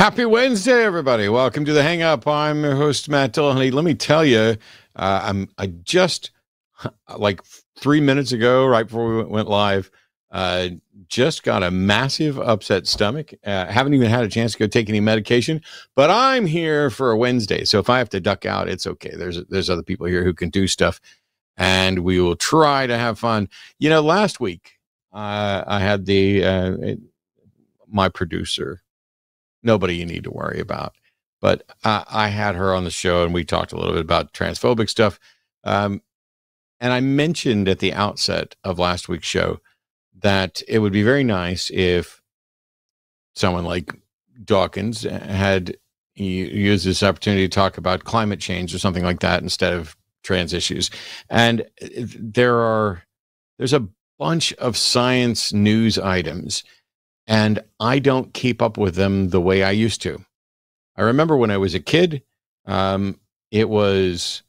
Happy Wednesday, everybody. Welcome to the Hang Up. I'm your host, Matt Dillahunty. Let me tell you, uh, I'm I just like three minutes ago, right before we went live, uh, just got a massive upset stomach. Uh, haven't even had a chance to go take any medication, but I'm here for a Wednesday. So if I have to duck out, it's okay. There's there's other people here who can do stuff, and we will try to have fun. You know, last week uh, I had the uh, my producer nobody you need to worry about. But uh, I had her on the show and we talked a little bit about transphobic stuff. Um, and I mentioned at the outset of last week's show that it would be very nice if someone like Dawkins had used this opportunity to talk about climate change or something like that instead of trans issues. And there are there's a bunch of science news items and I don't keep up with them the way I used to. I remember when I was a kid, um, it was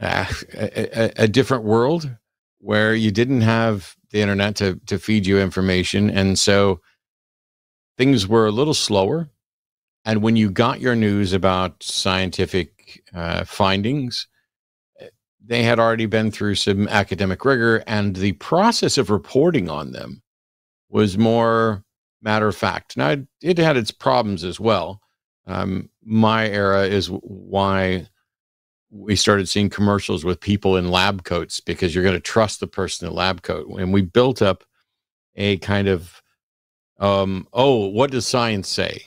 uh, a, a, different world where you didn't have the internet to to feed you information, and so things were a little slower. And when you got your news about scientific uh, findings, they had already been through some academic rigor, and the process of reporting on them was more matter of fact. Now, it, had its problems as well. Um, my era is why we started seeing commercials with people in lab coats because you're going to trust the person in lab coat. And we built up a kind of, um, oh, what does science say?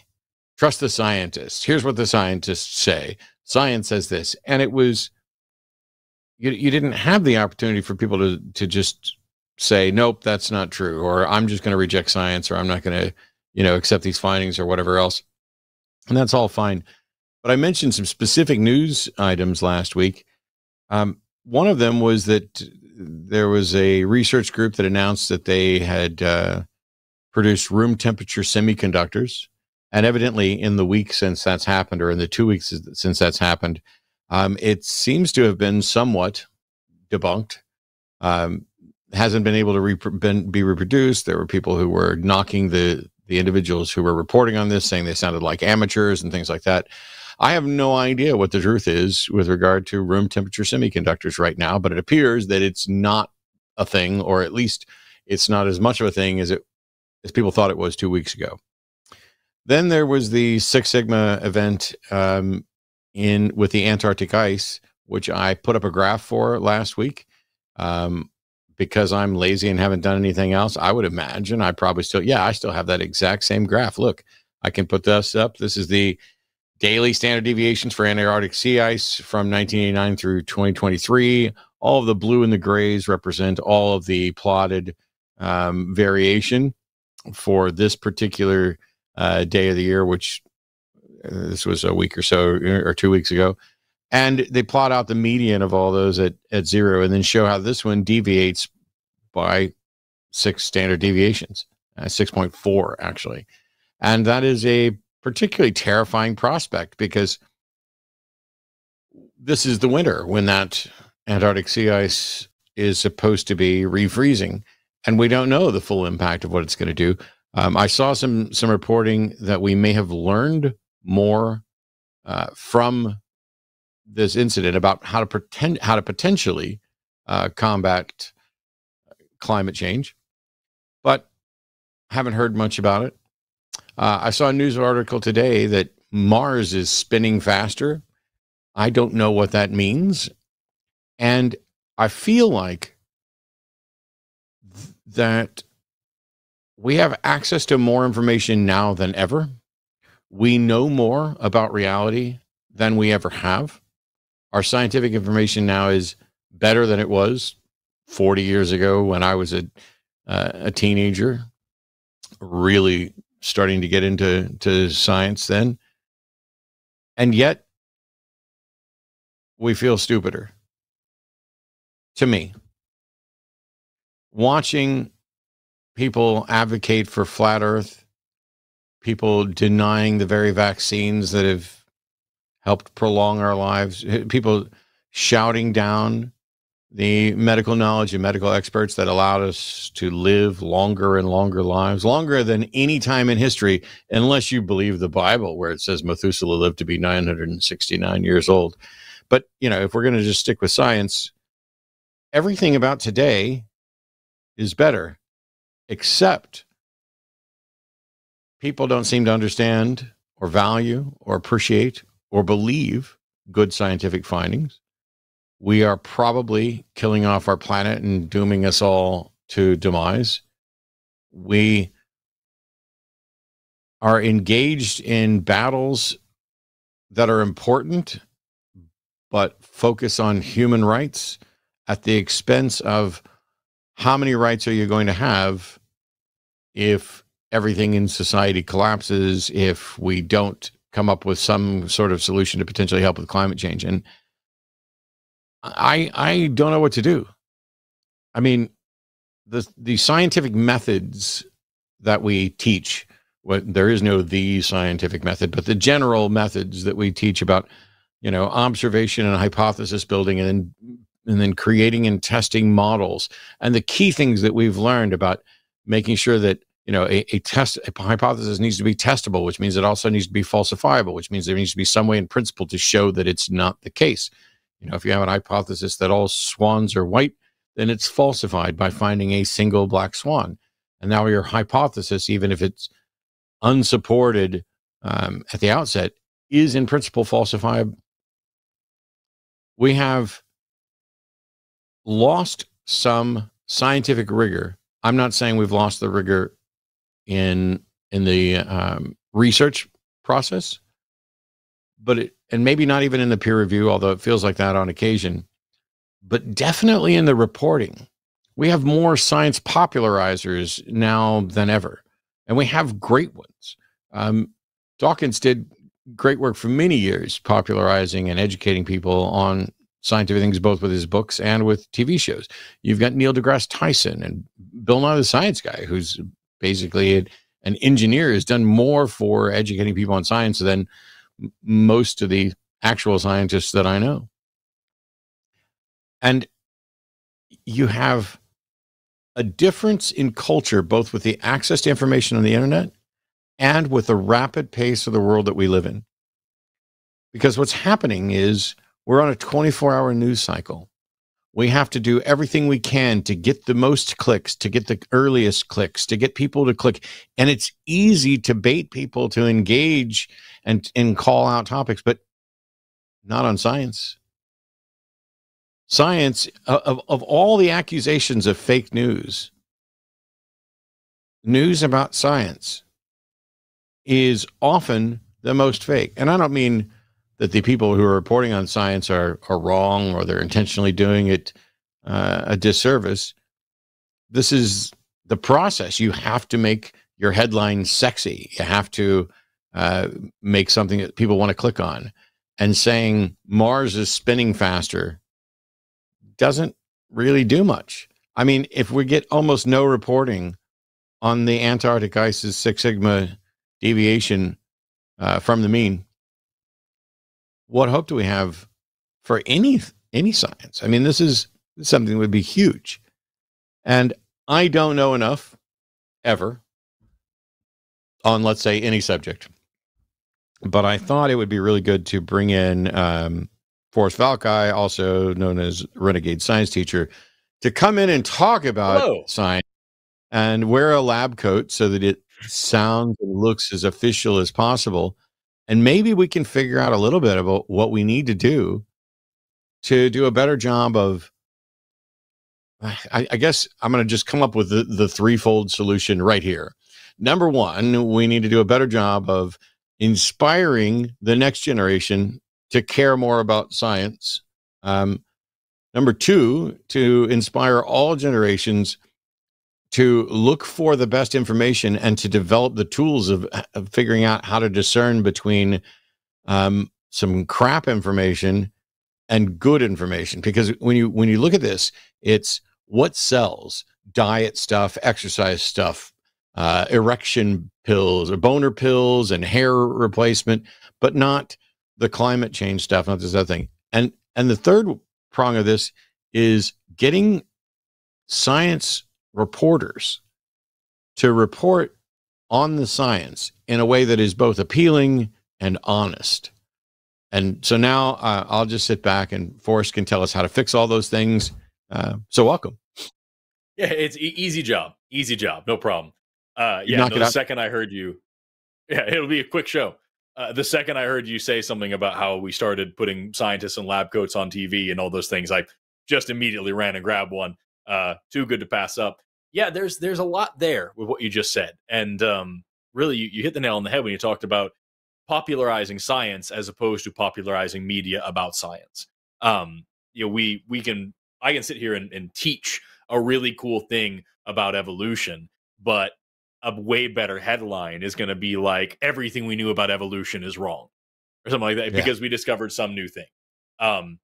Trust the scientists. Here's what the scientists say. Science says this. And it was, you, you didn't have the opportunity for people to, to just say, nope, that's not true, or I'm just going to reject science, or I'm not going to, you know, accept these findings or whatever else. And that's all fine. But I mentioned some specific news items last week. Um, one of them was that there was a research group that announced that they had uh, produced room temperature semiconductors. And evidently, in the week since that's happened, or in the two weeks since that's happened, um, it seems to have been somewhat debunked. Um, hasn't been able to been, be reproduced. There were people who were knocking the the individuals who were reporting on this, saying they sounded like amateurs and things like that. I have no idea what the truth is with regard to room temperature semiconductors right now, but it appears that it's not a thing, or at least it's not as much of a thing as it as people thought it was two weeks ago. Then there was the Six Sigma event um, in with the Antarctic ice, which I put up a graph for last week. Um, because I'm lazy and haven't done anything else, I would imagine I probably still, yeah, I still have that exact same graph. Look, I can put this up. This is the daily standard deviations for Antarctic sea ice from 1989 through 2023. All of the blue and the grays represent all of the plotted um, variation for this particular uh, day of the year, which uh, this was a week or so or two weeks ago and they plot out the median of all those at, at zero and then show how this one deviates by six standard deviations uh, 6.4 actually. And that is a particularly terrifying prospect because this is the winter when that antarctic sea ice is supposed to be refreezing and we don't know the full impact of what it's going to do. Um, i saw some some reporting that we may have learned more uh, from this incident about how to pretend how to potentially uh, combat climate change, but haven't heard much about it. Uh, I saw a news article today that Mars is spinning faster. I don't know what that means, and I feel like th- that we have access to more information now than ever. We know more about reality than we ever have our scientific information now is better than it was 40 years ago when I was a uh, a teenager, really starting to get into to science then. And yet we feel stupider. To me, watching people advocate for flat earth, people denying the very vaccines that have helped prolong our lives. People shouting down the medical knowledge and medical experts that allowed us to live longer and longer lives, longer than any time in history, unless you believe the Bible, where it says Methuselah lived to be 969 years old. But, you know, if we're going to just stick with science, everything about today is better, except people don't seem to understand or value or appreciate or believe good scientific findings we are probably killing off our planet and dooming us all to demise. We are engaged in battles that are important, but focus on human rights at the expense of how many rights are you going to have if everything in society collapses, if we don't come up with some sort of solution to potentially help with climate change. And I I don't know what to do. I mean, the the scientific methods that we teach, what there is no the scientific method, but the general methods that we teach about, you know, observation and hypothesis building, and then and then creating and testing models, and the key things that we've learned about making sure that you know a, a test a hypothesis needs to be testable, which means it also needs to be falsifiable, which means there needs to be some way in principle to show that it's not the case. You know, if you have an hypothesis that all swans are white, then it's falsified by finding a single black swan. And now your hypothesis, even if it's unsupported um, at the outset, is in principle falsifiable. We have lost some scientific rigor. I'm not saying we've lost the rigor in in the um, research process, but it, and maybe not even in the peer review, although it feels like that on occasion, but definitely in the reporting. We have more science popularizers now than ever, and we have great ones. Um, Dawkins did great work for many years popularizing and educating people on scientific things, both with his books and with TV shows. You've got Neil deGrasse Tyson and Bill Nye the Science Guy, who's basically an engineer, has done more for educating people on science than most of the actual scientists that I know. And you have a difference in culture, both with the access to information on the internet and with the rapid pace of the world that we live in. Because what's happening is we're on a 24 hour news cycle. We have to do everything we can to get the most clicks, to get the earliest clicks, to get people to click. And it's easy to bait people to engage and, and call out topics, but not on science. Science, of, of all the accusations of fake news, news about science is often the most fake. And I don't mean that the people who are reporting on science are, are wrong or they're intentionally doing it uh, a disservice. This is the process. You have to make your headline sexy. You have to uh, make something that people want to click on. And saying Mars is spinning faster doesn't really do much. I mean, if we get almost no reporting on the Antarctic ice's Six Sigma deviation uh, from the mean, what hope do we have for any any science? I mean, this is something that would be huge, and I don't know enough ever on, let's say, any subject. But I thought it would be really good to bring in um, Forrest Valkai, also known as Renegade Science Teacher, to come in and talk about Hello. science and wear a lab coat so that it sounds and looks as official as possible and maybe we can figure out a little bit about what we need to do to do a better job of I, I guess I'm going to just come up with the, the threefold solution right here. Number one, we need to do a better job of inspiring the next generation to care more about science. Um, number two, to inspire all generations to look for the best information and to develop the tools of, of figuring out how to discern between um, some crap information and good information. Because when you when you look at this it's what sells diet stuff exercise stuff uh, erection pills or boner pills and hair replacement but not the climate change stuff not this other thing. And and the third prong of this is getting science reporters to report on the science in a way that is both appealing and honest. And so now uh, I'll just sit back and Forrest can tell us how to fix all those things. Uh, so welcome. Yeah, it's e- easy job. Easy job. No problem. Uh, yeah, no, the second I heard you, yeah, it'll be a quick show. Uh, the second I heard you say something about how we started putting scientists in lab coats on TV and all those things, I just immediately ran and grabbed one. Uh, too good to pass up. Yeah, there's there's a lot there with what you just said, and um, really, you, you hit the nail on the head when you talked about popularizing science as opposed to popularizing media about science. Um, you know, we we can I can sit here and, and teach a really cool thing about evolution, but a way better headline is going to be like everything we knew about evolution is wrong or something like that yeah. because we discovered some new thing. Um,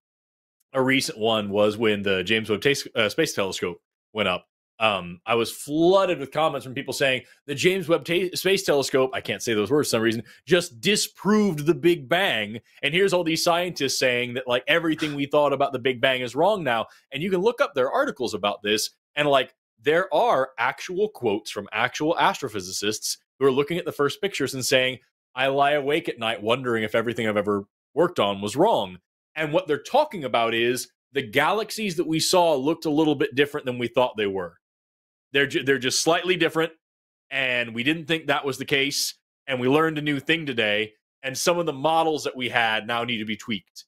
a recent one was when the James Webb uh, Space Telescope went up. Um, I was flooded with comments from people saying the James Webb Space Telescope, I can't say those words for some reason, just disproved the Big Bang. And here's all these scientists saying that like everything we thought about the Big Bang is wrong now. And you can look up their articles about this and like there are actual quotes from actual astrophysicists who are looking at the first pictures and saying, I lie awake at night wondering if everything I've ever worked on was wrong. And what they're talking about is the galaxies that we saw looked a little bit different than we thought they were. They're ju- they're just slightly different, and we didn't think that was the case. And we learned a new thing today, and some of the models that we had now need to be tweaked.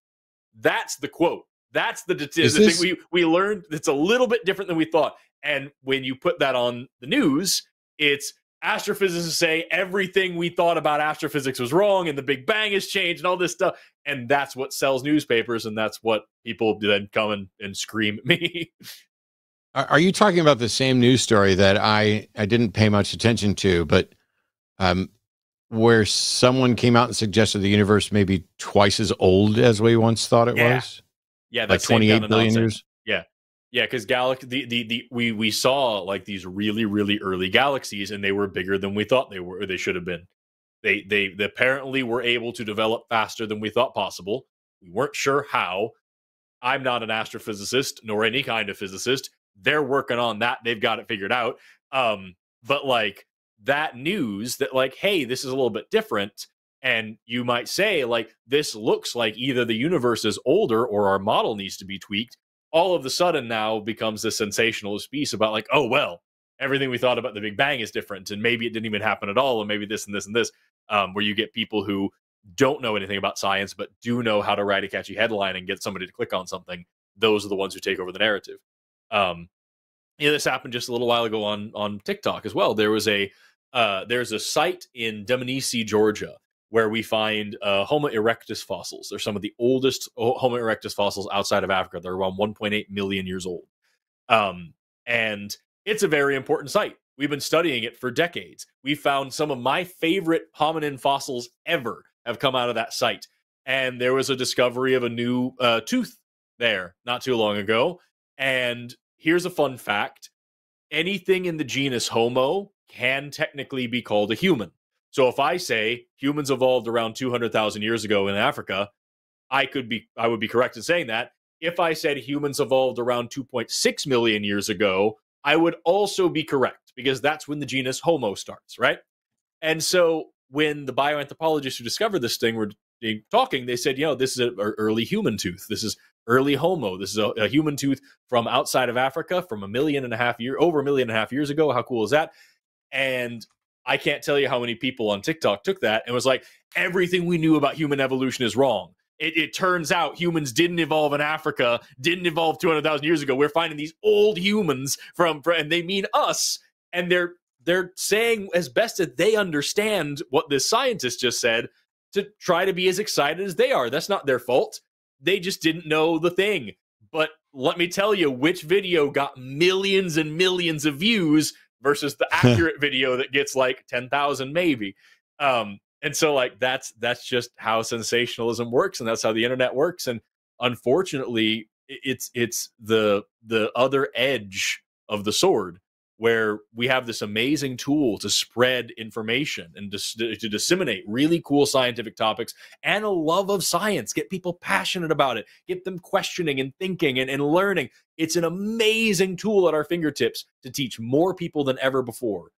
That's the quote. That's the, the this... thing we we learned. It's a little bit different than we thought. And when you put that on the news, it's astrophysicists say everything we thought about astrophysics was wrong and the Big Bang has changed and all this stuff. And that's what sells newspapers, and that's what people then come and, and scream at me. Are you talking about the same news story that I I didn't pay much attention to, but um, where someone came out and suggested the universe may be twice as old as we once thought it yeah. was? Yeah, like twenty eight billion years. Yeah, yeah, because galaxy the, the the we we saw like these really really early galaxies, and they were bigger than we thought they were. they should have been. They, they they apparently were able to develop faster than we thought possible. We weren't sure how. I'm not an astrophysicist nor any kind of physicist they're working on that. They've got it figured out. Um, but like that news that like, hey, this is a little bit different. And you might say, like, this looks like either the universe is older or our model needs to be tweaked. All of the sudden now becomes this sensationalist piece about like, oh well, everything we thought about the Big Bang is different, and maybe it didn't even happen at all, and maybe this and this and this. Um, where you get people who don't know anything about science but do know how to write a catchy headline and get somebody to click on something. Those are the ones who take over the narrative. Um, know, this happened just a little while ago on on TikTok as well. There was a uh, there's a site in Dmanisi, Georgia, where we find uh, Homo erectus fossils. They're some of the oldest Homo erectus fossils outside of Africa. They're around 1.8 million years old, um, and it's a very important site. We've been studying it for decades. We found some of my favorite hominin fossils ever have come out of that site, and there was a discovery of a new uh, tooth there not too long ago and here's a fun fact anything in the genus Homo can technically be called a human. So if I say humans evolved around 200,000 years ago in Africa, I could be I would be correct in saying that. If I said humans evolved around 2.6 million years ago, I would also be correct because that's when the genus Homo starts, right? And so when the bioanthropologists who discovered this thing were talking, they said, you know, this is an early human tooth. This is early Homo. This is a, a, human tooth from outside of Africa from a million and a half year over a million and a half years ago. How cool is that? And I can't tell you how many people on TikTok took that and was like, everything we knew about human evolution is wrong. It, it turns out humans didn't evolve in Africa, didn't evolve 200,000 years ago. We're finding these old humans from, and they mean us, and they're they're saying as best as they understand what this scientist just said to try to be as excited as they are. That's not their fault they just didn't know the thing. But let me tell you, which video got millions and millions of views versus the accurate video that gets like 10,000 maybe. Um, and so like that's that's just how sensationalism works and that's how the internet works and unfortunately it's it's the the other edge of the sword where we have this amazing tool to spread information and to, to, disseminate really cool scientific topics and a love of science, get people passionate about it, get them questioning and thinking and, and learning. It's an amazing tool at our fingertips to teach more people than ever before.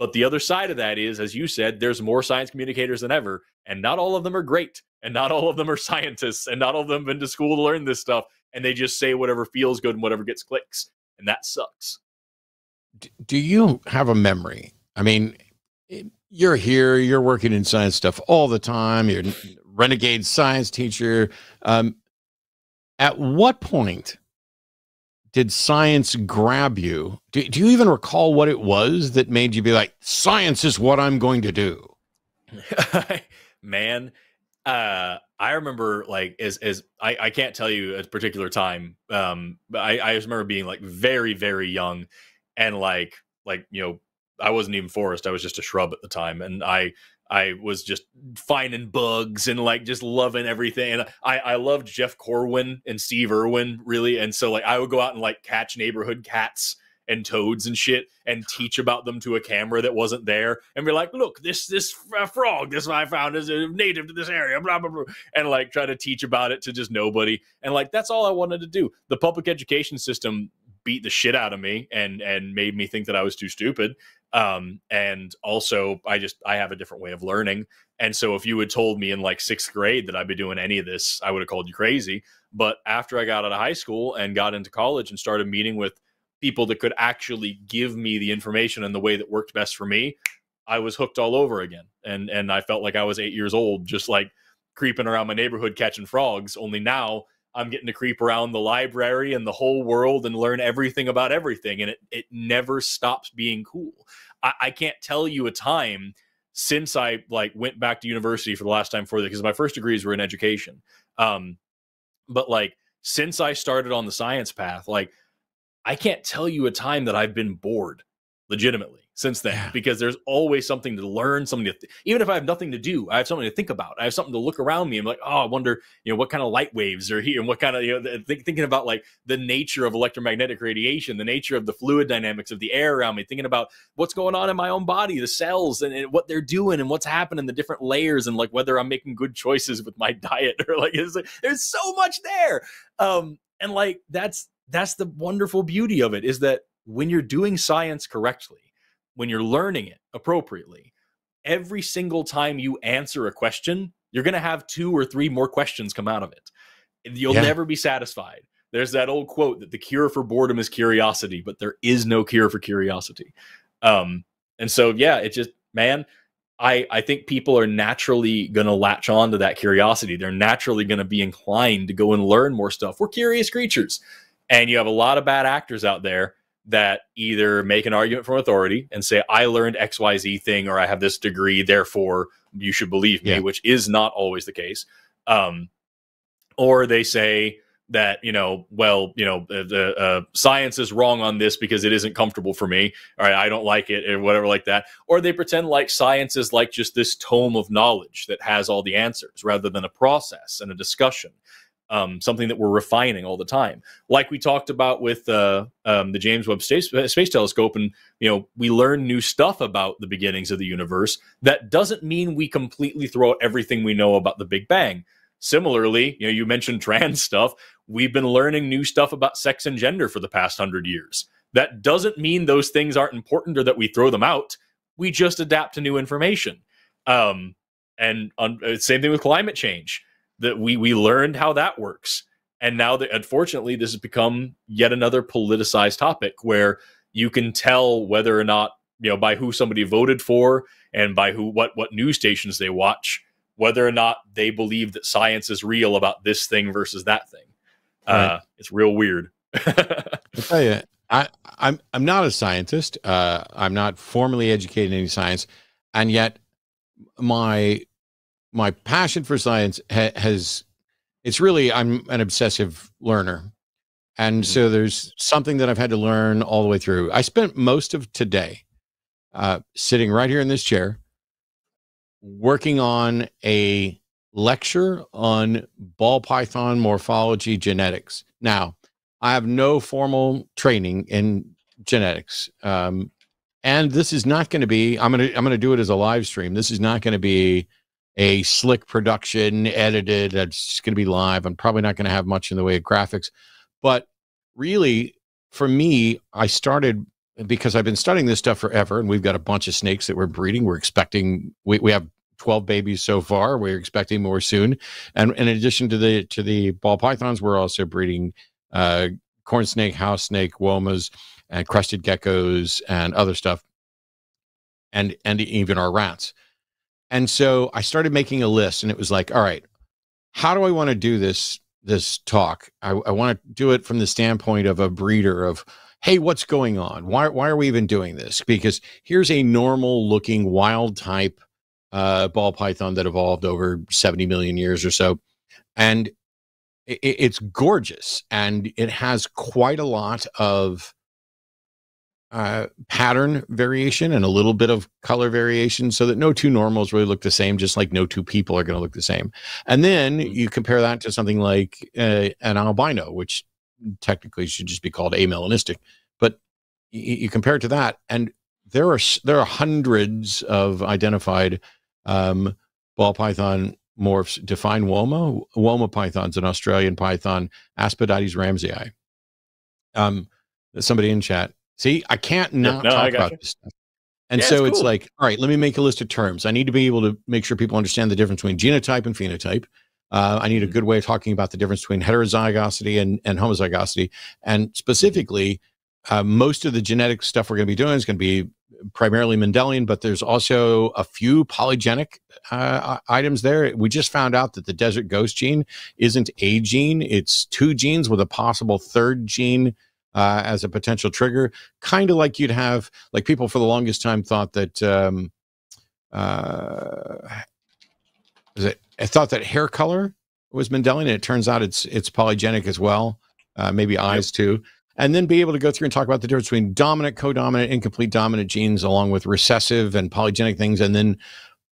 But the other side of that is, as you said, there's more science communicators than ever, and not all of them are great, and not all of them are scientists, and not all of them have been to school to learn this stuff, and they just say whatever feels good and whatever gets clicks, and that sucks do you have a memory? I mean, you're here, you're working in science stuff all the time. You're renegade science teacher. Um, at what point did science grab you? Do, do you even recall what it was that made you be like, science is what I'm going to do? Man, uh, I remember like as as I, I can't tell you a particular time. Um, but I, I just remember being like very, very young and like like you know I wasn't even forest. I was just a shrub at the time, and I I was just finding bugs and like just loving everything. And I I loved Jeff Corwin and Steve Irwin really, and so like I would go out and like catch neighborhood cats and toads and shit and teach about them to a camera that wasn't there and be like look this this frog this I found is a native to this area blah blah blah and like try to teach about it to just nobody and like that's all I wanted to do the public education system beat the shit out of me and and made me think that I was too stupid. Um, and also, I just I have a different way of learning. And so, if you had told me in like sixth grade that I'd be doing any of this, I would have called you crazy. But after I got out of high school and got into college and started meeting with people that could actually give me the information in the way that worked best for me, I was hooked all over again. And and I felt like I was eight years old, just like creeping around my neighborhood catching frogs. Only now I'm getting to creep around the library and the whole world and learn everything about everything. And it, it never stops being cool. I, I can't tell you a time since I like went back to university for the last time for that because my first degrees were in education. Um, but like since I started on the science path, like I can't tell you a time that I've been bored legitimately since then yeah. because there's always something to learn something to th- even if i have nothing to do i have something to think about i have something to look around me i'm like oh i wonder you know what kind of light waves are here and what kind of you know th- thinking about like the nature of electromagnetic radiation the nature of the fluid dynamics of the air around me thinking about what's going on in my own body the cells and, and what they're doing and what's happening the different layers and like whether i'm making good choices with my diet or like, like there's so much there um and like that's that's the wonderful beauty of it is that when you're doing science correctly when you're learning it appropriately, every single time you answer a question, you're going to have two or three more questions come out of it. You'll yeah. never be satisfied. There's that old quote that the cure for boredom is curiosity, but there is no cure for curiosity. Um, and so, yeah, it just, man, I, I think people are naturally going to latch on to that curiosity. They're naturally going to be inclined to go and learn more stuff. We're curious creatures. And you have a lot of bad actors out there that either make an argument from authority and say, I learned XYZ thing or I have this degree, therefore you should believe me, yeah. which is not always the case. Um, or they say that, you know, well, you know, the uh, science is wrong on this because it isn't comfortable for me, All right, I don't like it, or whatever like that. Or they pretend like science is like just this tome of knowledge that has all the answers rather than a process and a discussion um, something that we're refining all the time. Like we talked about with uh, um, the James Webb Space, Space Telescope, and you know we learn new stuff about the beginnings of the universe. That doesn't mean we completely throw out everything we know about the Big Bang. Similarly, you know, you mentioned trans stuff. We've been learning new stuff about sex and gender for the past hundred years. That doesn't mean those things aren't important or that we throw them out. We just adapt to new information. Um, and on, uh, same thing with climate change that we we learned how that works. And now that unfortunately this has become yet another politicized topic where you can tell whether or not you know by who somebody voted for and by who what what news stations they watch whether or not they believe that science is real about this thing versus that thing. Right. uh, it's real weird. I tell you i i'm i'm not a scientist. Uh, i'm not formally educated in any science. And yet my my passion for science ha- has it's really I'm an obsessive learner. And mm-hmm. so there's something that I've had to learn all the way through. I spent most of today uh, sitting right here in this chair working on a lecture on ball python morphology genetics. Now, I have no formal training in genetics. Um, and this is not going to be. I'm gonna I'm gonna do it as a live stream. This is not going to be a slick production edited. It's going to be live. I'm probably not going to have much in the way of graphics, but really, for me, I started because I've been studying this stuff forever, and we've got a bunch of snakes that we're breeding. We're expecting we we have 12 babies so far. We're expecting more soon. And, in addition to the to the ball pythons, we're also breeding uh, corn snake, house snake, womas, and crested geckos and other stuff, and and even our rats. And so I started making a list, and it was like, all right, how do I want to do this this talk? I, I want to do it from the standpoint of a breeder of hey, what's going on? Why why are we even doing this? Because here's a normal looking wild type uh, ball python that evolved over 70 million years or so. And it, it's gorgeous and it has quite a lot of uh, pattern variation and a little bit of color variation so that no two normals really look the same, just like no two people are going to look the same. And then mm-hmm. you compare that to something like uh, an albino, which technically should just be called amelanistic. But you, you compare it to that, and there are there are hundreds of identified um, ball python morphs define Woma. Woma python's an Australian python, Aspidites ramsayi. Um, somebody in chat. See, I can't not no, talk about you. this stuff. And yeah, so it's, cool. like, all right, let me make a list of terms. I need to be able to make sure people understand the difference between genotype and phenotype. Uh, I need a mm-hmm. good way of talking about the difference between heterozygosity and, and homozygosity. And specifically, uh, most of the genetic stuff we're going to be doing is going to be primarily Mendelian, but there's also a few polygenic uh, items there. We just found out that the desert ghost gene isn't a gene, it's two genes with a possible third gene. Uh, as a potential trigger, kind of like you'd have, like people for the longest time thought that, um, uh, is it? I thought that hair color was Mendelian, and it turns out it's it's polygenic as well. Uh, maybe eyes too and then be able to go through and talk about the difference between dominant, co-dominant, incomplete dominant genes, along with recessive and polygenic things, and then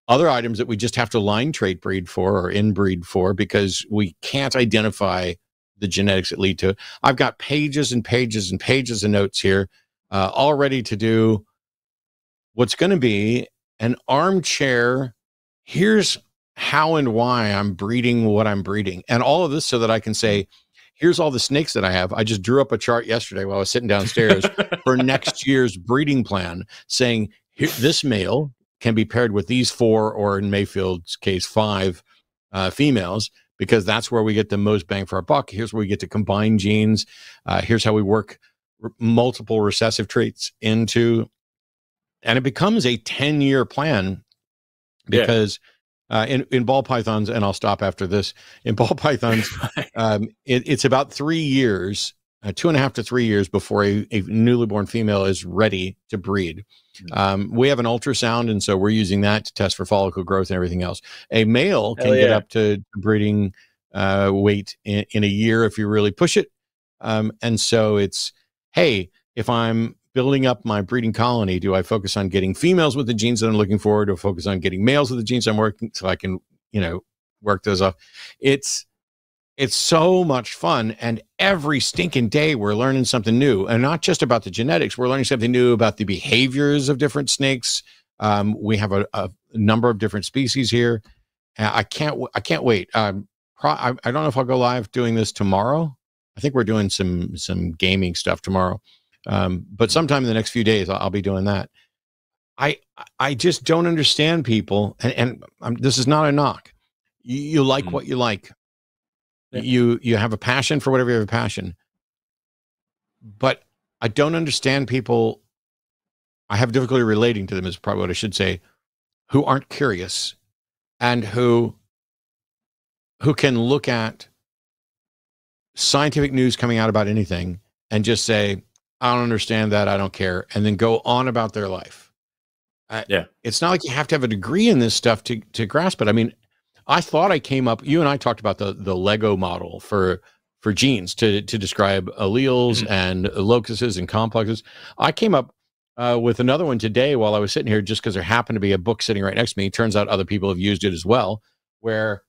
other items that we just have to line trait breed for or inbreed for because we can't identify the genetics that lead to it. I've got pages and pages and pages of notes here, uh, all ready to do what's going to be an armchair. Here's how and why I'm breeding what I'm breeding, and all of this so that I can say here's all the snakes that I have. I just drew up a chart yesterday while I was sitting downstairs for next year's breeding plan, saying this male can be paired with these four, or in Mayfield's case, five uh, females, because that's where we get the most bang for our buck. Here's where we get to combine genes. Uh, here's how we work r- multiple recessive traits into, and it becomes a 10 year plan because. Yeah uh, in, in ball pythons, and I'll stop after this. In ball pythons, um, it, it's about three years, uh, two and a half to three years before a, a newly born female is ready to breed. Hmm. Um, we have an ultrasound, and so we're using that to test for follicle growth and everything else. A male can yeah. get up to breeding uh, weight in, in, a year if you really push it. Um, and so it's, hey, if I'm building up my breeding colony, do I focus on getting females with the genes that I'm looking for? or Do I focus on getting males with the genes I'm working so I can, you know, work those off? It's it's so much fun. And every stinking day we're learning something new. And not just about the genetics, we're learning something new about the behaviors of different snakes. Um, we have a, a, number of different species here. I can't I can't wait. Um, pro- I, I don't know if I'll go live doing this tomorrow. I think we're doing some some gaming stuff tomorrow. Um, but sometime in the next few days, I'll, I'll, be doing that. I I just don't understand people, and, and um, this is not a knock. You, you like mm-hmm. what you like. Yeah. You you have a passion for whatever you have a passion. But I don't understand people. I have difficulty relating to them. Is probably what I should say. Who aren't curious, and who who can look at scientific news coming out about anything and just say, I don't understand that. I don't care. And then go on about their life. Uh, yeah. It's not like you have to have a degree in this stuff to, to grasp it. I mean, I thought I came up, you and I talked about the, the Lego model for, for genes to, to describe alleles mm-hmm. and locuses and complexes. I came up uh, with another one today while I was sitting here just because there happened to be a book sitting right next to me. Turns out other people have used it as well, where,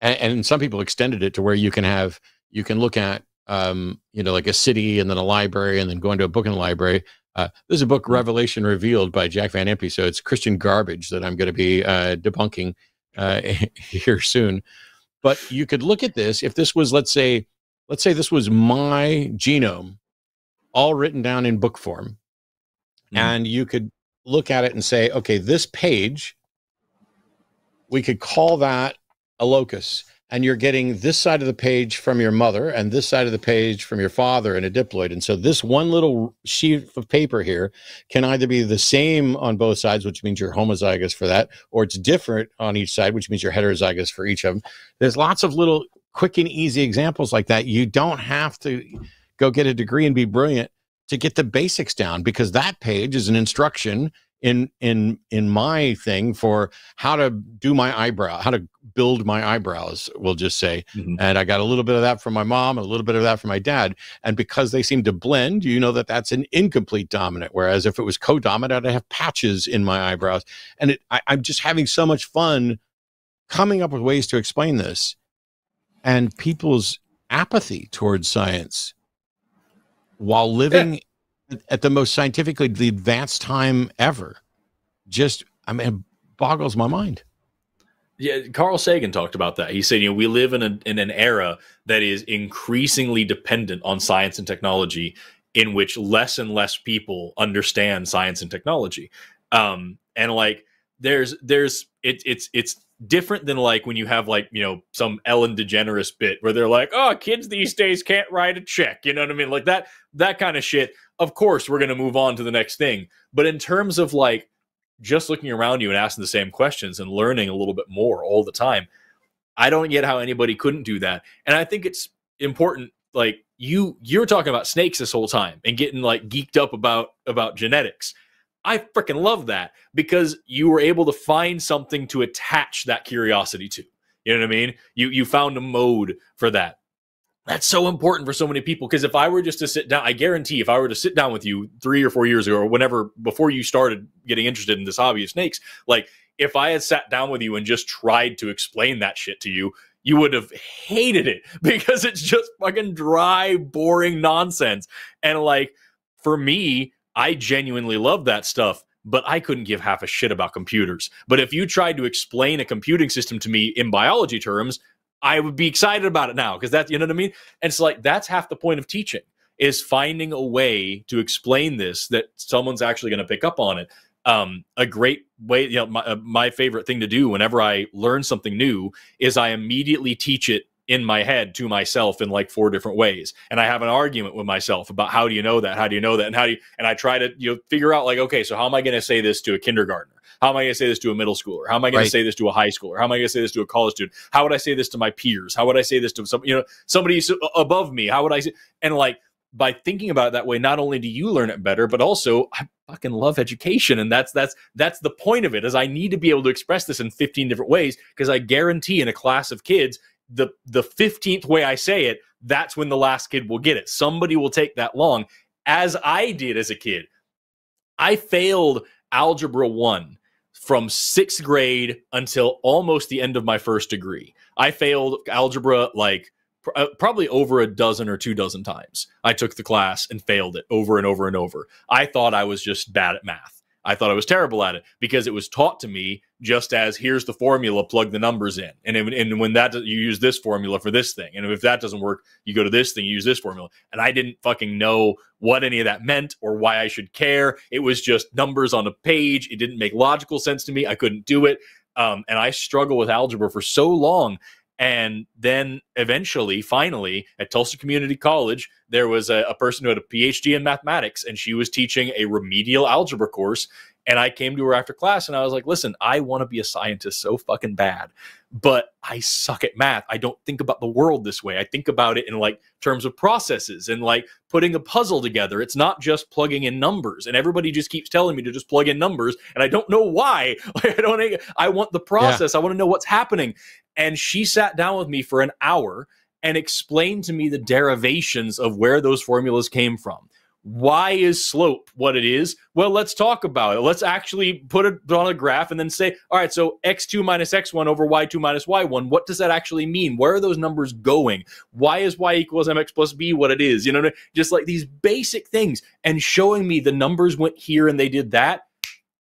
and, and some people extended it to where you can have, you can look at um, you know, like a city and then a library and then going to a book in the library. Uh, this is a book, Mm. Revelation Revealed by Jack Van Impe. So it's Christian garbage that I'm going to be uh, debunking uh, here soon. But you could look at this if this was, let's say, let's say this was my genome, all written down in book form, Mhm. and you could look at it and say, okay, this page, we could call that a locus. And you're getting this side of the page from your mother and this side of the page from your father in a diploid. And so this one little sheet of paper here can either be the same on both sides, which means you're homozygous for that, or it's different on each side, which means you're heterozygous for each of them. There's lots of little quick and easy examples like that. You don't have to go get a degree and be brilliant to get the basics down because that page is an instruction in in in my thing for how to do my eyebrow how to build my eyebrows we'll just say. Mhm. and i got a little bit of that from my mom a little bit of that from my dad. And because they seem to blend you know that that's an incomplete dominant whereas if it was co-dominant i'd have patches in my eyebrows. And it, I, i'm just having so much fun coming up with ways to explain this and people's apathy towards science while living at the most scientifically the advanced time ever just i mean boggles my mind Yeah, Carl Sagan talked about that. He said, you know, we live in a in an era that is increasingly dependent on science and technology, in which less and less people understand science and technology. Um, and like there's there's it, it's it's different than like when you have like you know some Ellen DeGeneres bit where they're like, oh, kids these days can't write a check. You know what I mean? Like that that kind of shit. Of course, we're gonna move on to the next thing. But in terms of like just looking around you and asking the same questions and learning a little bit more all the time. I don't get how anybody couldn't do that. And I think it's important like you you're talking about snakes this whole time and getting like geeked up about about genetics. I freaking love that because you were able to find something to attach that curiosity to. You know what I mean? You you found a mode for that. That's so important for so many people because if I were just to sit down, I guarantee if I were to sit down with you three or four years ago or whenever before you started getting interested in this hobby of snakes, like if I had sat down with you and just tried to explain that shit to you, you would have hated it because it's just fucking dry, boring nonsense. And like for me, I genuinely love that stuff, but I couldn't give half a shit about computers. But if you tried to explain a computing system to me in biology terms, I would be excited about it now because that's you know what I mean. And it's like that's half the point of teaching is finding a way to explain this that someone's actually going to pick up on it. Um, a great way, you know, my, uh, my favorite thing to do whenever I learn something new is I immediately teach it in my head to myself in like four different ways and i have an argument with myself about how do you know that how do you know that and how do you and i try to you know figure out like okay so how am i going to say this to a kindergartner how am i going to say this to a middle schooler how am i going Right. to say this to a high schooler how am i going to say this to a college student how would i say this to my peers how would i say this to some you know somebody above me how would i say and like by thinking about it that way not only do you learn it better but also i fucking love education and that's that's that's the point of it is i need to be able to express this in 15 different ways because i guarantee in a class of kids the the 15th way I say it, that's when the last kid will get it. Somebody will take that long, as I did as a kid. I failed algebra one from sixth grade until almost the end of my first degree. I failed algebra like uh, probably over a dozen or two dozen times. I took the class and failed it over and over and over. I thought I was just bad at math. I thought I was terrible at it because it was taught to me just as here's the formula, plug the numbers in, and if- and when that you use this formula for this thing, and if that doesn't work, you go to this thing, you use this formula, and I didn't fucking know what any of that meant or why I should care. It was just numbers on a page. It didn't make logical sense to me. I couldn't do it, um, and I struggled with algebra for so long. And then eventually, finally, at Tulsa Community College, there was a, a person who had a PhD in mathematics, and she was teaching a remedial algebra course. And I came to her after class and I was like, listen, I want to be a scientist so fucking bad, but I suck at math. I don't think about the world this way. I think about it in like terms of processes and like putting a puzzle together. It's not just plugging in numbers. And everybody just keeps telling me to just plug in numbers. And I don't know why. Like, I don't, I want the process. I want to know what's happening. And she sat down with me for an hour and explained to me the derivations of where those formulas came from why is slope what it is? Well, let's talk about it. Let's actually put it on a graph and then say, all right, so x2 minus x1 over y2 minus y1, what does that actually mean? Where are those numbers going? Why is y equals mx plus b what it is? You know, just like these basic things and showing me the numbers went here and they did that.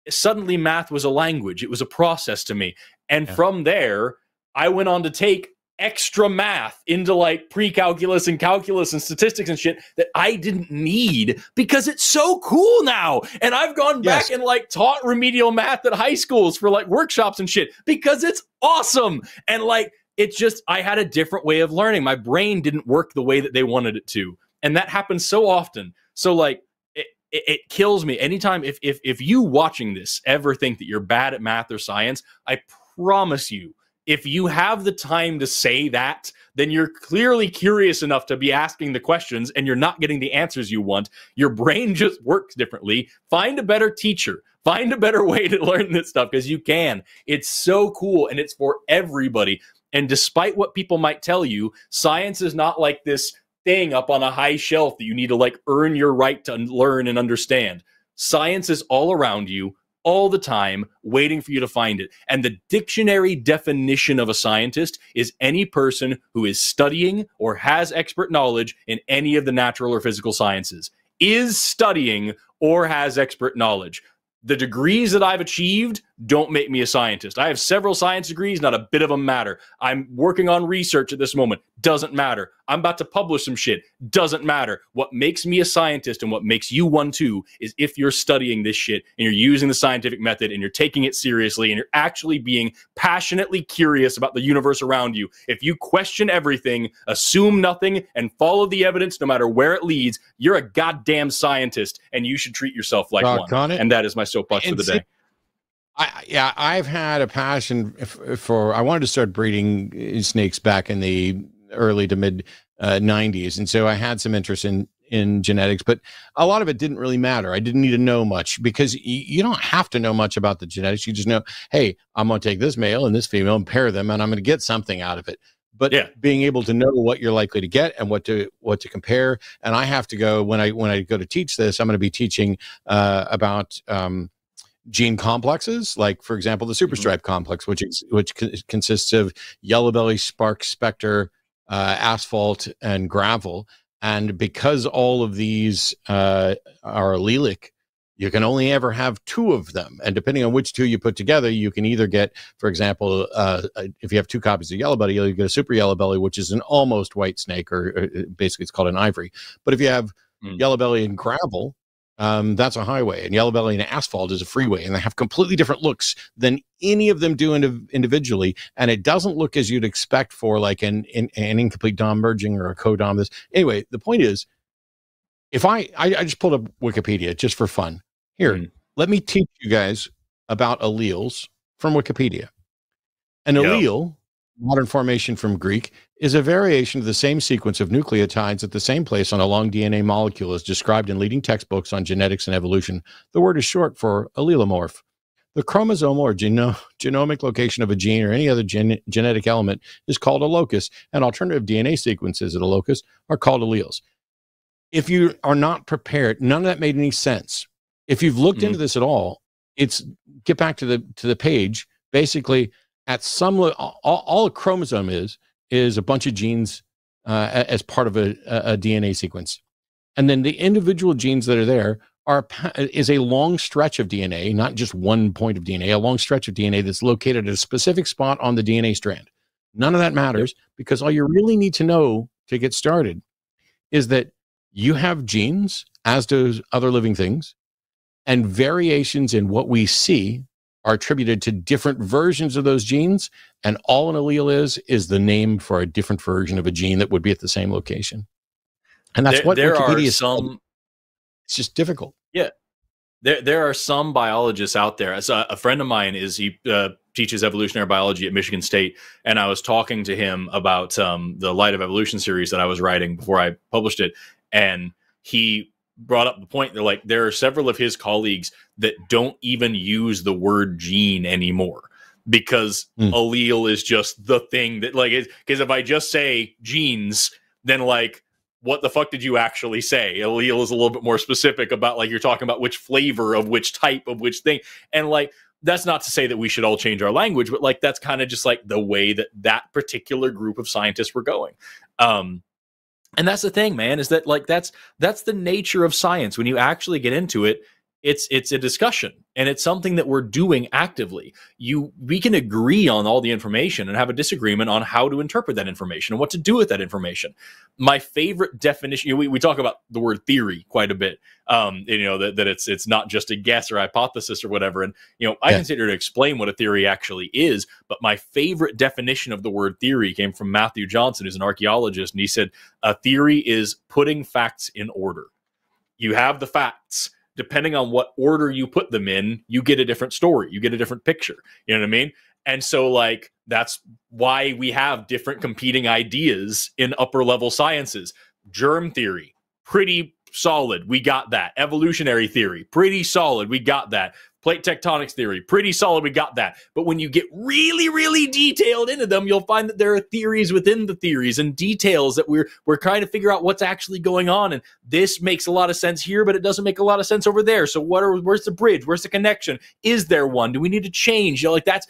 Suddenly, math was a language, it was a process to me. And yeah. from there, I went on to take extra math into like pre-calculus and calculus and statistics and shit that I didn't need because it's so cool now. And I've gone yes. back and like taught remedial math at high schools for like workshops and shit because it's awesome. And like it's just I had a different way of learning. My brain didn't work the way that they wanted it to. And that happens so often. So like it, it, it kills me anytime if if if you watching this ever think that you're bad at math or science, I promise you if you have the time to say that, then you're clearly curious enough to be asking the questions and you're not getting the answers you want. Your brain just works differently. Find a better teacher. Find a better way to learn this stuff because you can. It's so cool and it's for everybody. And despite what people might tell you, science is not like this thing up on a high shelf that you need to like earn your right to learn and understand. Science is all around you all the time waiting for you to find it. And the dictionary definition of a scientist is any person who is studying or has expert knowledge in any of the natural or physical sciences, is studying or has expert knowledge the degrees that I've achieved don't make me a scientist. I have several science degrees, not a bit of them matter. I'm working on research at this moment, doesn't matter. I'm about to publish some shit, doesn't matter. What makes me a scientist and what makes you one too is if you're studying this shit and you're using the scientific method and you're taking it seriously and you're actually being passionately curious about the universe around you. If you question everything, assume nothing, and follow the evidence no matter where it leads, you're a goddamn scientist and you should treat yourself like one. On and that is my soapbox and for the day. I, yeah, I've had a passion for. I wanted to start breeding snakes back in the early to mid uh, 90s, and so I had some interest in in genetics, but a lot of it didn't really matter. I didn't need to know much because you don't have to know much about the genetics. You just know, hey, I'm going to take this male and this female and pair them, and I'm going to get something out of it. But yeah. being able to know what you're likely to get and what to what to compare, and I have to go when I when I go to teach this, I'm going to be teaching uh, about. Um, gene complexes, like for example the superstripe mm-hmm. complex, which is, which consists of yellow belly, spark, specter, uh, asphalt, and gravel. And because all of these uh, are allelic, you can only ever have two of them. And depending on which two you put together, you can either get, for example, uh, if you have two copies of yellow belly, you'll get a super yellow belly, which is an almost white snake, or, or basically it's called an ivory. But if you have mm. yellow belly and gravel, um, that's a highway, and yellow belly and asphalt is a freeway, and they have completely different looks than any of them do indiv- individually. And it doesn't look as you'd expect for like an, an, an incomplete dom merging or a co-dom. This anyway. The point is, if I, I, I just pulled up Wikipedia just for fun. Here, mm. let me teach you guys about alleles from Wikipedia. An allele modern formation from Greek, is a variation of the same sequence of nucleotides at the same place on a long DNA molecule as described in leading textbooks on genetics and evolution. The word is short for allelomorph. The chromosomal or geno- genomic location of a gene or any other gen- genetic element is called a locus, and alternative DNA sequences at a locus are called alleles. If you are not prepared, none of that made any sense. If you've looked mm-hmm. into this at all, it's get back to the to the page. Basically, at some all, all a chromosome is is a bunch of genes uh, as part of a, a, DNA sequence, and then the individual genes that are there are is a long stretch of DNA, not just one point of DNA, a long stretch of DNA that's located at a specific spot on the DNA strand. None of that matters because all you really need to know to get started is that you have genes, as do other living things, and variations in what we see are attributed to different versions of those genes, and all an allele is is the name for a different version of a gene that would be at the same location. And that's there, what there Wikipedia are some. It's just difficult. Yeah, there there are some biologists out there. As a, a friend of mine is he uh, teaches evolutionary biology at Michigan State, and I was talking to him about um, the Light of Evolution series that I was writing before I published it, and he brought up the point that like there are several of his colleagues that don't even use the word gene anymore because mm. allele is just the thing that like because if I just say genes, then like what the fuck did you actually say? Allele is a little bit more specific about like you're talking about which flavor of which type of which thing. And like that's not to say that we should all change our language, but like that's kind of just like the way that that particular group of scientists were going. Um, and that's the thing, man, is that like that's that's the nature of science. When you actually get into it, it's it's a discussion and it's something that we're doing actively. You we can agree on all the information and have a disagreement on how to interpret that information and what to do with that information. My favorite definition you know, we, we talk about the word theory quite a bit um you know that, that it's it's not just a guess or hypothesis or whatever. And you know i yeah. consider to explain what a theory actually is but my favorite definition of the word theory came from matthew johnson who's an archaeologist and he said a theory is putting facts in order. You have the facts depending on what order you put them in, you get a different story, you get a different picture. You know what I mean? And so, like, that's why we have different competing ideas in upper level sciences. Germ theory, pretty solid. We got that. Evolutionary theory, pretty solid. We got that plate tectonics theory, pretty solid. We got that. But when you get really, really detailed into them, you'll find that there are theories within the theories and details that we're we're trying to figure out what's actually going on. And this makes a lot of sense here, but it doesn't make a lot of sense over there. So what are where's the bridge? Where's the connection? Is there one? Do we need to change? You know, like that's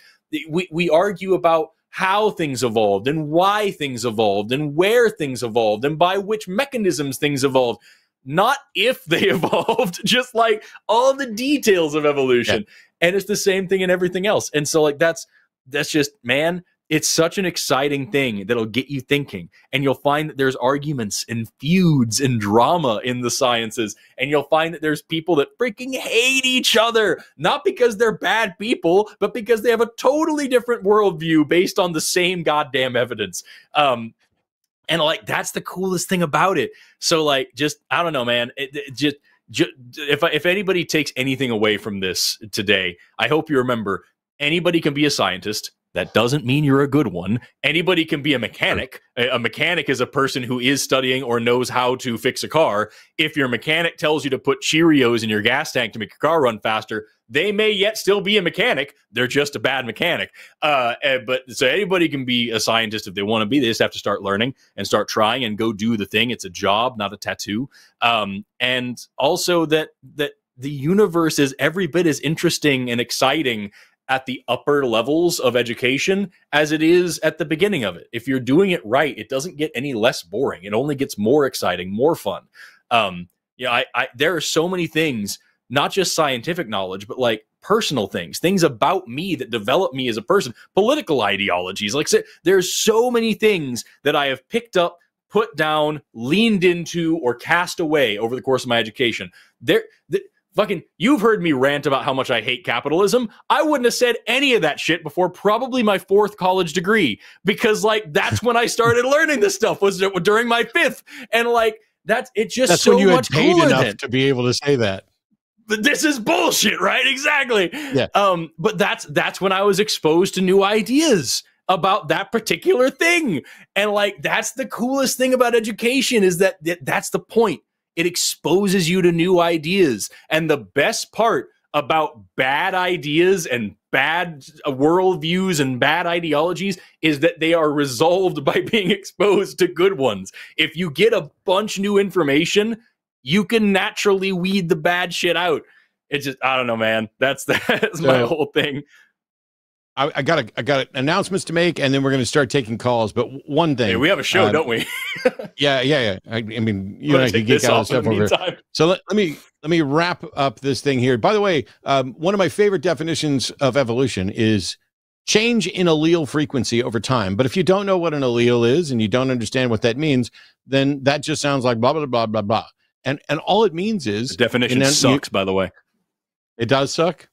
we we argue about how things evolved and why things evolved and where things evolved and by which mechanisms things evolved not if they evolved, just like all the details of evolution. Yeah. And it's the same thing in everything else. And so, like, that's that's just, man, it's such an exciting thing that'll get you thinking. And you'll find that there's arguments and feuds and drama in the sciences. And you'll find that there's people that freaking hate each other, not because they're bad people, but because they have a totally different worldview based on the same goddamn evidence. Um, and like that's the coolest thing about it. So like just I don't know, man. It, it just, just if if anybody takes anything away from this today, I hope you remember anybody can be a scientist. That doesn't mean you're a good one. Anybody can be a mechanic. A, mechanic is a person who is studying or knows how to fix a car. If your mechanic tells you to put Cheerios in your gas tank to make your car run faster, they may yet still be a mechanic. They're just a bad mechanic. Uh, eh, but so anybody can be a scientist if they want to be. They just have to start learning and start trying and go do the thing. It's a job, not a tattoo. Um, and also that that the universe is every bit as interesting and exciting at the upper levels of education as it is at the beginning of it. If you're doing it right, it doesn't get any less boring. It only gets more exciting, more fun. Um, yeah, I, I there are so many things not just scientific knowledge, but like personal things, things about me that develop me as a person, political ideologies. Like there's so many things that I have picked up, put down, leaned into, or cast away over the course of my education. There, the, fucking, you've heard me rant about how much I hate capitalism. I wouldn't have said any of that shit before probably my fourth college degree because like that's when I started learning this stuff was it during my fifth, and like that's it's just that's so when you much had paid enough than. to be able to say that this is bullshit, right? Exactly. Yeah. Um, but that's that's when I was exposed to new ideas about that particular thing. And like that's the coolest thing about education is that, that that's the point. It exposes you to new ideas. And the best part about bad ideas and bad uh, worldviews and bad ideologies is that they are resolved by being exposed to good ones. If you get a bunch new information, you can naturally weed the bad shit out. It's just I don't know, man. That's that's my whole thing. I, I, got a, I got announcements to make, and then we're going to start taking calls. But one thing, we have a show, uh, don't we? yeah, yeah, yeah. I, I mean, you and I can get all stuff over. Here. So let, let me let me wrap up this thing here. By the way, um, one of my favorite definitions of evolution is change in allele frequency over time. But if you don't know what an allele is and you don't understand what that means, then that just sounds like blah blah blah blah blah. And and all it means is the definition sucks, you, by the way. It does suck.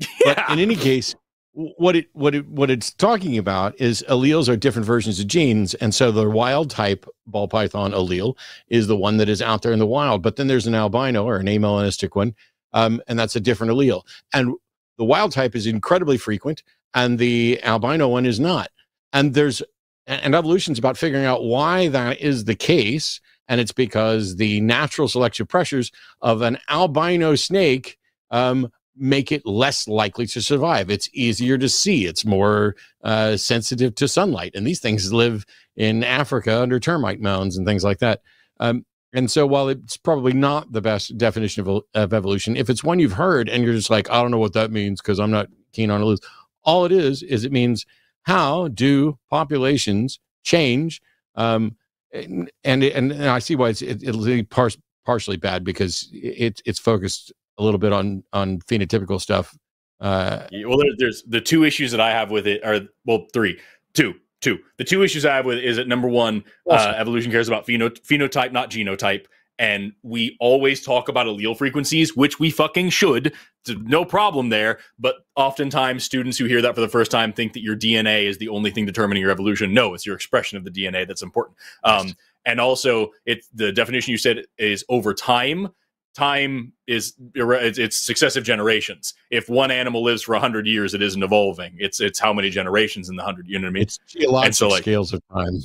Yeah. But in any case, what it what it what it's talking about is alleles are different versions of genes, and so the wild type ball python allele is the one that is out there in the wild. But then there's an albino or an amelanistic one, um, and that's a different allele. And the wild type is incredibly frequent, and the albino one is not. And there's and evolution is about figuring out why that is the case and it's because the natural selective pressures of an albino snake um, make it less likely to survive. It's easier to see. It's more uh, sensitive to sunlight, and these things live in Africa under termite mounds and things like that. Um, and so while it's probably not the best definition of, of evolution, if it's one you've heard and you're just like, I don't know what that means because I'm not keen on it, all it is is it means how do populations change? Um, and, and, and I see why it's it, will be par- partially bad because it, it's focused a little bit on on phenotypical stuff. Uh, well, there, there's the two issues that I have with it are well, three, two, two. The two issues I have with it is that number one, uh, evolution cares about pheno- phenotype, not genotype. And we always talk about allele frequencies, which we fucking should. No problem there. But oftentimes, students who hear that for the first time think that your DNA is the only thing determining your evolution. No, it's your expression of the DNA that's important. Um, and also, it's the definition you said is over time time is it's successive generations. If one animal lives for hundred years, it isn't evolving. It's it's how many generations in the hundred. You know what I mean? It's geological so, like, scales of time.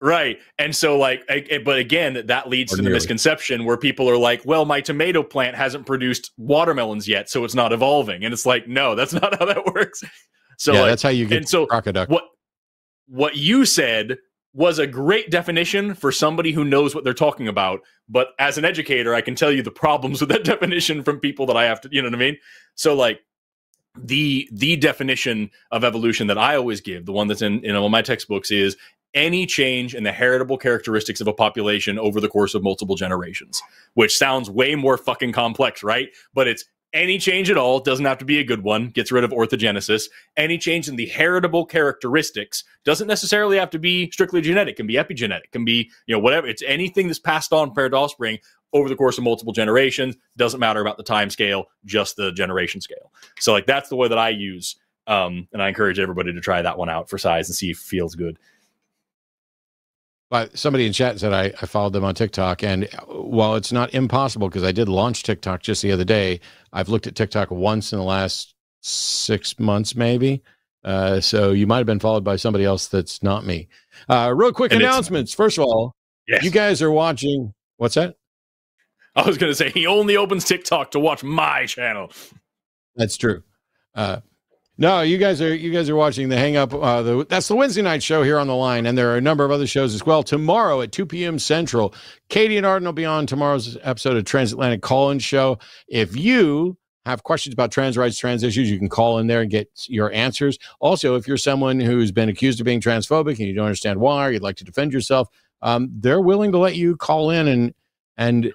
Right. And so, like, I, but again, that leads or to nearly. the misconception where people are like, well, my tomato plant hasn't produced watermelons yet, so it's not evolving. And it's like, no, that's not how that works. So, yeah, like, that's how you get and so crocodile. What, what you said was a great definition for somebody who knows what they're talking about. But as an educator, I can tell you the problems with that definition from people that I have to, you know what I mean? So, like, the the definition of evolution that I always give, the one that's in in all my textbooks, is any change in the heritable characteristics of a population over the course of multiple generations, which sounds way more fucking complex, right? But it's any change at all doesn't have to be a good one, gets rid of orthogenesis. Any change in the heritable characteristics doesn't necessarily have to be strictly genetic, can be epigenetic, can be, you know, whatever. It's anything that's passed on paired offspring over the course of multiple generations. Doesn't matter about the time scale, just the generation scale. So, like, that's the way that I use. Um, and I encourage everybody to try that one out for size and see if it feels good. But somebody in chat said I, I followed them on TikTok, and while it's not impossible because I did launch TikTok just the other day, I've looked at TikTok once in the last six months, maybe. Uh, so you might have been followed by somebody else that's not me. Uh, real quick and announcements. First of all, yes. you guys are watching. What's that? I was going to say he only opens TikTok to watch my channel. That's true. Uh, no, you guys are you guys are watching the Hang Up. Uh, the, that's the Wednesday night show here on the line, and there are a number of other shows as well. Tomorrow at 2 p.m. Central, Katy and Arden will be on tomorrow's episode of Transatlantic Call-In Show. If you have questions about trans rights, trans issues, you can call in there and get your answers. Also, if you're someone who's been accused of being transphobic and you don't understand why, or you'd like to defend yourself, um, they're willing to let you call in and and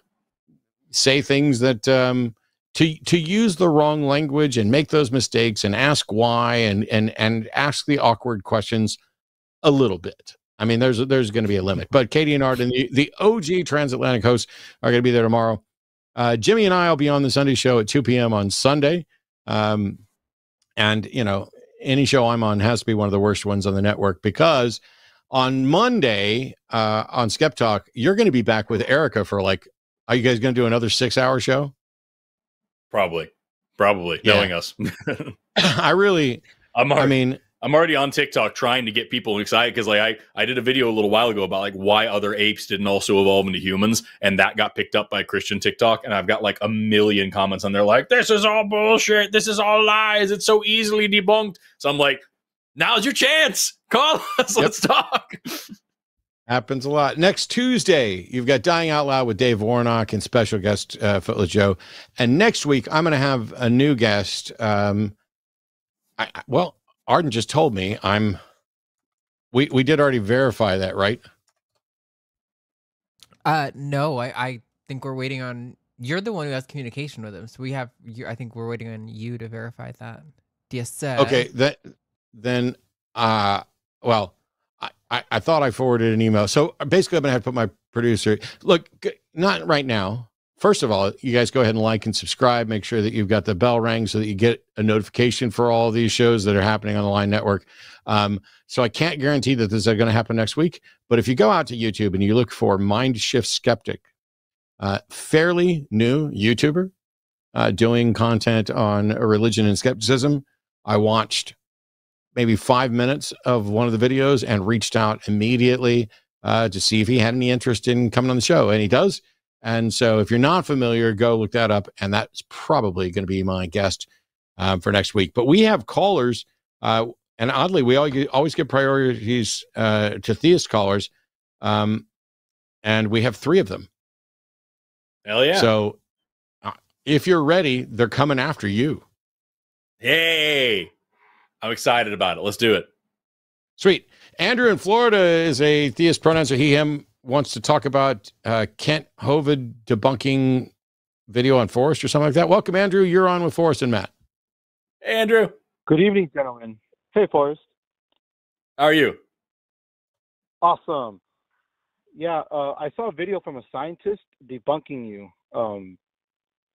say things that um, to to use the wrong language and make those mistakes and ask why and and and ask the awkward questions a little bit. I mean, there's there's going to be a limit. But Katy and Arden, the, the OG transatlantic hosts, are going to be there tomorrow. Uh, Jimmy and I will be on the Sunday show at 2 p.m. on Sunday. Um, and you know, any show I'm on has to be one of the worst ones on the network because on Monday uh, on Skeptalk, you're going to be back with Erica for like. Are you guys going to do another six hour show? Probably, probably yeah. knowing us. I really, I'm. Already, I mean, I'm already on TikTok trying to get people excited because, like, I I did a video a little while ago about like why other apes didn't also evolve into humans, and that got picked up by Christian TikTok, and I've got like a million comments on there like, "This is all bullshit. This is all lies. It's so easily debunked." So I'm like, now's your chance. Call us. Yep. Let's talk. Happens a lot. Next Tuesday, you've got Dying Out Loud with Dave Warnock and special guest uh, Footless Joe. And next week, I'm going to have a new guest. Um, I, well, Arden just told me I'm. We we did already verify that, right? Uh, no, I I think we're waiting on. You're the one who has communication with him, so we have. You, I think we're waiting on you to verify that. Yes, sir. Okay, that then. Uh, well I, I thought I forwarded an email. So basically, I'm going to have to put my producer. Look, not right now. First of all, you guys go ahead and like and subscribe. Make sure that you've got the bell rang so that you get a notification for all these shows that are happening on the Line Network. Um, so I can't guarantee that this is going to happen next week. But if you go out to YouTube and you look for Mind Shift Skeptic, uh, fairly new YouTuber uh, doing content on religion and skepticism, I watched maybe five minutes of one of the videos and reached out immediately uh, to see if he had any interest in coming on the show. And he does. And so if you're not familiar, go look that up. And that's probably going to be my guest um, for next week. But we have callers. Uh, and oddly, we always get priorities uh, to theist callers. Um, and we have three of them. Hell yeah. So uh, if you're ready, they're coming after you. hey, I'm excited about it. Let's do it. Sweet. Andrew in Florida is a theist pronoun, so he, him wants to talk about uh, Kent Hovind debunking video on Forrest or something like that. Welcome, Andrew. You're on with Forrest and Matt. Hey, Andrew, Good evening, gentlemen. Hey, Forrest. how are you? Awesome. Yeah, uh, I saw a video from a scientist debunking you. Um,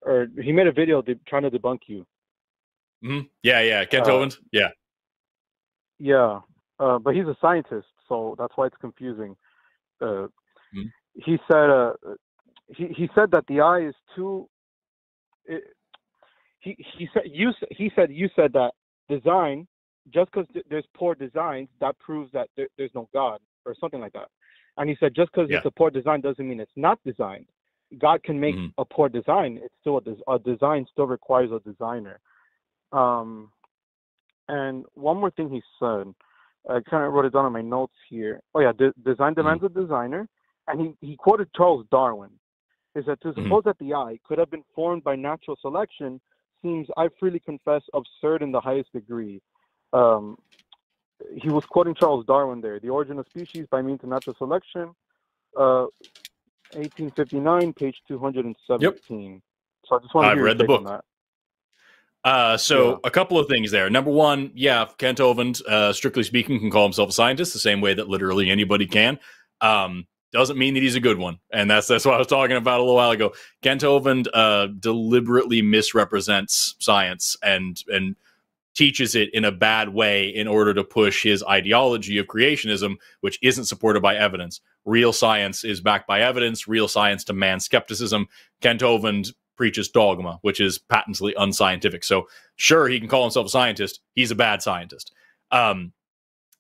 or he made a video de- trying to debunk you. Hmm Yeah, yeah. Kent Uh, Hovind. Yeah. Yeah, uh, but he's a scientist, so that's why it's confusing. Uh, Mhm. He said uh, he he said that the eye is too. It, he he said you he said you said that design just because there's poor designs that proves that there, there's no God or something like that. And he said just because Yeah. it's a poor design doesn't mean it's not designed. God can make Mhm. a poor design. It's still a, des- a design still requires a designer. Um, and one more thing he said, I kind of wrote it down on my notes here. Oh yeah, de- design demands a designer, and he, he quoted Charles Darwin. He said to Mhm. suppose that the eye could have been formed by natural selection seems, I freely confess, absurd in the highest degree. Um, he was quoting Charles Darwin there. The origin of species by means of natural selection, uh, 1859, page 217. Yep. So I just want to I've read the book. Uh, so Yeah. a couple of things there. Number one, yeah, Kent Hovind, uh, strictly speaking, can call himself a scientist the same way that literally anybody can. Um, doesn't mean that he's a good one, and that's that's what I was talking about a little while ago. Kent Hovind uh, deliberately misrepresents science and and teaches it in a bad way in order to push his ideology of creationism, which isn't supported by evidence. Real science is backed by evidence. Real science demands skepticism. Kent Hovind preaches dogma, which is patently unscientific. So, sure, he can call himself a scientist. He's a bad scientist. Um,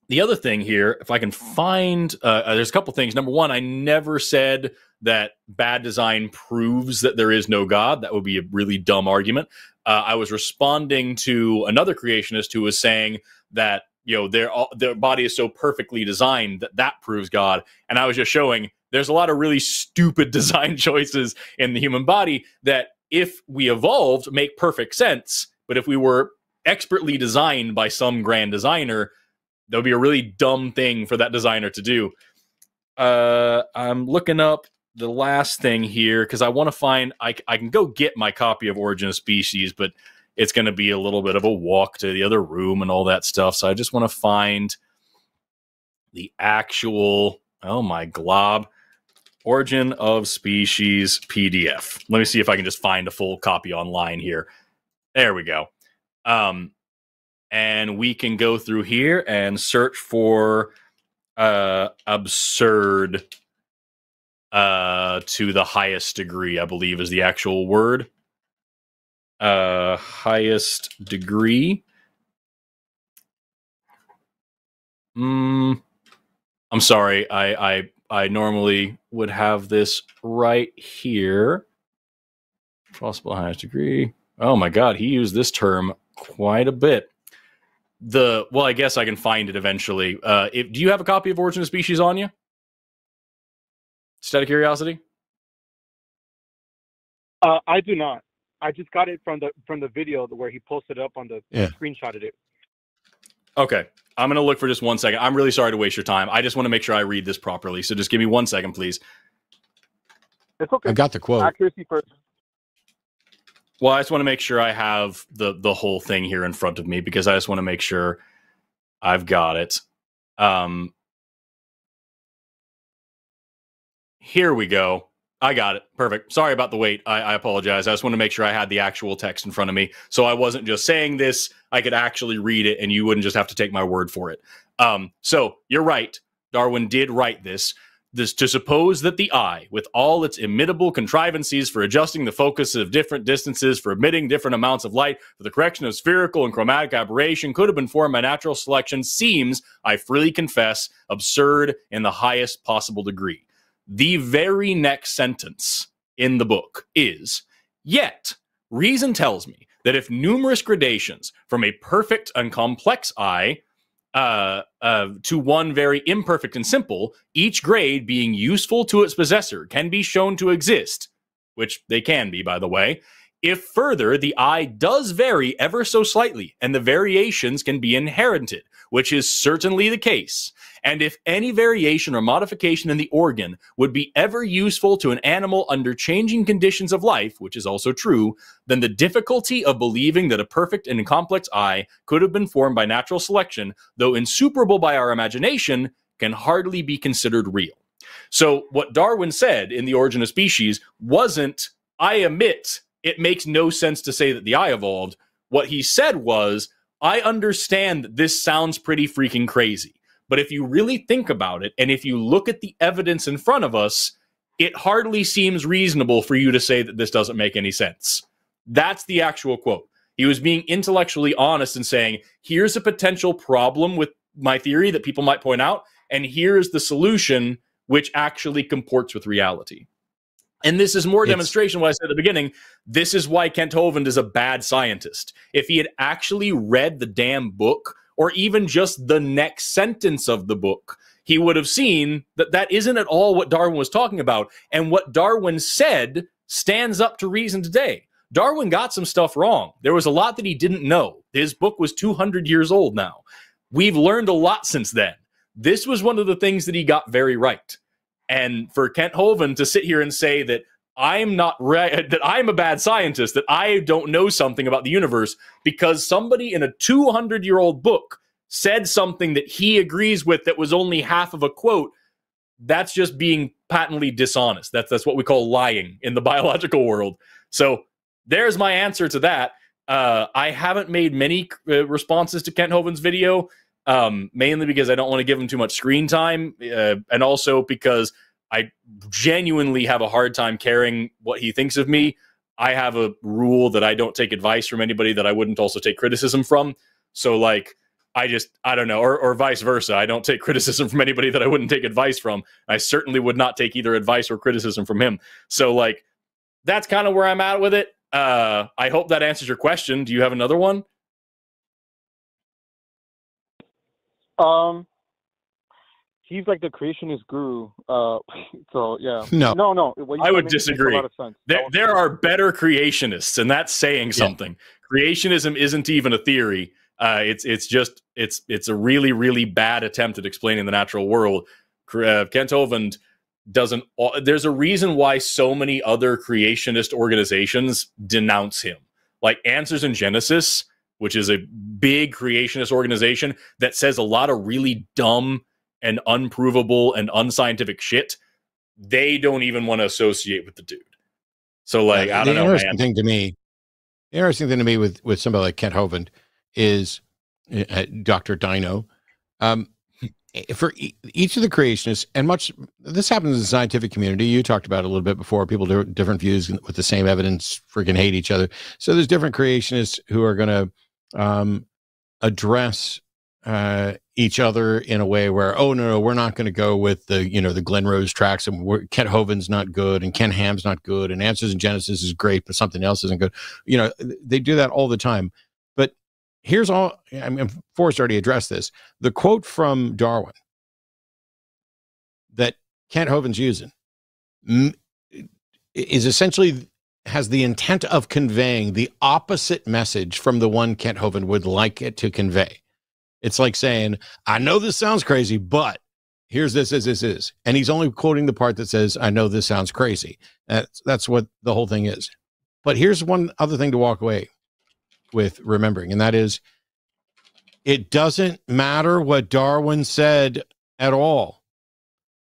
the other thing here, if I can find, uh, uh, there's a couple things. Number one, I never said that bad design proves that there is no God. That would be a really dumb argument. Uh, I was responding to another creationist who was saying that you know their their body is so perfectly designed that that proves God, and I was just showing there's a lot of really stupid design choices in the human body that, if we evolved, make perfect sense. But if we were expertly designed by some grand designer, that would be a really dumb thing for that designer to do. Uh, I'm looking up the last thing here because I want to find I, I can go get my copy of Origin of Species, but it's going to be a little bit of a walk to the other room and all that stuff. So I just want to find the actual oh my glob Origin of Species PDF. Let me see if I can just find a full copy online here. There we go. Um, and we can go through here and search for uh absurd uh to the highest degree i believe is the actual word uh highest degree mm, i'm sorry i i i normally would have this right here possible highest degree oh my god he used this term quite a bit the well i guess i can find it eventually uh if, do you have a copy of origin of species on you just out of curiosity Uh, I do not. I just got it from the from the video where he posted it up on the Yeah. screenshotted it. Okay i'm gonna look for just one second i'm really sorry to waste your time i just want to make sure i read this properly so just give me one second please It's okay. I got the quote. Accuracy first. well i just want to make sure i have the the whole thing here in front of me because i just want to make sure i've got it um here we go I got it. Perfect. Sorry about the wait. I, I apologize. I just want to make sure I had the actual text in front of me. So I wasn't just saying this. I could actually read it and you wouldn't just have to take my word for it. Um, so you're right. Darwin did write this. This to suppose that the eye, with all its imitable contrivances for adjusting the focus of different distances, for emitting different amounts of light, for the correction of spherical and chromatic aberration, could have been formed by natural selection, seems, I freely confess, absurd in the highest possible degree. The very next sentence in the book is Yet, reason tells me that if numerous gradations from a perfect and complex eye uh, uh, to one very imperfect and simple, each grade being useful to its possessor can be shown to exist, which they can be, by the way, if further the eye does vary ever so slightly, and the variations can be inherited, which is certainly the case. And if any variation or modification in the organ would be ever useful to an animal under changing conditions of life, which is also true, then the difficulty of believing that a perfect and complex eye could have been formed by natural selection, though insuperable by our imagination, can hardly be considered real. So, what Darwin said in The Origin of Species wasn't, I admit it makes no sense to say that the eye evolved. What he said was, I understand that this sounds pretty freaking crazy. But if you really think about it, and if you look at the evidence in front of us, it hardly seems reasonable for you to say that this doesn't make any sense. That's the actual quote. He was being intellectually honest and saying, here's a potential problem with my theory that people might point out, and here's the solution which actually comports with reality. And this is more demonstration what I said at the beginning. This is why Kent Hovind is a bad scientist. If he had actually read the damn book, or even just the next sentence of the book, he would have seen that that isn't at all what Darwin was talking about. And what Darwin said stands up to reason today. Darwin got some stuff wrong. There was a lot that he didn't know. His book was 200 years old now. We've learned a lot since then. This was one of the things that he got very right. And for Kent Hovind to sit here and say that I'm not right, that I'm a bad scientist, that I don't know something about the universe because somebody in a 200 year old book said something that he agrees with that was only half of a quote. That's just being patently dishonest. That's that's what we call lying in the biological world. So there's my answer to that. Uh, I haven't made many uh, responses to Kent Hovind's video, um, mainly because I don't want to give him too much screen time, uh, and also because I genuinely have a hard time caring what he thinks of me. I have a rule that I don't take advice from anybody that I wouldn't also take criticism from. So like I just I don't know, or or vice versa. I don't take criticism from anybody that I wouldn't take advice from. I certainly would not take either advice or criticism from him. So like that's kind of where I'm at with it. Uh I hope that answers your question. Do you have another one? Um he's like the creationist guru. Uh, so yeah, no, no, no. I would disagree. There, there are better creationists, and that's saying something. Yeah. Creationism isn't even a theory. Uh, it's it's just it's it's a really really bad attempt at explaining the natural world. Uh, Kent Hovind doesn't. There's a reason why so many other creationist organizations denounce him, like Answers in Genesis, which is a big creationist organization that says a lot of really dumb and unprovable and unscientific shit, they don't even want to associate with the dude. So like, I don't know. Interesting man. thing to me, interesting thing to me with with somebody like Kent Hovind is uh, Dr. Dino. Um, for e- each of the creationists, and much this happens in the scientific community. You talked about it a little bit before. People do different views with the same evidence, freaking hate each other. So there's different creationists who are going to um, address uh, each other in a way where, oh no, no we're not going to go with the you know the Glen Rose tracks, and we're, Kent Hovind's not good, and Ken Ham's not good, and Answers in Genesis is great, but something else isn't good. You know, they do that all the time. But here's all. I mean, Forrest already addressed this. The quote from Darwin that Kent Hovind's using is essentially has the intent of conveying the opposite message from the one Kent Hovind would like it to convey. It's like saying, I know this sounds crazy, but here's this as this is. And he's only quoting the part that says, I know this sounds crazy. That's, that's what the whole thing is. But here's one other thing to walk away with remembering, and that is it doesn't matter what Darwin said at all.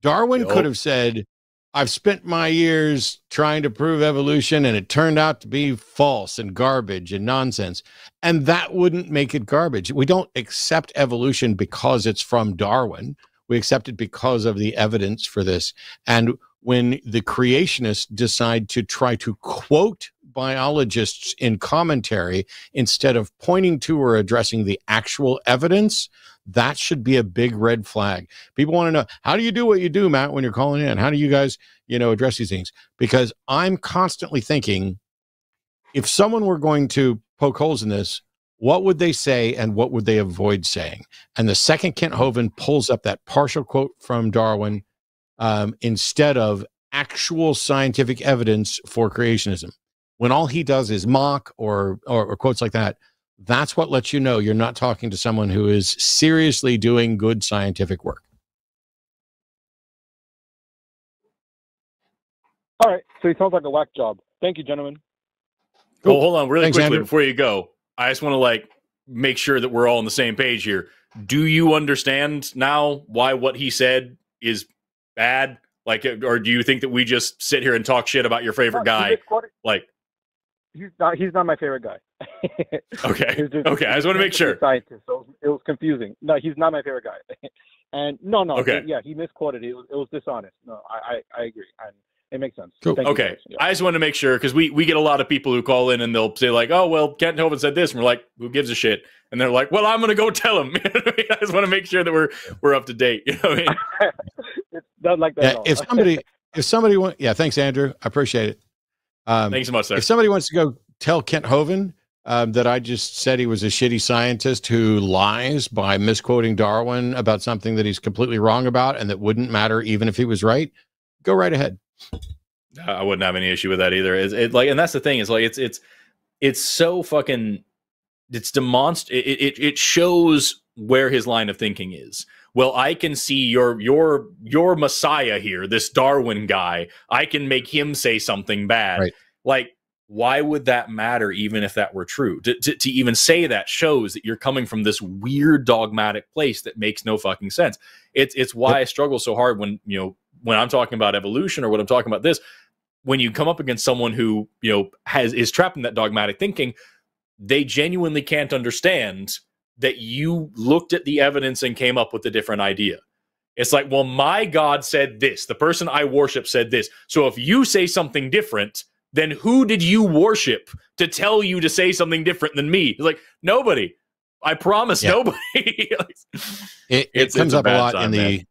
Darwin yep. could have said, I've spent my years trying to prove evolution and it turned out to be false and garbage and nonsense. And that wouldn't make it garbage. We don't accept evolution because it's from Darwin. We accept it because of the evidence for this. And when the creationists decide to try to quote biologists in commentary instead of pointing to or addressing the actual evidence, that should be a big red flag. People want to know how do you do what you do, Matt, when you're calling in? How do you guys, you know, address these things? Because I'm constantly thinking if someone were going to poke holes in this, what would they say and what would they avoid saying? And the second Kent Hovind pulls up that partial quote from Darwin um, instead of actual scientific evidence for creationism. When all he does is mock or, or, or quotes like that, that's what lets you know you're not talking to someone who is seriously doing good scientific work. All right, so he sounds like a whack job. Thank you, gentlemen. Cool. Well, hold on, really Thanks, quickly Andrew. before you go. I just want to like make sure that we're all on the same page here. Do you understand now why what he said is bad? Like, uh, or do you think that we just sit here and talk shit about your favorite No, guy? misquoted- Like, He's not. He's not my favorite guy. Okay, just- okay. I just want to make sure. a Scientist, so it was, confusing. No, he's not my favorite guy. and no, no. Okay. Yeah, he misquoted. It was, it was dishonest. No, I, I, I agree. And it makes sense. Cool. Thank Okay. Yeah. I just want to make sure because we we get a lot of people who call in and they'll say like, "Oh, well, Kent Hovind said this," and we're like, "Who gives a shit?" And they're like, "Well, I'm gonna go tell him." I just want to make sure that we're we're up to date. You know what I mean? it's not like that. Yeah, at all. if somebody, if somebody want, yeah, thanks, Andrew. I appreciate it. Um, Thanks so much, sir. if somebody wants to go tell Kent Hovind um, that I just said he was a shitty scientist who lies by misquoting Darwin about something that he's completely wrong about and that wouldn't matter even if he was right, go right ahead. I wouldn't have any issue with that either. It's it like, and that's the thing is like, it's it's it's so fucking. It's demonst. It, it it shows where his line of thinking is. Well, I can see your your your Messiah here, this Darwin guy. I can make him say something bad. Right. Like, why would that matter? Even if that were true, to, to to even say that shows that you're coming from this weird dogmatic place that makes no fucking sense. It's it's why I struggle so hard when you know when I'm talking about evolution or when I'm talking about this when you come up against someone who you know has is trapped in that dogmatic thinking they genuinely can't understand that you looked at the evidence and came up with a different idea it's like well my god said this the person i worship said this so if you say something different then who did you worship to tell you to say something different than me it's like nobody i promise Yeah. nobody It, it It's- comes it's up a bad lot time, in the man.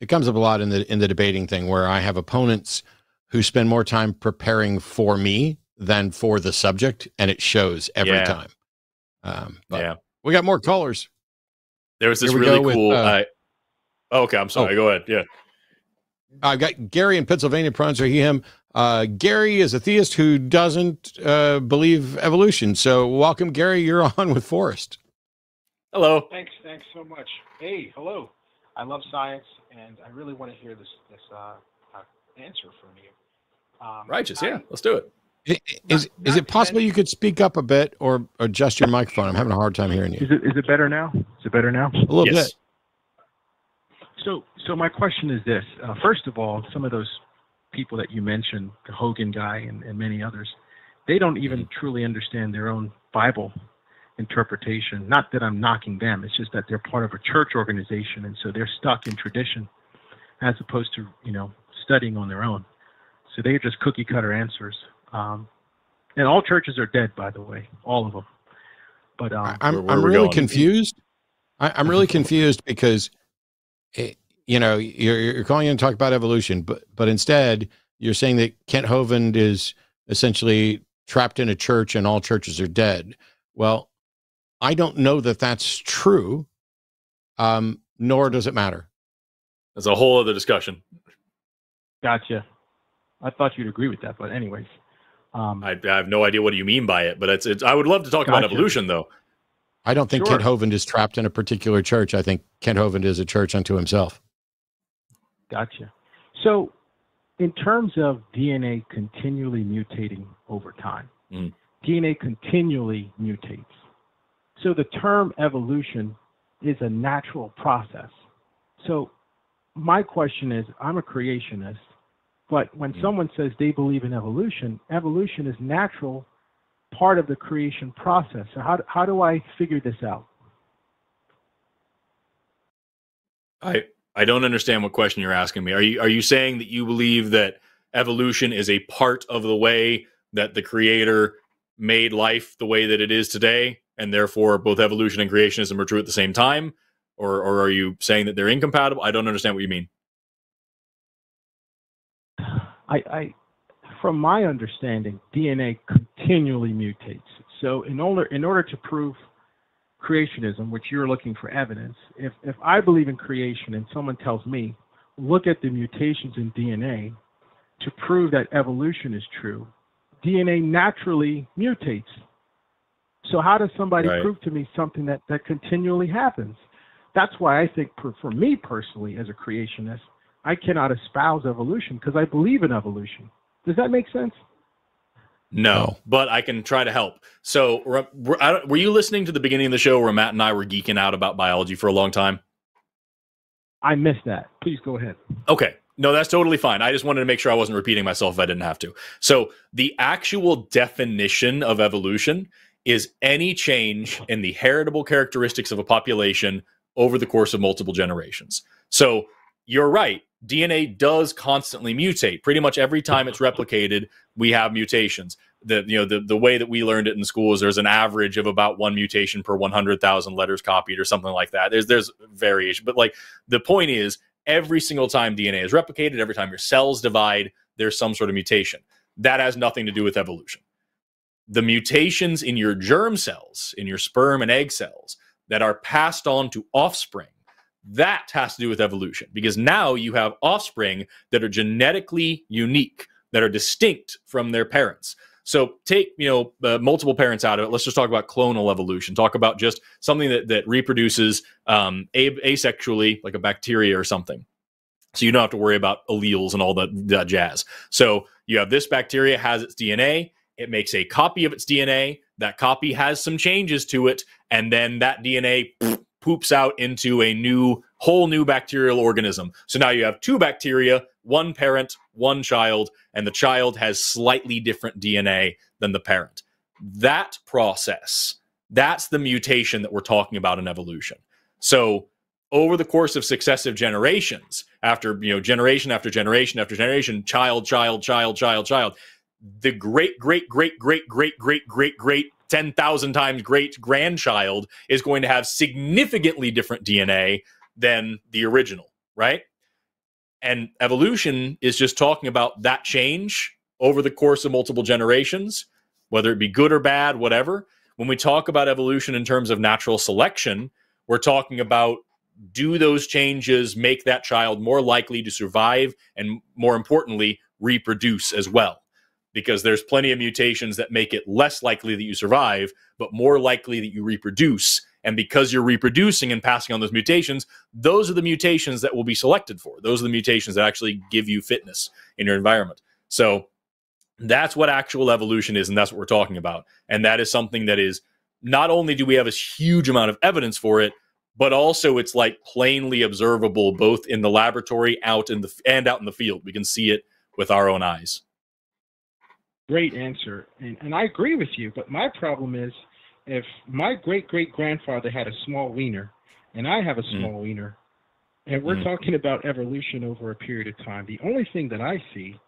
it comes up a lot in the in the debating thing where I have opponents who spend more time preparing for me than for the subject, and it shows every Yeah. time. Um, but yeah we got more callers. there was this really go with, cool uh, uh, okay i'm sorry oh. go ahead yeah I've got Gary in Pennsylvania, pronouns are he, him. Uh, Gary is a theist who doesn't uh, believe evolution. So, welcome, Gary. You're on with Forrest. hello Thanks, thanks so much. Hey, hello. I love science, and I really want to hear this this uh, uh, answer from you. Um, righteous I- yeah let's do it. Is I- i- Is, Not- is it possible you could speak up a bit or adjust your microphone? I'm having a hard time hearing you. Is it is it better now? Is it better now? A little yes bit. So, so my question is this: uh, First of all, some of those people that you mentioned, the Hogan guy and, and many others, they don't even truly understand their own Bible interpretation. Not that I'm knocking them; it's just that they're part of a church organization, and so they're stuck in tradition, as opposed to you know studying on their own. So they're just cookie cutter answers. Um, and all churches are dead, by the way, all of them. But um, I- I'm, Where- where I'm really going. confused. I, I'm really confused because, it, you know, you're, you're calling in to talk about evolution, but but instead you're saying that Kent Hovind is essentially trapped in a church and all churches are dead. Well, I don't know that that's true. Um, nor does it matter. that's a whole other discussion Gotcha. I thought you'd agree with that, but anyways. Um, I, I have no idea what you mean by it, but it's, it's I would love to talk about evolution though. I don't think Sure. Kent Hovind is trapped in a particular church. I think Kent Hovind is a church unto himself. Gotcha. So, in terms of DNA continually mutating over time, Mm. DNA continually mutates. So, the term evolution is a natural process. So, my question is I'm a creationist, but when Mm. someone says they believe in evolution, evolution is natural part of the creation process. So, how, how do I figure this out? I I don't understand what question you're asking me. Are you are you saying that you believe that evolution is a part of the way that the creator made life the way that it is today and therefore both evolution and creationism are true at the same time or or are you saying that they're incompatible? I don't understand what you mean. I, I, from my understanding, DNA continually mutates. So in order in order to prove creationism, which you're looking for evidence, if if I believe in creation and someone tells me, look at the mutations in DNA to prove that evolution is true, DNA naturally mutates. So how does somebody Right. prove to me something that that continually happens? That's why I think for, for me personally as a creationist, I cannot espouse evolution because I believe in evolution. Does that make sense? No, No. but I can try to help. So, were, were, were you listening to the beginning of the show where Matt and I were geeking out about biology for a long time? I missed that. Please go ahead. Okay. No, that's totally fine. I just wanted to make sure I wasn't repeating myself if I didn't have to. So, the actual definition of evolution is any change in the heritable characteristics of a population over the course of multiple generations. So, you're right. DNA does constantly mutate. Pretty much every time it's replicated, we have mutations. The you know the the way that we learned it in school is there's an average of about one mutation per 100,000 letters copied or something like that. There's there's variation, but like the point is every single time DNA is replicated, every time your cells divide, there's some sort of mutation. That has nothing to do with evolution. The mutations in your germ cells, in your sperm and egg cells that are passed on to offspring, that has to do with evolution because now you have offspring that are genetically unique, that are distinct from their parents. So take you know uh, multiple parents out of it. Let's just talk about clonal evolution. Talk about just something that that reproduces um, asexually, like a bacteria or something. So you don't have to worry about alleles and all that, that jazz. So you have this bacteria has its DNA. It makes a copy of its DNA. That copy has some changes to it, and then that DNA poops out into a new whole new bacterial organism. So now you have two bacteria, one parent, one child, and the child has slightly different DNA than the parent. That process, that's the mutation that we're talking about in evolution. So over the course of successive generations, after you know generation after generation after generation, child, child, child, child, child, the great, great, great, great, great, great, great, great ten thousand times great grandchild is going to have significantly different DNA than the original, right? And evolution is just talking about that change over the course of multiple generations, whether it be good or bad, whatever. When we talk about evolution in terms of natural selection, we're talking about do those changes make that child more likely to survive and more importantly reproduce as well because there's plenty of mutations that make it less likely that you survive but more likely that you reproduce. And because you're reproducing and passing on those mutations those are the mutations that will be selected for. Those are the mutations that actually give you fitness in your environment. So that's what actual evolution is and that's what we're talking about. And that is something that is not only do we have a huge amount of evidence for it but also it's like plainly observable both in the laboratory out in the and out in the field. We can see it with our own eyes Great answer. And, and I agree with you, but my problem is if my great great grandfather had a small wiener and I have a Mm. small wiener, and we're Mm. talking about evolution over a period of time, the only thing that I see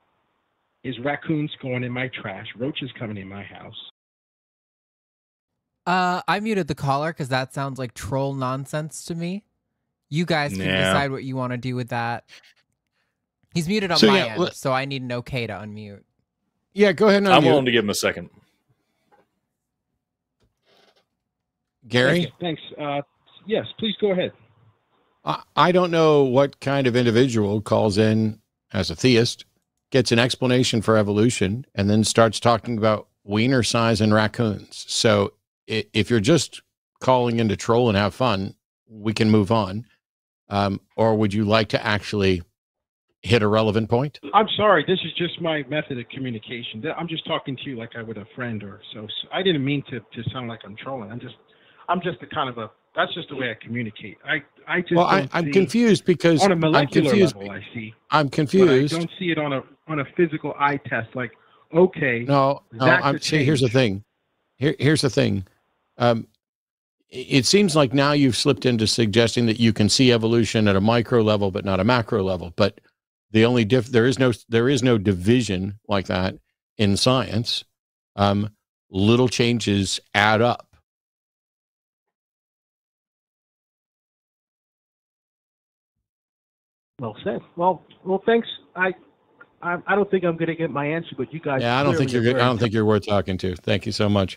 is raccoons going in my trash, roaches coming in my house. Uh, I muted the caller because that sounds like troll nonsense to me. You guys can Yeah. decide what you want to do with that. He's muted on So, my yeah, end, so I need an okay to unmute. Yeah, go ahead and i'm willing to give him a second Gary. Thanks. Uh, yes, please go ahead. I I don't know what kind of individual calls in as a theist, gets an explanation for evolution, and then starts talking about wiener size and raccoons. So if you're just calling in to troll and have fun, we can move on. Um, or would you like to actually hit a relevant point? I'm sorry. This is just my method of communication. I'm just talking to you like I would a friend or so. so I didn't mean to, to sound like I'm trolling. I'm just I'm just a kind of a that's just the way I communicate. I I just Well, I, I'm see- confused because on a I'm molecular confused. level. I see, I'm but I don't see it on a on a physical eye test. Like okay, No, no. I'm see. Here's the thing. Here, here's the thing. Um, it seems like now you've slipped into suggesting that you can see evolution at a micro level, but not a macro level. But the only diff there is no there is no division like that in science. Um, little changes add up. well said. Well, well, thanks. I I, I don't think I'm going to get my answer, but you guys. Yeah, I don't think you're good. I don't think you're worth talking to. Thank you so much.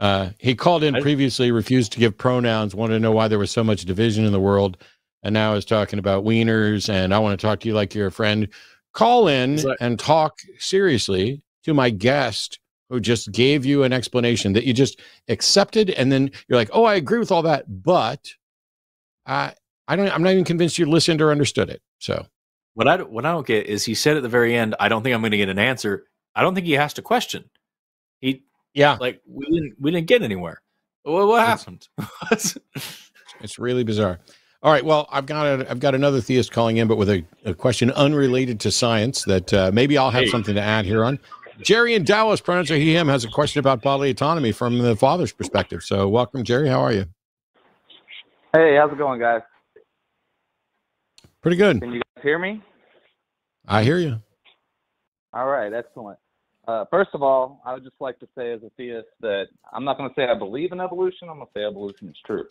Uh, he called in previously, refused to give pronouns, wanted to know why there was so much division in the world, and now is talking about wieners. And I want to talk to you like you're a friend. Call in It's like- and talk seriously to my guest who just gave you an explanation that you just accepted, and then you're like, "Oh, I agree with all that," but I, I don't. I'm not even convinced you listened or understood it. So What I don't- what I don't get is he said at the very end, "I don't think I'm going to get an answer." I don't think he asked a question. He yeah, like we didn't we didn't get anywhere. What, happened? It's really bizarre. All right. Well, I've got a, I've got another theist calling in, but with a, a question unrelated to science that uh, maybe I'll have Hey. something to add here on. Jerry in Dallas, pronouncer he him, has a question about bodily autonomy from the father's perspective. So, welcome, Jerry. How are you? Hey, how's it going, guys? Pretty good. Can you guys hear me? I hear you. All right, excellent. Uh, first of all, I would just like to say as a theist that I'm not going to say I believe in evolution. I'm going to say evolution is true.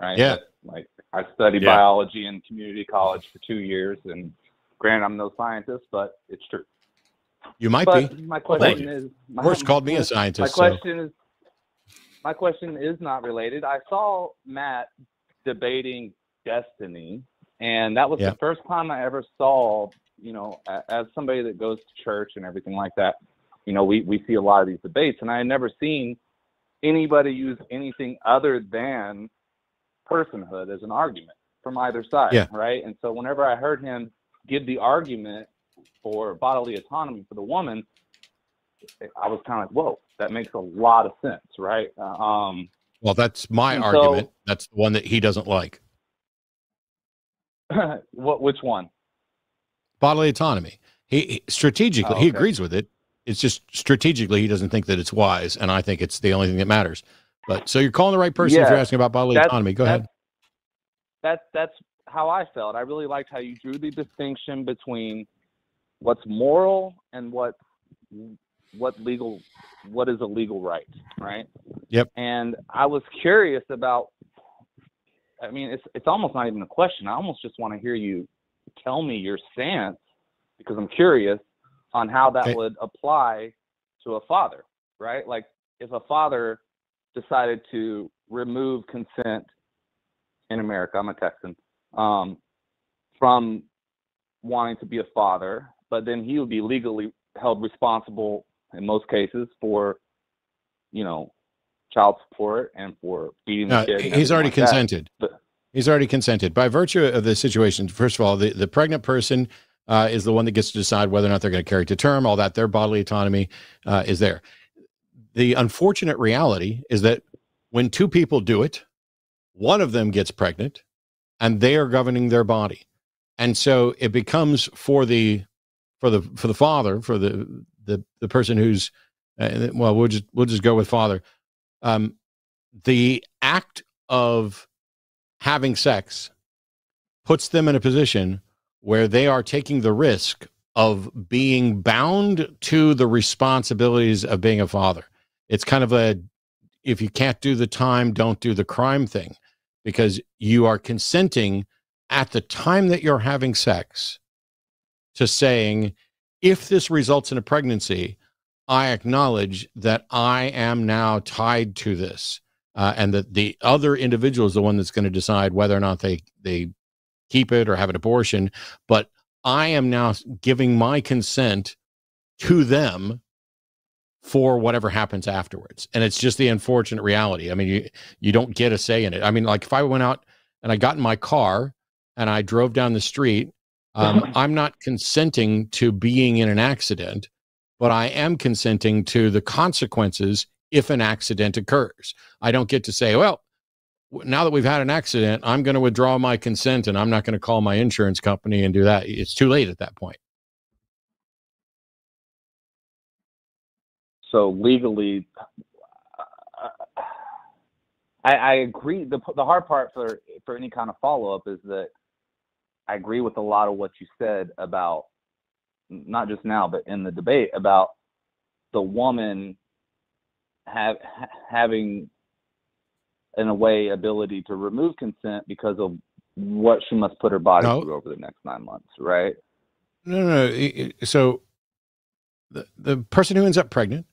Right? Yeah. Like I studied Yeah. biology in community college for two years, and granted, I'm no scientist, but it's true. You might But be. my Well, question is, my, Forrest called me a scientist. My so- question is, my question is not related. I saw Matt debating Destiny, and that was Yeah. the first time I ever saw, you know, as somebody that goes to church and everything like that. You know, we we see a lot of these debates, and I had never seen anybody use anything other than personhood as an argument from either side, Yeah. right? And so whenever I heard him give the argument for bodily autonomy for the woman, I was kind of like, whoa, that makes a lot of sense, right? Uh, Um, Well, that's my argument. so- That's the one that he doesn't like. what? Which one? Bodily autonomy. He, he strategically Oh, he agrees with it. It's just strategically he doesn't think that it's wise, and I think it's the only thing that matters. But so you're calling the right person if you're asking about bodily autonomy. Go ahead. That's that's how I felt. I really liked how you drew the distinction between what's moral and what what legal what is a legal right, right? Yep. And I was curious about. I mean, it's it's almost not even a question. I almost just want to hear you tell me your stance because I'm curious on how that Okay. would apply to a father, right? Like if a father decided to remove consent in America, I'm a Texan, um, from wanting to be a father, but then he would be legally held responsible in most cases for, you know, child support and for feeding the kid. he's already like consented. But- He's already consented by virtue of the situation. First of all, the, the pregnant person uh, is the one that gets to decide whether or not they're going to carry to term. All that their bodily autonomy uh, is there. The unfortunate reality is that when two people do it, one of them gets pregnant, and they are governing their body, and so it becomes for the for the for the father for the the the person who's uh, well we'll just we'll just go with father. Um, the act of having sex puts them in a position where they are taking the risk of being bound to the responsibilities of being a father. It's kind of a if you can't do the time, don't do the crime thing because you are consenting at the time that you're having sex to saying, if this results in a pregnancy, I acknowledge that I am now tied to this uh, and that the other individual is the one that's going to decide whether or not they they keep it or have an abortion but i am now giving my consent to them for whatever happens afterwards and it's just the unfortunate reality i mean you you don't get a say in it i mean like if i went out and i got in my car and i drove down the street um, i'm not consenting to being in an accident but i am consenting to the consequences if an accident occurs I don't get to say, well, now that we've had an accident, I'm going to withdraw my consent and I'm not going to call my insurance company and do that. It's too late at that point. So legally, I, I agree. The the hard part for for any kind of follow up is that I agree with a lot of what you said about not just now, but in the debate about the woman have having in a way ability to remove consent because of what she must put her body No. through over the next nine months, right? No, no, no. So the, the person who ends up pregnant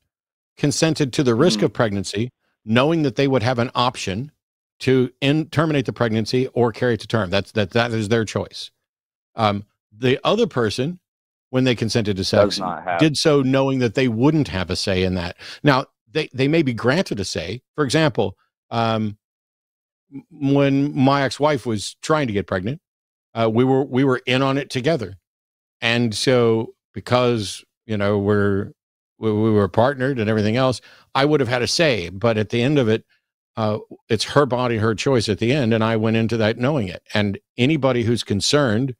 consented to the risk Mhm. of pregnancy knowing that they would have an option to in, terminate the pregnancy or carry it to term. That's that that is their choice. Um, the other person, when they consented to sex, Does not have. did so knowing that they wouldn't have a say in that. Now, they, they may be granted a say. For example, um, when my ex-wife was trying to get pregnant, uh, we were we were in on it together, and so because you know we're we, we were partnered and everything else, I would have had a say. But at the end of it, uh, it's her body, her choice at the end, and I went into that knowing it. And anybody who's concerned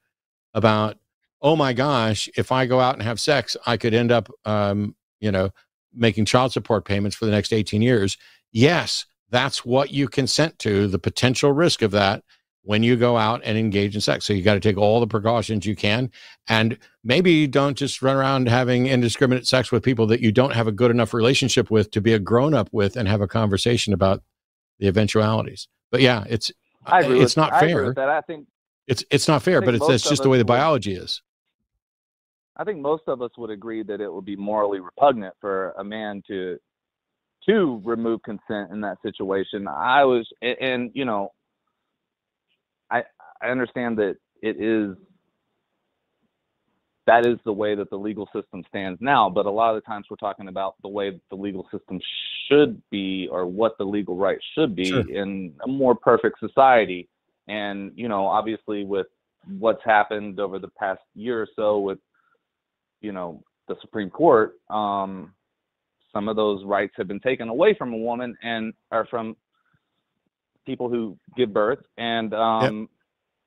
about oh my gosh, if I go out and have sex, I could end up, um, you know, making child support payments for the next 18 years. Yes, that's what you consent to, the potential risk of that when you go out and engage in sex. So you got to take all the precautions you can. And maybe don't just run around having indiscriminate sex with people that you don't have a good enough relationship with to be a grown up with and have a conversation about the eventualities. But yeah, it's I agree it's not I agree fair. with that. I think It's it's not fair, but it's that's just the way the would- biology is. I think most of us would agree that it would be morally repugnant for a man to to remove consent in that situation. I was, and, and you know, I understand that it is that is the way that the legal system stands now. But a lot of the times we're talking about the way the legal system should be, or what the legal right should be Sure. in a more perfect society. And you know, obviously with what's happened over the past year or so with you know the Supreme Court, um, some of those rights have been taken away from a woman and are from people who give birth, and um,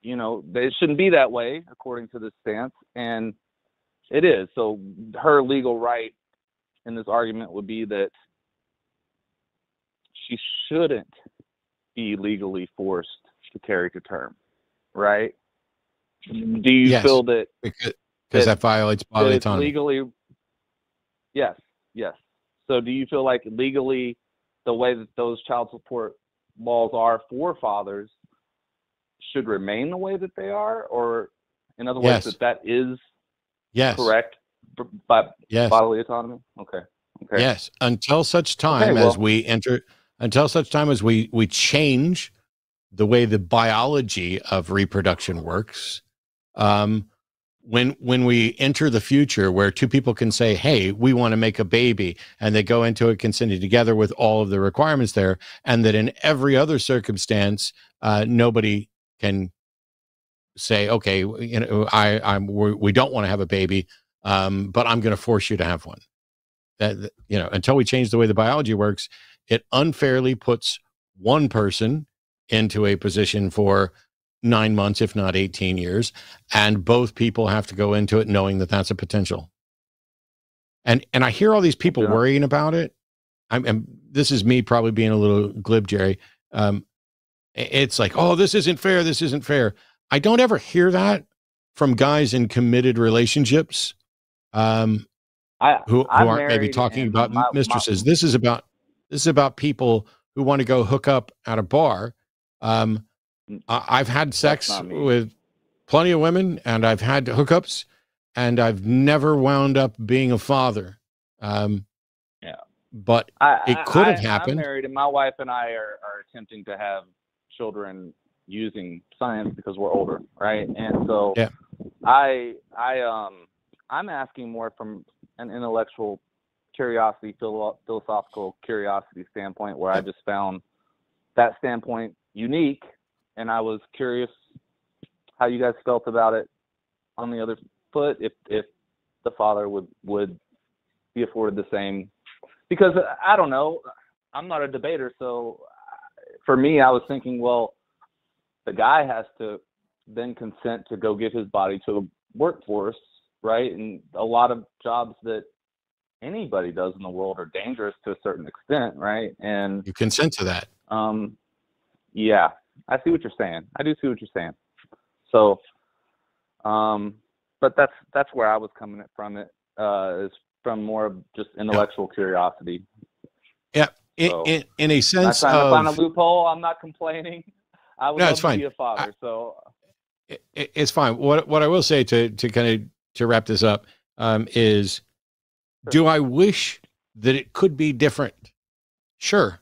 you know they- it shouldn't be that way according to this stance, and it is. So her legal right in this argument would be that she shouldn't be legally forced to carry to term, right? Do you Yes. feel that Because That- that violates bodily autonomy. legally yes yes so do you feel like legally the way that those child support laws are for fathers should remain the way that they are or in other Yes. words that that is yes. correct by Yes. bodily autonomy okay okay Yes. Until such time as well- we enter until such time as we we change the way the biology of reproduction works. Um when when we enter the future where two people can say, "Hey, we want to make a baby," and they go into it consenting together with all of the requirements there, and that in every other circumstance, uh, nobody can say, "Okay, you know, I I'm we don't want to have a baby, um, but I'm going to force you to have one." That you know, until we change the way the biology works, it unfairly puts one person into a position for nine months, if not 18 years. And both people have to go into it knowing that that's a potential. And, and I hear all these people Yeah. worrying about it. I'm, and this is me probably being a little glib, Jerry. Um, it's like, oh, this isn't fair. This isn't fair. I don't ever hear that from guys in committed relationships. Um, I, who, who aren't maybe talking about my- my- mistresses. this is about this is about people who want to go hook up at a bar. Um. I, I've had sex with plenty of women, and I've had hookups, and I've never wound up being a father. Um, Yeah. but I, It could have happened. I'm married, and my wife and I are, are attempting to have children using science because we're older, right? And so, Yeah. I, I, um, I'm asking more from an intellectual curiosity, philo- philosophical curiosity standpoint, where I just found that standpoint unique, and I was curious how you guys felt about it on the other foot, if if the father would would be afforded the same because uh, I don't know. I'm not a debater, so for me, I was thinking, well, the guy has to then consent to go give his body to the workforce, right? And a lot of jobs that anybody does in the world are dangerous to a certain extent, right? And you consent to that. um, yeah, I see what you're saying. I do see what you're saying. So, um, but that's that's where I was coming from it. Uh, is from more of just intellectual curiosity. In, So, in, in a sense trying to find a loophole. I'm not complaining. I would No, love it's to fine. be a father. So it, it- it's fine. What what I will say to to kind of to wrap this up um, is, Sure. do I wish that it could be different? Sure,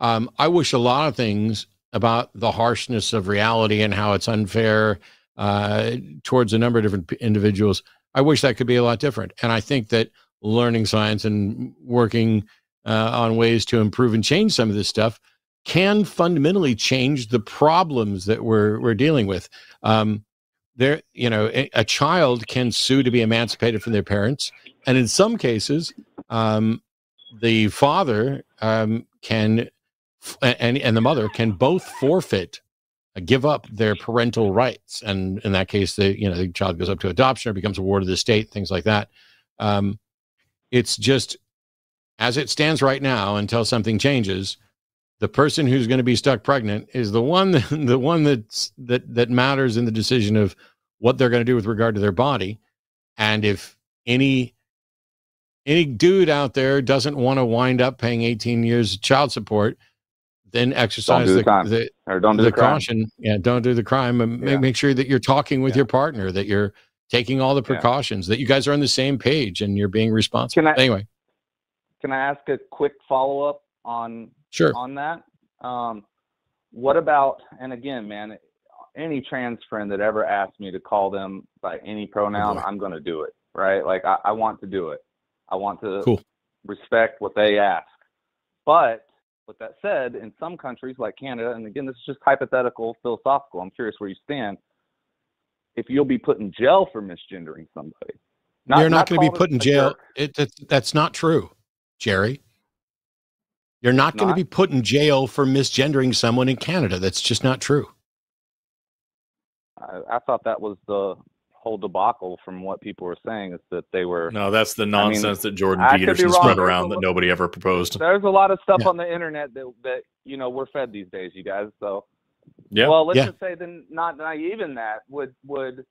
Um, I wish a lot of things about the harshness of reality and how it's unfair uh, towards a number of different individuals. I wish that could be a lot different. And I think that learning science and working uh, on ways to improve and change some of this stuff can fundamentally change the problems that we're we're dealing with. Um, there, you know, a, a, child can sue to be emancipated from their parents, and in some cases, um, the father um, can and and the mother can both forfeit uh, give up their parental rights. And in that case the you know the child goes up to adoption or becomes a ward of the state things like that. Um, it's just as it stands right now until something changes the person who's going to be stuck pregnant is the one that, the one that's that that matters in the decision of what they're going to do with regard to their body and if any any dude out there doesn't want to wind up paying 18 years of child support then exercise do the, the, the, or don't do the caution. Yeah, don't do the crime. And Yeah. make, make sure that you're talking with Yeah. your partner, that you're taking all the Yeah. precautions, that you guys are on the same page and you're being responsible. I- anyway, Can I ask a quick follow up on sure. on that? Um, what about and again, man, any trans friend that ever asked me to call them by any pronoun, boy. I'm going to do it. Right? Like I, I want to do it. I want to Cool. respect what they ask. But with that said, in some countries like Canada, and again, this is just hypothetical, philosophical. I'm curious where you stand. If you'll be put in jail for misgendering somebody, you're not, going to be put in jail. jerk. It, that's not true, Jerry. You're not going to be put in jail for misgendering someone in Canada. That's just not true. I, I thought that was the whole debacle from what people were saying is that they were. No, that's the nonsense that Jordan I Peterson spread around a that nobody ever proposed. There's a lot of stuff Yeah. on the internet that that you know we're fed these days, you guys. So Yeah. well, let's Yeah. just say then not naive in that. Would would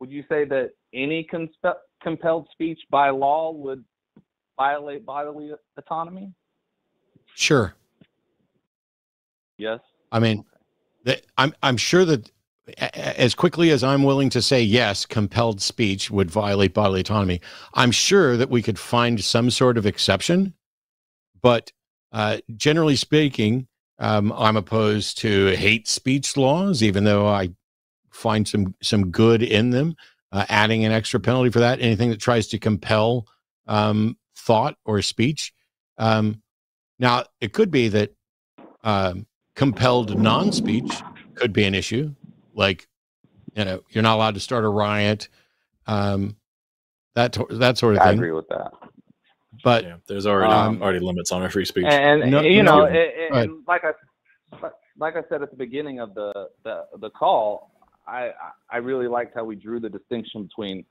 would you say that any conspe- compelled speech by law would violate bodily autonomy? Sure. Yes. I mean, that I'm I'm sure that as quickly as I'm willing to say yes, compelled speech would violate bodily autonomy. I'm sure that we could find some sort of exception, but uh, generally speaking, um, I'm opposed to hate speech laws, even though I find some some good in them. Uh, adding an extra penalty for that, anything that tries to compel um, thought or speech. Um, now, it could be that um, compelled non-speech could be an issue like you know you're not allowed to start a riot um that that sort of I thing I agree with that. but yeah, there's already Um, already limits on our free speech. And, No- you no, know, you're- and, and like I like I said at the beginning of the the, the call, I I really liked how we drew the distinction between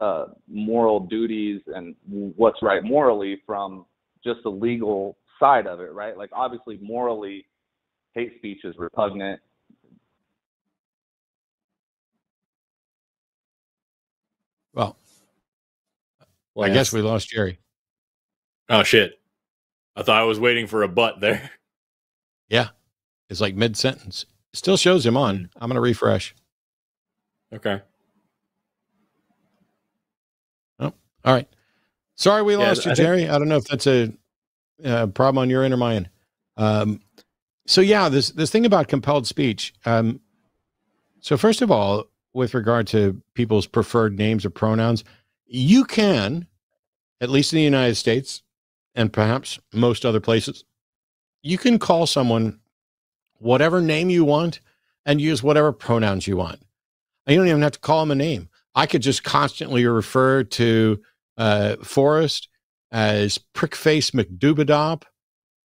uh, moral duties and what's right morally from just the legal side of it, right? Like obviously morally, hate speech is repugnant. well i guess we lost jerry Oh shit! I thought I was waiting for a butt there. Yeah, it's like mid-sentence still shows him on i'm gonna refresh Okay. All right. Sorry we Yeah, lost you I think- jerry i don't know if that's a, uh problem on your end or end. Um so yeah this this thing about compelled speech um so first of all with regard to people's preferred names or pronouns you can at least in the united states and perhaps most other places you can call someone whatever name you want and use whatever pronouns you want. You don't even have to call them a name. I could just constantly refer to uh, forrest as prickface mcdoobadop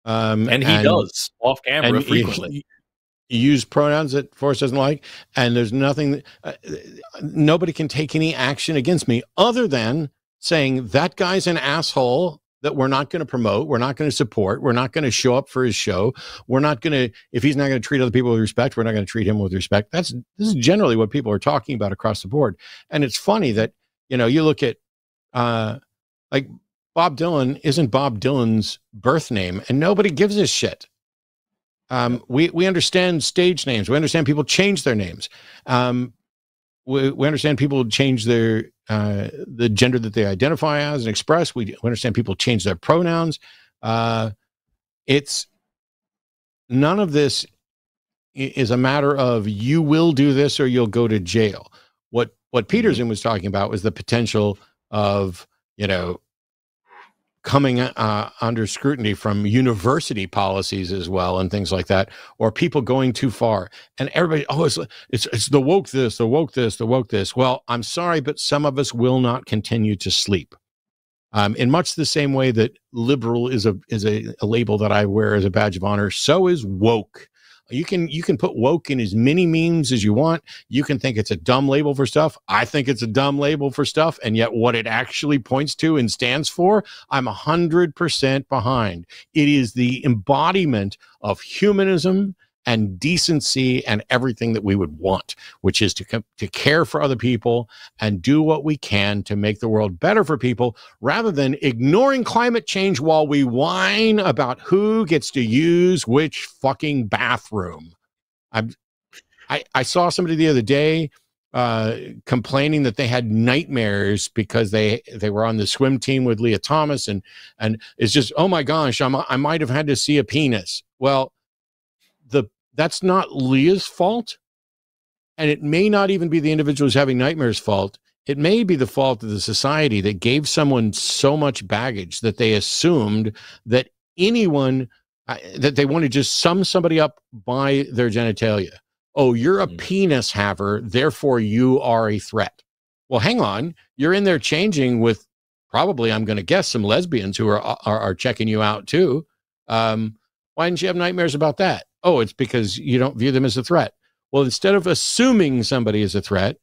um, And he does off camera and frequently. y- y- use pronouns that Forrest doesn't like, and there's nothing. Uh, nobody can take any action against me other than saying that guy's an asshole that we're not going to promote, we're not going to support, we're not going to show up for his show, we're not going to. If he's not going to treat other people with respect, we're not going to treat him with respect. That's this is generally what people are talking about across the board, and it's funny that you know you look at uh, like Bob Dylan isn't Bob Dylan's birth name, and nobody gives a shit. Um, we we understand stage names. We understand people change their names. Um, we, we understand people change their uh, the gender that they identify as and express. We, we understand people change their pronouns. Uh, it's none of this is a matter of you will do this or you'll go to jail. What what Peterson was talking about was the potential of you know coming uh, under scrutiny from university policies as well and things like that, or people going too far. And everybody, oh, it's it's it's the woke this, the woke this, the woke this. Well, I'm sorry, but some of us will not continue to sleep. Um, in much the same way that liberal is a is a, a label that I wear as a badge of honor, so is woke. You can you can put woke in as many memes as you want. You can think it's a dumb label for stuff. I think it's a dumb label for stuff, and yet what it actually points to and stands for, I'm a hundred percent behind. It is the embodiment of humanism and decency and everything that we would want, which is to to care for other people and do what we can to make the world better for people, rather than ignoring climate change while we whine about who gets to use which fucking bathroom. I'm, I I saw somebody the other day uh complaining that they had nightmares because they they were on the swim team with Lia Thomas and and it's just oh my gosh I'm, I might have had to see a penis. Well, that's not Lia's fault. And it may not even be the individual who's having nightmares fault. It may be the fault of the society that gave someone so much baggage that they assumed that anyone uh, that they want to just sum somebody up by their genitalia. Oh you're a Mm. penis haver therefore you are a threat. Well hang on. You're in there changing with probably i'm going to guess some lesbians who are, are are checking you out too. Um why didn't you have nightmares about that oh it's because you don't view them as a threat well instead of assuming somebody is a threat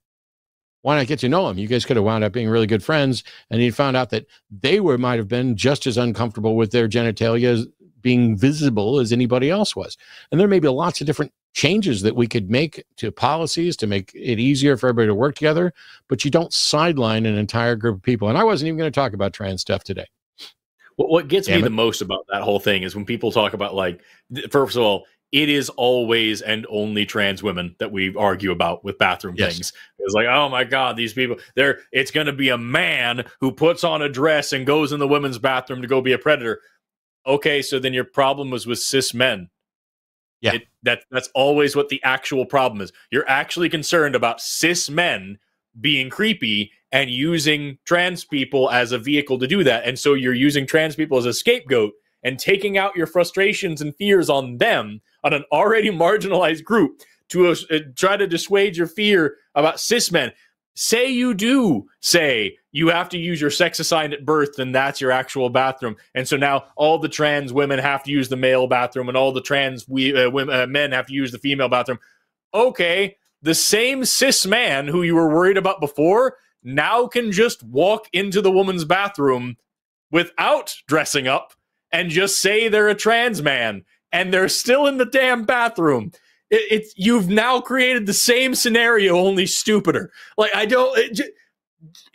why not get to know them? You guys could have wound up being really good friends, and you found out that they were might have been just as uncomfortable with their genitalia being visible as anybody else was. And there may be lots of different changes that we could make to policies to make it easier for everybody to work together, but you don't sideline an entire group of people. And I wasn't even going to talk about trans stuff today. What, what gets Damn me it. the most about that whole thing is when people talk about like, first of all, it is always and only trans women that we argue about with bathroom Yes. things. It's like, oh my god, these people, they're it's going to be a man who puts on a dress and goes in the women's bathroom to go be a predator. Okay, so then your problem was with cis men. Yeah. It, that that's always what the actual problem is. You're actually concerned about cis men being creepy and using trans people as a vehicle to do that. And so you're using trans people as a scapegoat and taking out your frustrations and fears on them, on an already marginalized group, to uh, try to dissuade your fear about cis men. Say you do say you have to use your sex assigned at birth, and that's your actual bathroom. And so now all the trans women have to use the male bathroom, and all the trans we, uh, women, uh, men have to use the female bathroom. Okay, the same cis man who you were worried about before now can just walk into the woman's bathroom without dressing up and just say they're a trans man and they're still in the damn bathroom. It, it's you've now created the same scenario, only stupider. Like I don't it, ju-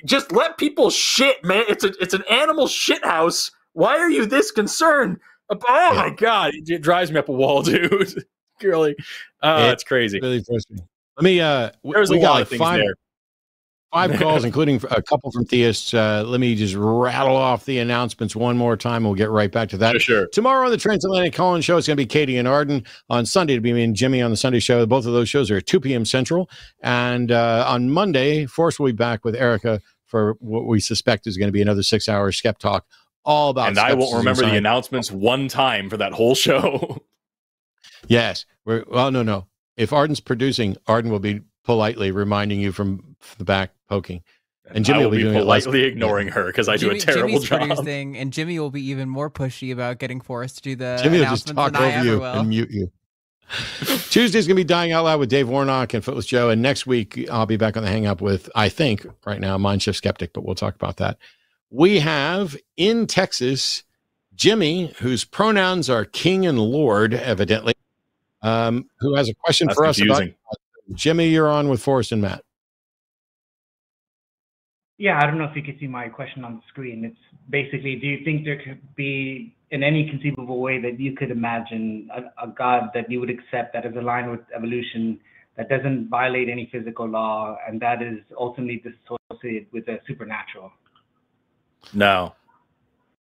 just let people shit, man. It's a it's an animal shit house. Why are you this concerned? Oh my god, it, it drives me up a wall, dude. Really, uh, It- it's crazy. Really frustrating. Let me. Uh, w- There's we a got lot like of things five there. Five calls, including a couple from theists. Uh, let me just rattle off the announcements one more time. We'll get right back to that. For sure. Tomorrow on the Transatlantic Call In Show, it's going to be Katy and Arden. On Sunday, to be me and Jimmy on the Sunday show. Both of those shows are at 2 p.m. Central. And uh, on Monday, Forrest will be back with Erica for what we suspect is going to be another six hour Skeptalk, all about And I won't remember the announcements one time for that whole show. Yes. We're, well, no, no. If Arden's producing, Arden will be politely reminding you from the back poking. And Jimmy I will will be be doing it less- politely ignoring her because I do a terrible Jimmy's job. producing, and Jimmy will be even more pushy about getting Forrest to do the Jimmy will just talk over you will. and mute you. Tuesday's going to be Dying Out Loud with Dave Warnock and Footless Joe. And next week, I'll be back on the Hang Up with, I think, right now, Mindshift Skeptic, but we'll talk about that. We have in Texas Jimmy, whose pronouns are king and lord, evidently, um, who has a question That's for us about Jimmy. You're on with Forrest and Matt. Yeah, I don't know if you can see my question on the screen. It's basically, do you think there could be, in any conceivable way, that you could imagine a, a God that you would accept that is aligned with evolution, that doesn't violate any physical law, and that is ultimately dissociated with the supernatural? No.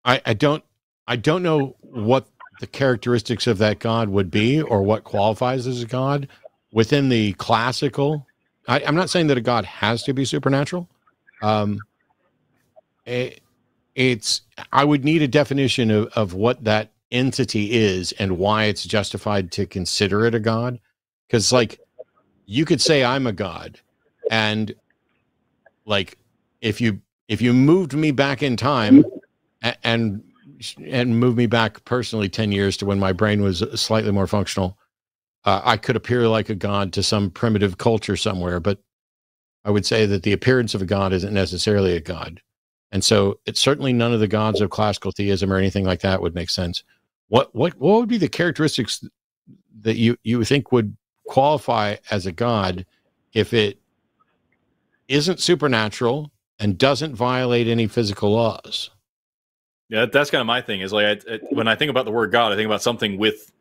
I, I don't I don't know what the characteristics of that God would be or what qualifies as a God within the classical. I, I'm not saying that a God has to be supernatural. Um, it, it's I would need a definition of, of what that entity is and why it's justified to consider it a God. Because like you could say I'm a God, and like if you if you moved me back in time and and moved me back personally 10 years to when my brain was slightly more functional uh, i could appear like a god to some primitive culture somewhere but i would say that the appearance of a god isn't necessarily a god and so it's certainly none of the gods of classical theism or anything like that would make sense what what what would be the characteristics that you you think would qualify as a god if it isn't supernatural and doesn't violate any physical laws Yeah, that's kind of my thing. Is like I, I, when I think about the word God, I think about something with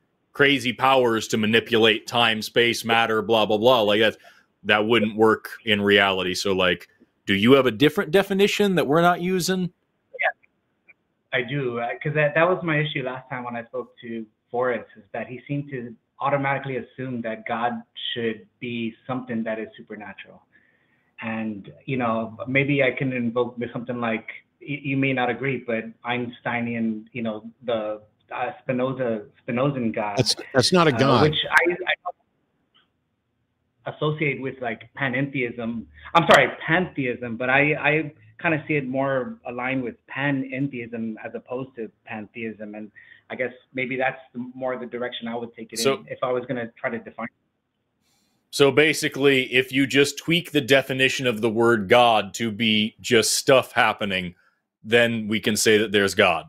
crazy powers to manipulate time, space, matter, blah blah blah. Like that, that wouldn't work in reality. So, like, do you have a different definition that we're not using? Yeah, I do, uh, because that, that was my issue last time when I spoke to Forrest, is that he seemed to automatically assume that God should be something that is supernatural. And, you know, maybe I can invoke something like, you may not agree, but Einsteinian, you know, the uh, Spinoza, Spinozan God, that's that's not a uh, god which I, I associate with like panentheism. I'm sorry, pantheism, but I, I kind of see it more aligned with panentheism as opposed to pantheism. And I guess maybe that's the, more the direction I would take it So- in if I was going to try to define. So basically, if you just tweak the definition of the word God to be just stuff happening, then we can say that there's God.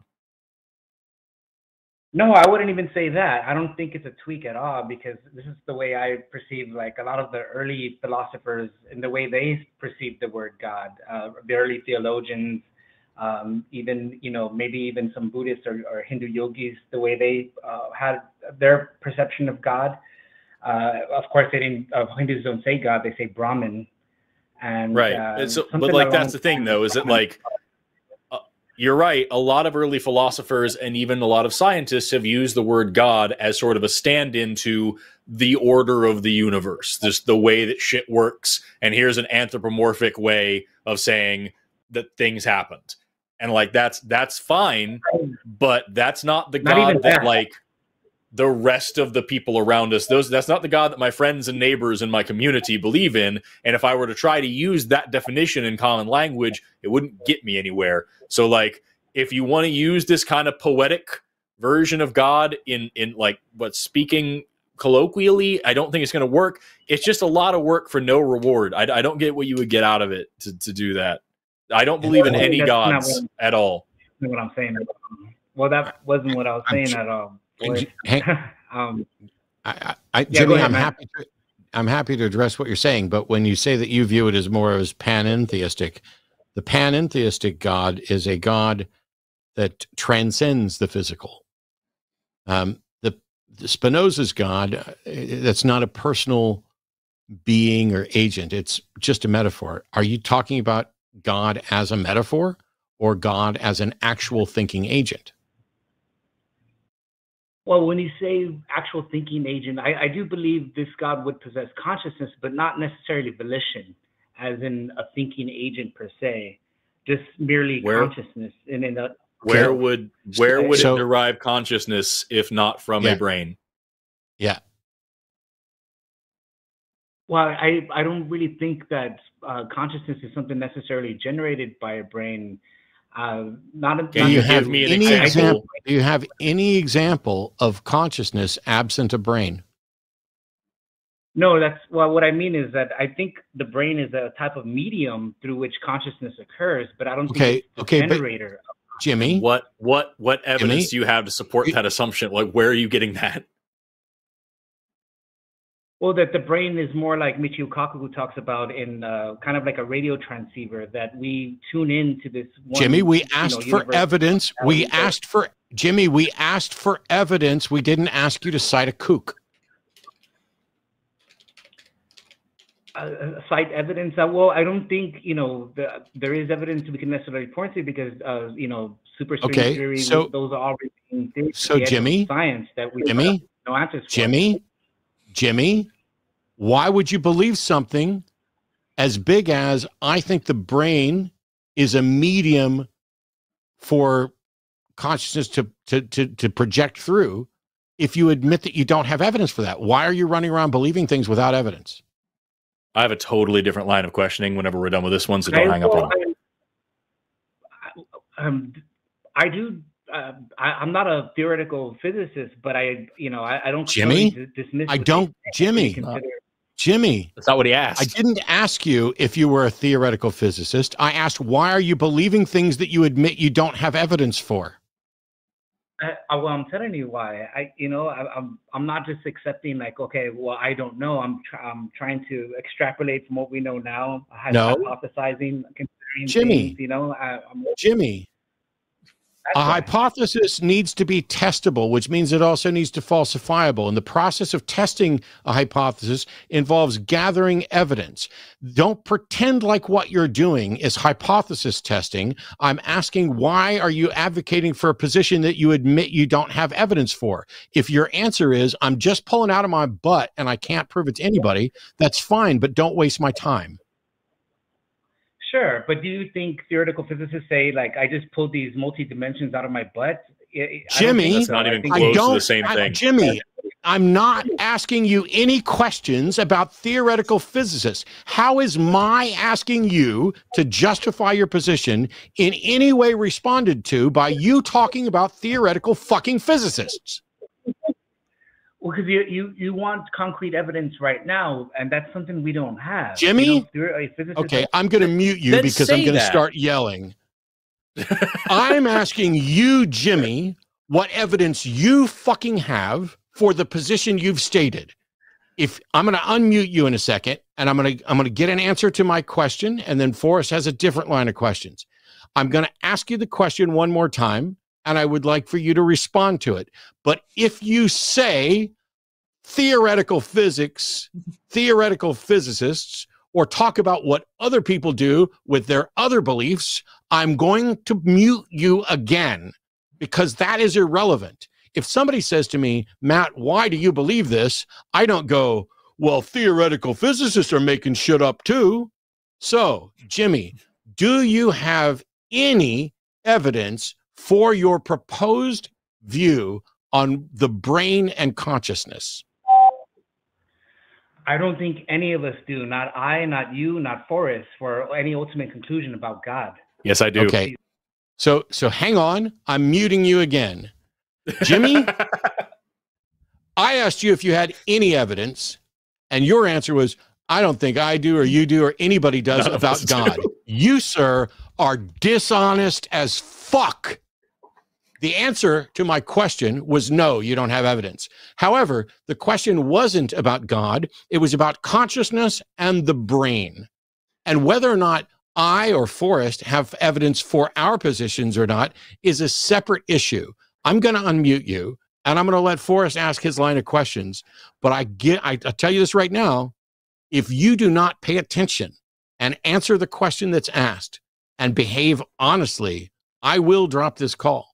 No, I wouldn't even say that. I don't think it's a tweak at all because this is the way I perceive like a lot of the early philosophers and the way they perceive the word God. Uh, the early theologians, um, even you know maybe even some Buddhists or, or Hindu yogis, the way they uh, had their perception of God. Uh, of course, they didn't. Uh, Hindus don't say God; they say Brahman. And right uh, so, but like that's the thing though is it like you're right. A lot of early philosophers and even a lot of scientists have used the word god as sort of a stand-in to the order of the universe just the way that shit works. And here's an anthropomorphic way of saying that things happened. And like that's that's fine but that's not the Not god that that. like the rest of the people around us. Those that's not the god that my friends and neighbors in my community believe in. And if i were to try to use that definition in common language it wouldn't get me anywhere. So like if you want to use this kind of poetic version of god in in like what speaking colloquially i don't think it's going to work. It's just a lot of work for no reward. I, I don't get what you would get out of it to, to do that. I don't believe in any gods at all. what I'm saying. Well, that wasn't what I was saying at all. And boy. j- hang- um, I, I, yeah, Jimmy, ahead, I'm happy to I'm happy to address what you're saying, but when you say that you view it as more as panentheistic, the panentheistic God is a God that transcends the physical. Um, the, the Spinoza's God, uh, that's not a personal being or agent; it's just a metaphor. Are you talking about God as a metaphor, or God as an actual thinking agent? Well, when you say actual thinking agent, I, I do believe this God would possess consciousness, but not necessarily volition, as in a thinking agent per se, just merely Where- consciousness. And in the where So- would where would so- it derive consciousness if not from Yeah. a brain Yeah, well, I I don't really think that uh, consciousness is something necessarily generated by a brain. Uh, not a, Can not Do you you a- have give me an any example? example? Do you have any example of consciousness absent a brain? No, that's well. What I mean is that I think the brain is a type of medium through which consciousness occurs, but I don't Okay, think it's the okay, but- generator. Jimmy, what what what evidence Jimmy? do you have to support You- that assumption like where are you getting that Well, that the brain is more like Michio Kaku talks about in uh, kind of like a radio transceiver that we tune in to this. One, Jimmy, we you asked know, for evidence. We asked for Jimmy, we asked for evidence. We didn't ask you to cite a kook. uh, cite evidence that well i don't think you know the, there is evidence we can necessarily point to because uh, you know super string Okay, theory so- those are already so the edge of Jimmy? science that we Jimmy? no answers for. Jimmy, Jimmy, why would you believe something as big as I think the brain is a medium for consciousness to to to, to project through if you admit that you don't have evidence for that? Why are you running around believing things without evidence? I have a totally different line of questioning whenever we're done with this one, so don't hang up well, on me. Um, I do. Uh, I, I'm not a theoretical physicist, but I, you know, I, I don't. Jimmy? totally dismiss I don't, Jimmy, consider- Jimmy. That's not what he asked. I didn't ask you if you were a theoretical physicist. I asked why are you believing things that you admit you don't have evidence for? I, I, well, I'm telling you why. I, you know, I, I'm I'm not just accepting like, okay, well, I don't know. I'm try, I'm trying to extrapolate from what we know now. hy- No. hypothesizing, considering Jimmy. things, you know, I, I'm, Jimmy, that's a why. hypothesis needs to be testable, which means it also needs to falsifiable. And the process of testing a hypothesis involves gathering evidence. Don't pretend like what you're doing is hypothesis testing. I'm asking why are you advocating for a position that you admit you don't have evidence for? If your answer is I'm just pulling out of my butt and I can't prove it to anybody, that's fine, but don't waste my time. Sure, but do you think theoretical physicists say like I just pulled these multi dimensions out of my butt? I- I don't think Jimmy, That's not even think I close to don't, the same I- thing. Jimmy, I'm not asking you any questions about theoretical physicists. How is my asking you to justify your position in any way responded to by you talking about theoretical fucking physicists? Well, because you, you you want concrete evidence right now, and that's something we don't have. Jimmy? You know, a Okay, I'm going to mute you because I'm going to start yelling. I'm asking you, Jimmy, what evidence you fucking have for the position you've stated. If I'm going to unmute you in a second, and I'm going to I'm going to get an answer to my question, and then Forrest has a different line of questions. I'm going to ask you the question one more time, and I would like for you to respond to it. But if you say theoretical physics, theoretical physicists, or talk about what other people do with their other beliefs, I'm going to mute you again because that is irrelevant. If somebody says to me, Matt, why do you believe this? I don't go, well, theoretical physicists are making shit up too. So, Jimmy, do you have any evidence for your proposed view on the brain and consciousness? I don't think any of us do. Not I, not you, not Forrest, for any ultimate conclusion about God. yes, I do. Okay. So so hang on, I'm muting you again. Jimmy, I asked you if you had any evidence, and your answer was, I don't think I do, or you do, or anybody does None about us do. God. You, sir, are dishonest as fuck. The answer to my question was no, you don't have evidence. However, the question wasn't about God, it was about consciousness and the brain. And whether or not I or Forrest have evidence for our positions or not is a separate issue. I'm going to unmute you and I'm going to let Forrest ask his line of questions. But I get, I, I tell you this right now if you do not pay attention and answer the question that's asked and behave honestly, I will drop this call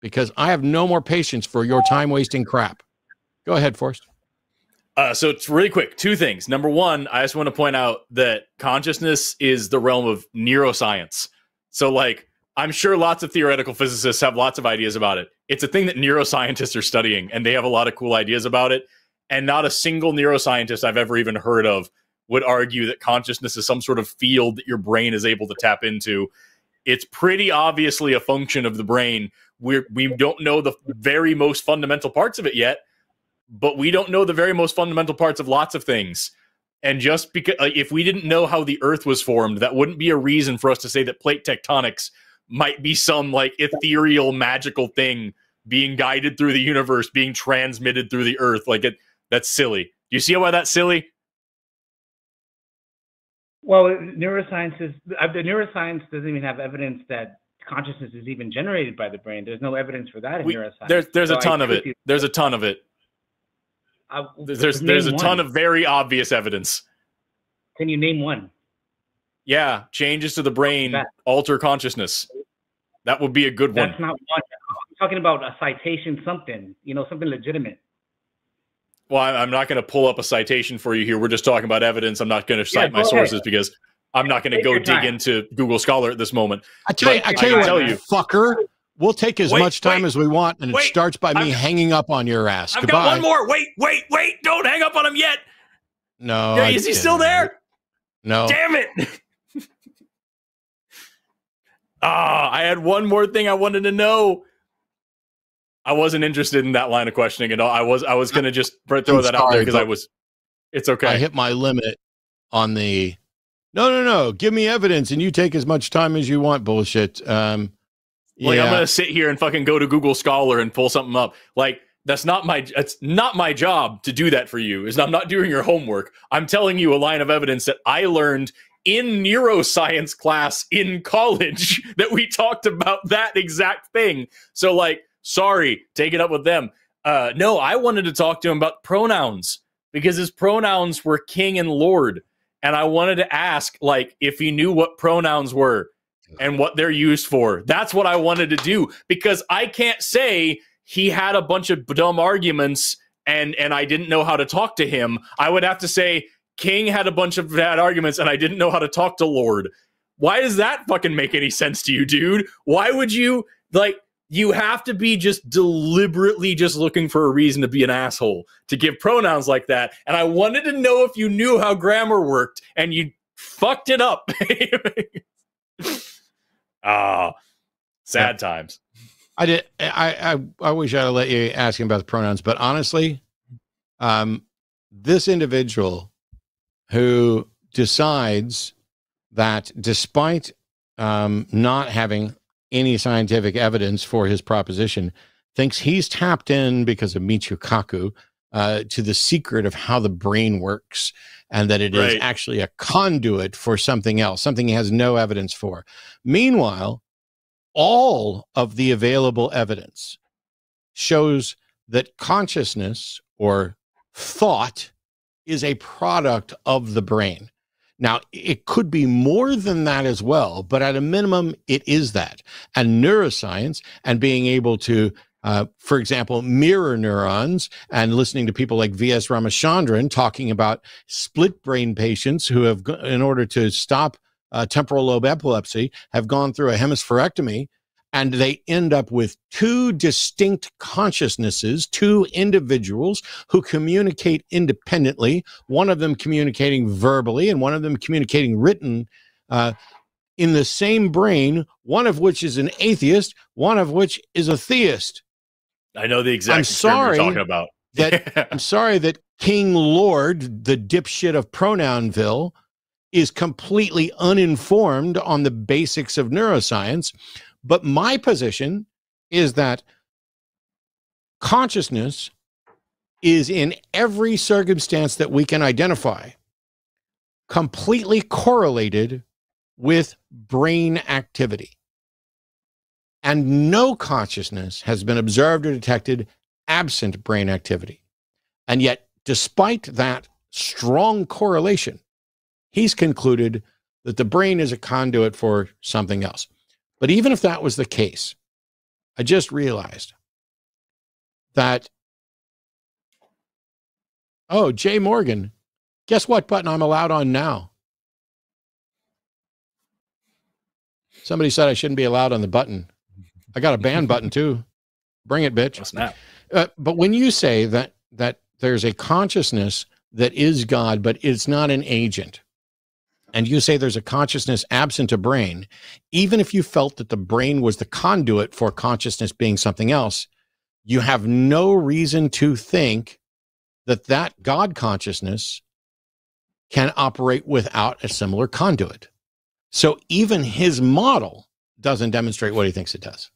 because I have no more patience for your time wasting crap. Go ahead, Forrest. Uh, so it's really quick. Two things. Number one, I just want to point out that consciousness is the realm of neuroscience. So, like, I'm sure lots of theoretical physicists have lots of ideas about it. It's a thing that neuroscientists are studying, and they have a lot of cool ideas about it. And not a single neuroscientist I've ever even heard of would argue that consciousness is some sort of field that your brain is able to tap into. It's pretty obviously a function of the brain. We're, we don't know the very most fundamental parts of it yet but we don't know the very most fundamental parts of lots of things. And just because uh, if we didn't know how the Earth was formed, that wouldn't be a reason for us to say that plate tectonics might be some like ethereal magical thing being guided through the universe, being transmitted through the Earth. Like it, that's silly. Do you see why that's silly? Well, neuroscience is uh, the neuroscience doesn't even have evidence that consciousness is even generated by the brain. There's no evidence for that in We- neuroscience. There's there's So a I ton of it. There's a ton of it. I- There's there's, there's a ton of very obvious evidence. Can you name one? Yeah, changes to the brain That- alter consciousness. That would be a good one. That's not one. I'm talking about a citation, something, you know, something legitimate. Well, I- I'm not going to pull up a citation for you here. We're just talking about evidence. I'm not going to Yeah, cite my ahead. sources because I'm not going to go dig time. into Google Scholar at this moment. I tell you, But I I tell you can what, tell you- fucker. We'll take as Wait, much time wait, as we want, and it starts by me I've- hanging up on your ass. I've Goodbye. got one more. Wait, wait, wait! Don't hang up on him yet. No, Yeah, is he still didn't. there? No. Damn it! Ah, I had one more thing I wanted to know. I wasn't interested in that line of questioning at all. I was I was gonna just throw I'm that out there because I was. It's okay. I hit my limit on the no, no, no. Give me evidence, and you take as much time as you want. Bullshit. Um, Like yeah, I'm gonna sit here and fucking go to Google Scholar and pull something up. Like that's not my it's not my job to do that for you. Is I'm not doing your homework. I'm telling you a line of evidence that I learned in neuroscience class in college that we talked about that exact thing. So like, sorry, take it up with them. Uh no, I wanted to talk to him about pronouns because his pronouns were king and lord. And I wanted to ask like if he knew what pronouns were and what they're used for. That's what I wanted to do because I can't say he had a bunch of dumb arguments and and I didn't know how to talk to him. I would have to say King had a bunch of bad arguments and I didn't know how to talk to Lord. Why does that fucking make any sense to you, dude? Why would you like you have to be just deliberately just looking for a reason to be an asshole to give pronouns like that. And I wanted to know if you knew how grammar worked and you fucked it up. Ah, sad times. I did. I, I I wish I'd let you ask him about the pronouns, but honestly, um, this individual who decides that despite um, not having any scientific evidence for his proposition, thinks he's tapped in because of Michio Kaku uh, to the secret of how the brain works, and that it is Right. actually a conduit for something else, something he has no evidence for. Meanwhile, all of the available evidence shows that consciousness or thought is a product of the brain. Now, it could be more than that as well, but at a minimum, it is that. And neuroscience and being able to, uh, for example, mirror neurons and listening to people like V.S. Ramachandran talking about split brain patients who have, in order to stop uh, temporal lobe epilepsy, have gone through a hemispherectomy and they end up with two distinct consciousnesses, two individuals who communicate independently, one of them communicating verbally and one of them communicating written uh, in the same brain, one of which is an atheist, one of which is a theist. I know the exact I'm sorry you're talking about. that- I'm sorry that King Lord, the dipshit of Pronounville, is completely uninformed on the basics of neuroscience. But my position is that consciousness is in every circumstance that we can identify completely correlated with brain activity. And no consciousness has been observed or detected absent brain activity. And yet, despite that strong correlation, he's concluded that the brain is a conduit for something else. But even if that was the case, I just realized that, oh, Jay Morgan, guess what button I'm allowed on now? Somebody said I shouldn't be allowed on the button. I got a ban button too. Bring it, bitch. Snap. Uh, but when you say that that there's a consciousness that is God, but it's not an agent, and you say there's a consciousness absent a brain, even if you felt that the brain was the conduit for consciousness being something else, you have no reason to think that that God consciousness can operate without a similar conduit. So even his model doesn't demonstrate what he thinks it does.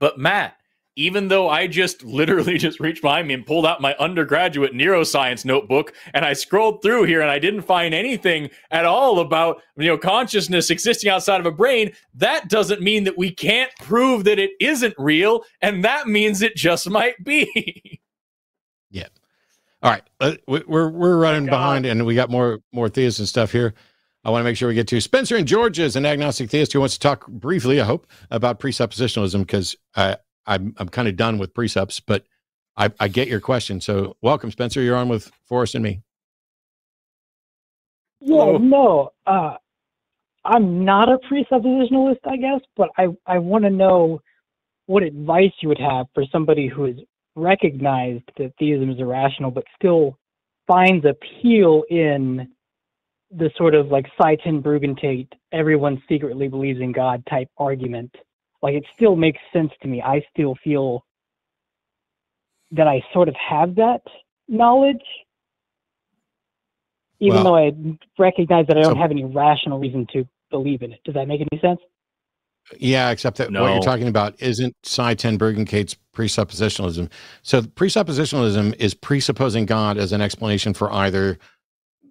But Matt, even though I just literally just reached behind me and pulled out my undergraduate neuroscience notebook and I scrolled through here and I didn't find anything at all about you know consciousness existing outside of a brain, that doesn't mean that we can't prove that it isn't real, and that means it just might be. Yeah. All right, uh, we- we're we're running behind, and we got more more theists and stuff here. I want to make sure we get to Spencer and George is an agnostic theist who wants to talk briefly. I hope about presuppositionalism because I I'm I'm kind of done with presups, but I I get your question. So welcome, Spencer. You're on with Forrest and me. Yeah, Hello. no, uh, I'm not a presuppositionalist, I guess, but I, I want to know what advice you would have for somebody who has recognized that theism is irrational, but still finds appeal in the sort of like Sye Ten Bruggencate, everyone secretly believes in God type argument. Like it still makes sense to me. I still feel that I sort of have that knowledge even Well- though I recognize that I don't So- have any rational reason to believe in it. Does that make any sense? Yeah, except that what you're talking about isn't Sye Ten Bruggencate's presuppositionalism. So presuppositionalism is presupposing God as an explanation for either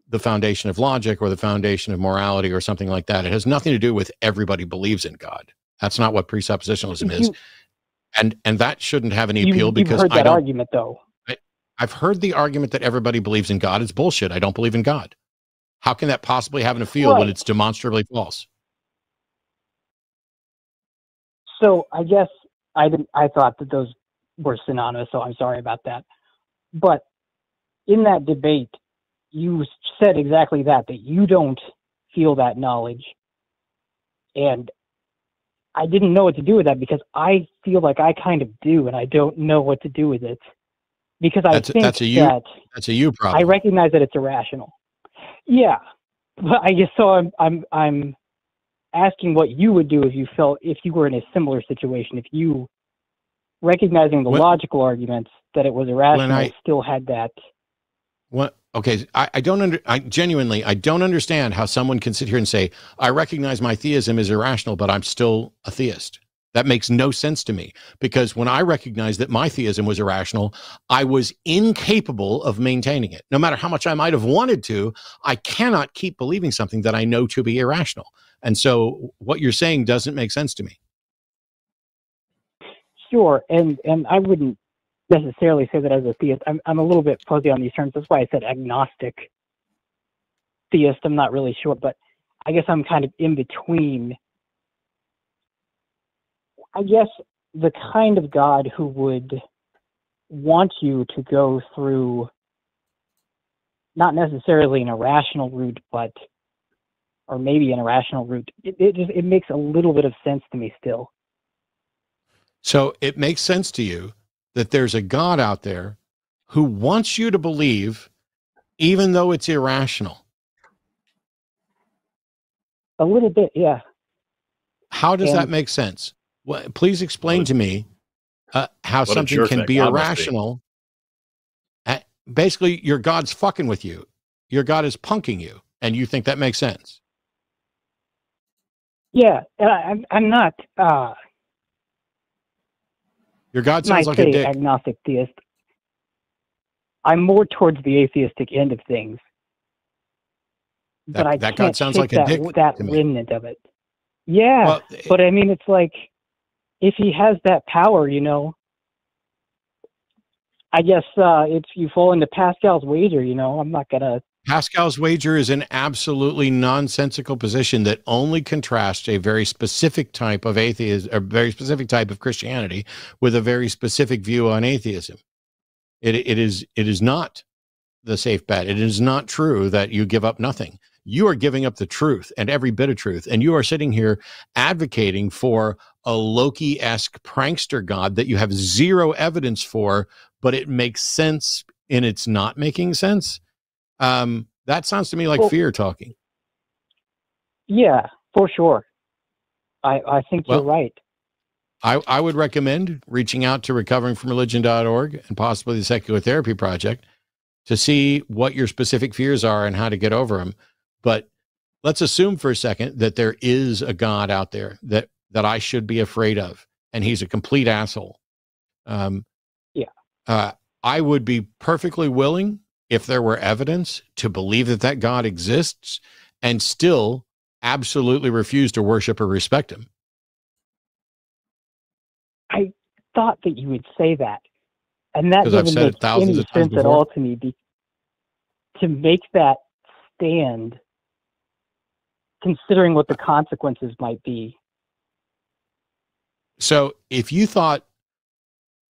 the foundation of logic or the foundation of morality or something like that. It has nothing to do with everybody believes in God. That's not what presuppositionalism is, and and that shouldn't have any you, appeal you've because heard I that don't. argument though. I've heard the argument that everybody believes in God. It's bullshit. I don't believe in God. How can that possibly have an appeal when it's demonstrably false? So I guess I didn't. I thought that those were synonymous. So I'm sorry about that. But in that debate, you said exactly that. That you don't feel that knowledge, and I didn't know what to do with that because I feel like I kind of do, and I don't know what to do with it because I That's a- think that's a you that That's a you problem. I recognize that it's irrational. Yeah, but I guess so. I'm I'm I'm asking what you would do if you felt if you were in a similar situation. If you recognizing the When- logical arguments that it was irrational, I- still had that. What? Okay, I, I don't under. I genuinely, I don't understand how someone can sit here and say, "I recognize my theism is irrational, but I'm still a theist." That makes no sense to me because when I recognized that my theism was irrational, I was incapable of maintaining it. No matter how much I might have wanted to, I cannot keep believing something that I know to be irrational. And so, what you're saying doesn't make sense to me. Sure, and and I wouldn't necessarily say that as a theist. I'm I'm a little bit fuzzy on these terms. That's why I said agnostic theist. I'm not really sure, but I guess I'm kind of in between. I guess the kind of God who would want you to go through not necessarily an irrational route, but or maybe an irrational route. It, it just it makes a little bit of sense to me still. So it makes sense to you that there's a God out there who wants you to believe, even though it's irrational. A little bit, yeah. How does that make sense? Well, please explain to me uh, how something can be God must be. irrational. Uh, basically, your God's fucking with you. Your God is punking you, and you think that makes sense. Yeah, and I, I'm I'm not uh Your God sounds like a dick. agnostic theist. I'm more towards the atheistic end of things. That- but I that God sounds like a that, dick that remnant of it. Yeah, Well, but I mean, it's like if he has that power, you know. I guess uh, it's you fall into Pascal's wager. You know, I'm not gonna. Pascal's wager is an absolutely nonsensical position that only contrasts a very specific type of atheism, a very specific type of Christianity, with a very specific view on atheism. It, it is it is not the safe bet. It is not true that you give up nothing. You are giving up the truth and every bit of truth, and you are sitting here advocating for a Loki-esque prankster god that you have zero evidence for, but it makes sense in its not making sense. Um, that sounds to me like Well- fear talking. Yeah, for sure. I I think Well, you're right. I, I would recommend reaching out to recoveringfromreligion.org and possibly the Secular Therapy Project to see what your specific fears are and how to get over them. But let's assume for a second that there is a God out there that that I should be afraid of, and he's a complete asshole. Um, Yeah. uh, I would be perfectly willing, if there were evidence, to believe that that God exists, and still absolutely refuse to worship or respect him. I thought that you would say that, and that doesn't make any sense at all to me. Be- to make that stand, considering what the consequences might be. So if you thought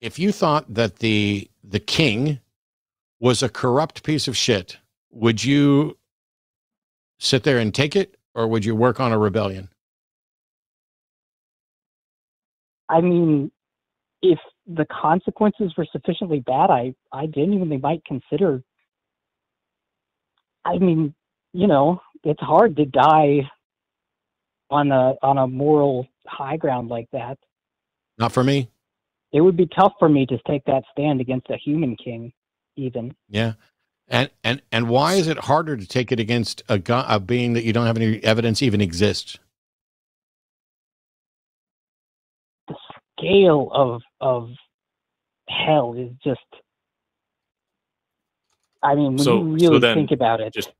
if you thought that the the king was a corrupt piece of shit, would you sit there and take it or would you work on a rebellion? I mean, if the consequences were sufficiently bad, I, I genuinely might consider. I mean, you know, it's hard to die on a on a moral high ground like that. Not for me. It would be tough for me to take that stand against a human king, even. Yeah. And and and why is it harder to take it against a, go- a being that you don't have any evidence even exists? The scale of of hell is just. I mean, when So- you really then think about it, just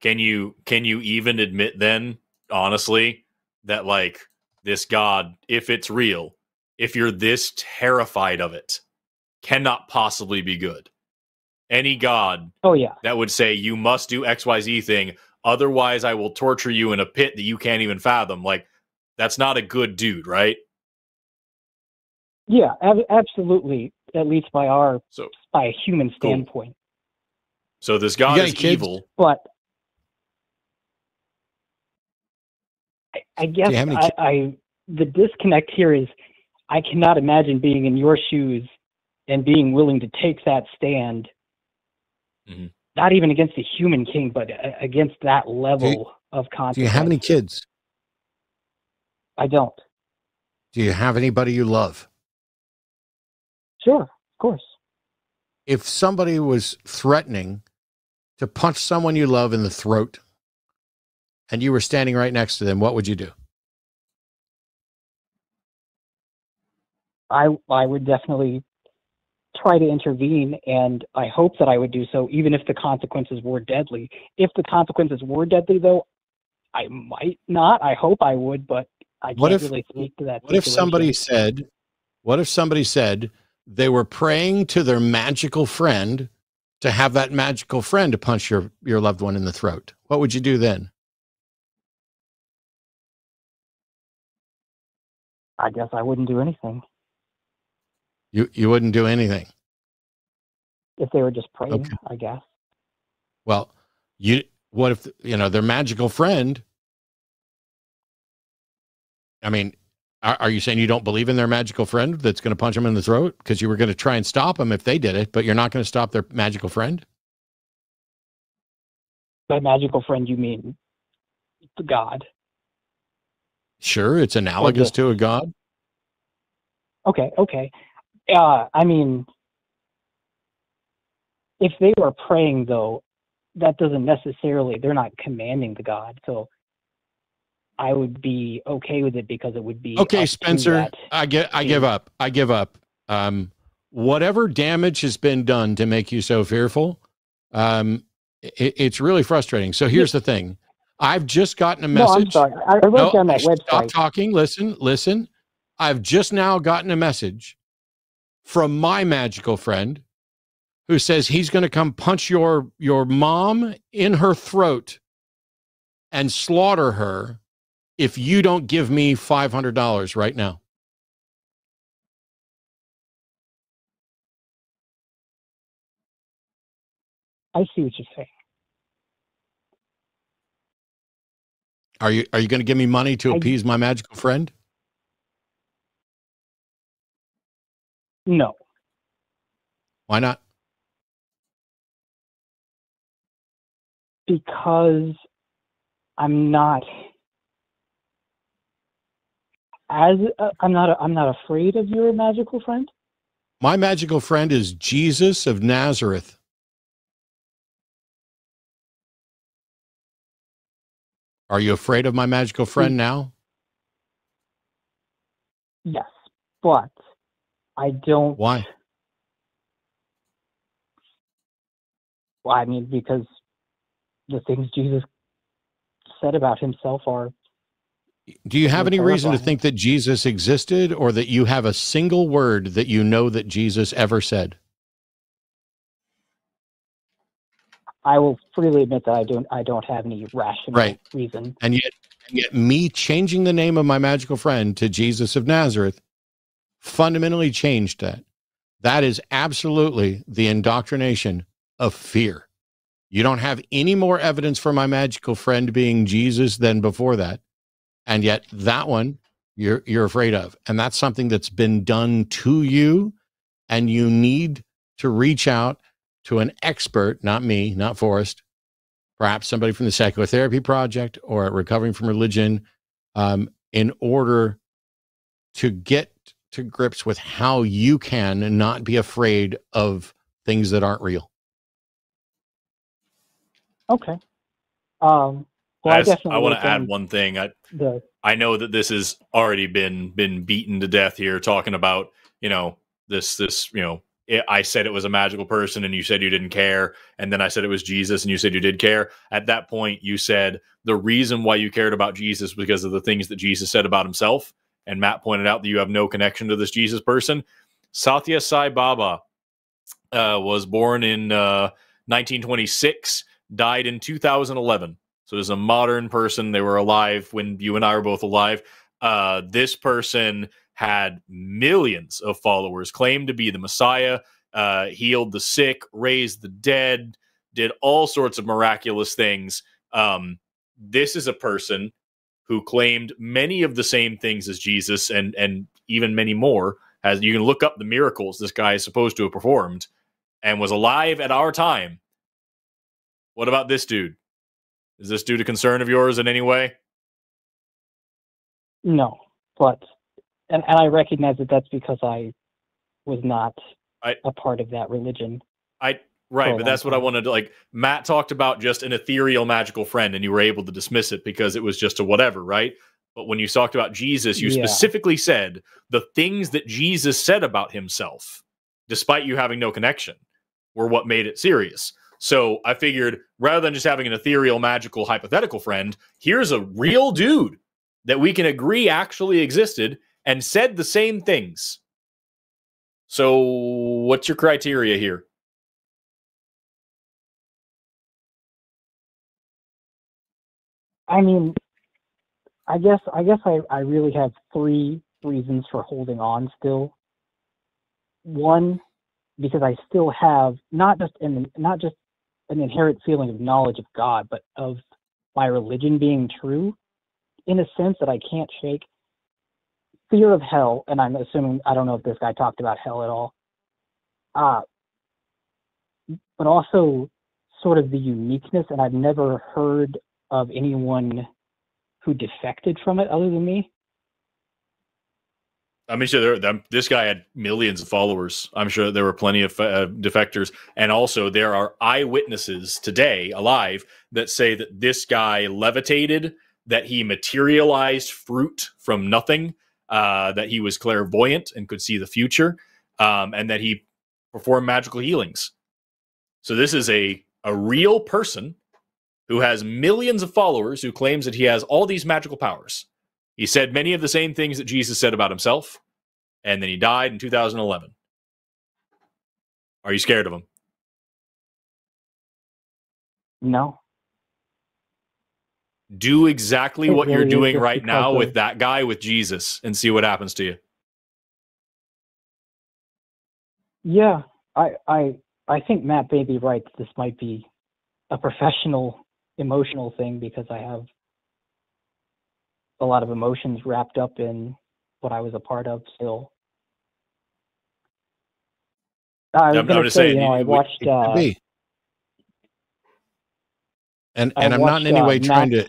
can you can you even admit then honestly that like this god if it's real if you're this terrified of it cannot possibly be good any god oh yeah, that would say you must do xyz thing otherwise i will torture you in a pit that you can't even fathom like that's not a good dude right yeah, ab- absolutely. At least by our so by a human Cool. standpoint, so this god is kids? evil but I, I guess you have any I, I the disconnect here is I cannot imagine being in your shoes and being willing to take that stand, Mhm. not even against a human king, but a- against that level of consequence. Do you have any kids? I don't. Do you have anybody you love? Sure, of course. If somebody was threatening to punch someone you love in the throat and you were standing right next to them, what would you do? I I would definitely try to intervene, and I hope that I would do so, even if the consequences were deadly. If the consequences were deadly, though, I might not. I hope I would, but I What can't if- really speak to that. What if somebody said, what if somebody said they were praying to their magical friend to have that magical friend to punch your, your loved one in the throat? What would you do then? I guess I wouldn't do anything You, you wouldn't do anything. if they were just praying. Okay. I guess. Well, you what if you know their magical friend? I mean, are, are you saying you don't believe in their magical friend that's going to punch them in the throat because you were going to try and stop them if they did it, but you're not going to stop their magical friend? By magical friend, you mean the God? Sure, it's analogous to a god. Okay, okay. Uh, I mean, if they were praying, though, that doesn't necessarily, they're not commanding the God. So I would be okay with it because it would be. Okay, Spencer. I get, I give up. I give up. Um, whatever damage has been done to make you so fearful, um, it, it's really frustrating. So here's the thing: I've just gotten a No, I'm message. sorry. I, wrote No, down that I- Stop website. talking. Listen, listen. I've just now gotten a message from my magical friend who says he's going to come punch your your mom in her throat and slaughter her if you don't give me $500 right now. I see what you're saying. Are you are you going to give me money to I- appease my magical friend? No, Why not? because I'm not as uh, I'm not I'm not afraid of your magical friend. My magical friend is Jesus of Nazareth. Are you afraid of my magical friend now? Yes, but I don't. Why? Well, I mean, because the things Jesus said about himself are Do you have any reason to think that Jesus existed or that you have a single word that you know that Jesus ever said? I will freely admit that I don't I don't have any rational Right. reason. And yet, and yet, me changing the name of my magical friend to Jesus of Nazareth fundamentally changed that. That is absolutely the indoctrination of fear. You don't have any more evidence for my magical friend being Jesus than before that. And yet, that one you're, you're afraid of. And that's something that's been done to you. And you need to reach out to an expert, not me, not Forrest, perhaps somebody from the Secular Therapy Project or Recovering from Religion, um, in order to get to grips with how you can not be afraid of things that aren't real. Okay. Um, well, I, I, I want to add one thing. I The I know that this has already been been beaten to death here, talking about you know this this you know it, I said it was a magical person and you said you didn't care, and then I said it was Jesus and you said you did care. At that point, you said the reason why you cared about Jesus was because of the things that Jesus said about himself. And Matt pointed out that you have no connection to this Jesus person. Satya Sai Baba uh, was born in uh, 1926, died in 2011. So there's a modern person. They were alive when you and I were both alive. Uh, this person had millions of followers, claimed to be the Messiah, uh, healed the sick, raised the dead, did all sorts of miraculous things. Um, this is a person who claimed many of the same things as Jesus and and even many more. As you can look up the miracles this guy is supposed to have performed and was alive at our time. What about this dude? Is this dude a concern of yours in any way? no, but and and I recognize that that's because I was not I- a part of that religion. I right, oh, but long that's what I wanted to like. Matt talked about just an ethereal magical friend, and you were able to dismiss it because it was just a whatever, right? But when you talked about Jesus, you Yeah. specifically said the things that Jesus said about himself, despite you having no connection, were what made it serious. So I figured rather than just having an ethereal, magical, hypothetical friend, here's a real dude that we can agree actually existed and said the same things. So, what's your criteria here? I mean, I guess I guess I, I really have three reasons for holding on still. One, because I still have not just an not just an inherent feeling of knowledge of God, but of my religion being true, in a sense that I can't shake. Fear of hell, and I'm assuming I don't know if this guy talked about hell at all. Uh, but also sort of the uniqueness, and I've never heard of anyone who defected from it other than me. I mean, sure, there, this guy had millions of followers. I'm sure there were plenty of uh, defectors. And also, there are eyewitnesses today alive that say that this guy levitated, that he materialized fruit from nothing, uh, that he was clairvoyant and could see the future, um, and that he performed magical healings. So, this is a, a real person who has millions of followers who claims that he has all these magical powers. He said many of the same things that Jesus said about himself, and then he died in 2011. Are you scared of him? No. Do exactly It what you're doing right now with that guy with Jesus and see what happens to you. Yeah, I I I think Matt may be right. This might be a professional emotional thing because I have a lot of emotions wrapped up in what I was a part of still. I was I'm- I'm gonna just say, saying, you know, I watched. Uh, be. And I and I'm not in watched, any uh, way trying to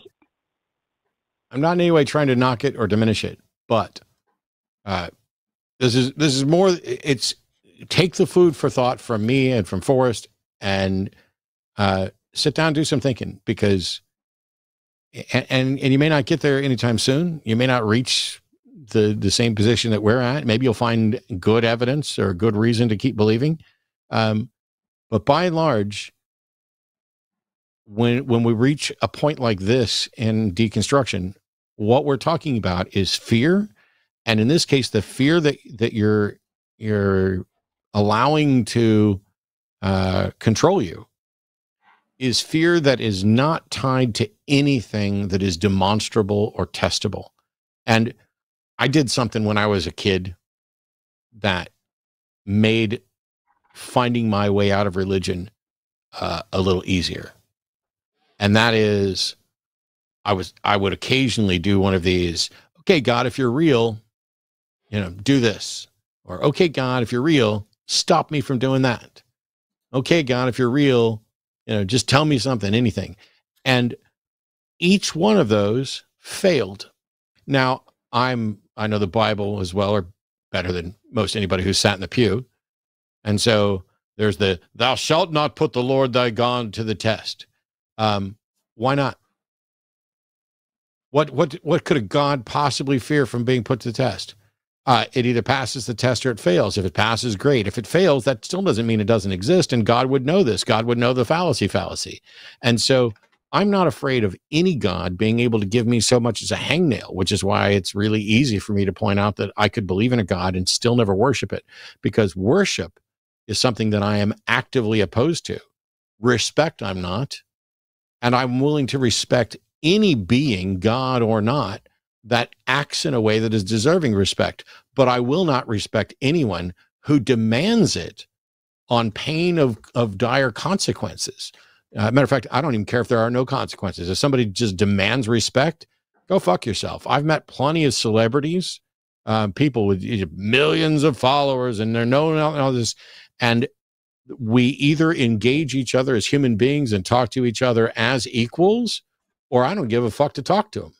I'm not in any way trying to knock it or diminish it, but uh, this is this is more. It's take the food for thought from me and from Forrest, and uh, sit down, do some thinking because, and, and and you may not get there anytime soon. You may not reach the the same position that we're at. Maybe you'll find good evidence or good reason to keep believing, um, but by and large, when when we reach a point like this in deconstruction what we're talking about is fear and in this case the fear that that you're you're allowing to uh control you is fear that is not tied to anything that is demonstrable or testable. And I did something when I was a kid that made finding my way out of religion uh, a little easier. And that is I was I would occasionally do one of these, okay, God, if you're real, you know, do this. Or okay, God, if you're real, stop me from doing that. Okay, God, if you're real, you know, just tell me something, anything. And each one of those failed. Now, I'm I know the Bible as well or better than most anybody who's sat in the pew. And so there's the thou shalt not put the Lord thy God to the test. Um, why not? What what what could a God possibly fear from being put to the test? Uh, it either passes the test or it fails. If it passes, great. If it fails, that still doesn't mean it doesn't exist. And God would know this. God would know the fallacy fallacy. And so I'm not afraid of any God being able to give me so much as a hangnail, which is why it's really easy for me to point out that I could believe in a God and still never worship it because worship is something that I am actively opposed to. Respect, I'm not. And I'm willing to respect any being, God or not, that acts in a way that is deserving respect. But I will not respect anyone who demands it on pain of, of dire consequences. Uh, matter of fact, I don't even care if there are no consequences. If somebody just demands respect, go fuck yourself. I've met plenty of celebrities, uh, people with millions of followers, and they're known all this, and we either engage each other as human beings and talk to each other as equals, or I don't give a fuck to talk to them.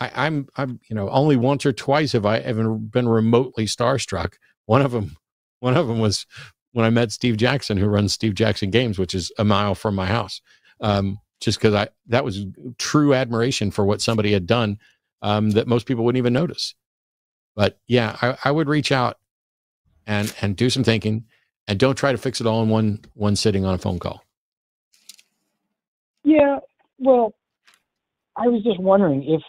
I, I'm, I'm, you know, only once or twice have I ever been remotely starstruck. One of them, one of them was when I met Steve Jackson, who runs Steve Jackson Games, which is a mile from my house. Um, just because I that was true admiration for what somebody had done um, that most people wouldn't even notice. But yeah, I, I would reach out and and do some thinking and don't try to fix it all in one one sitting on a phone call. Yeah, well, I was just wondering if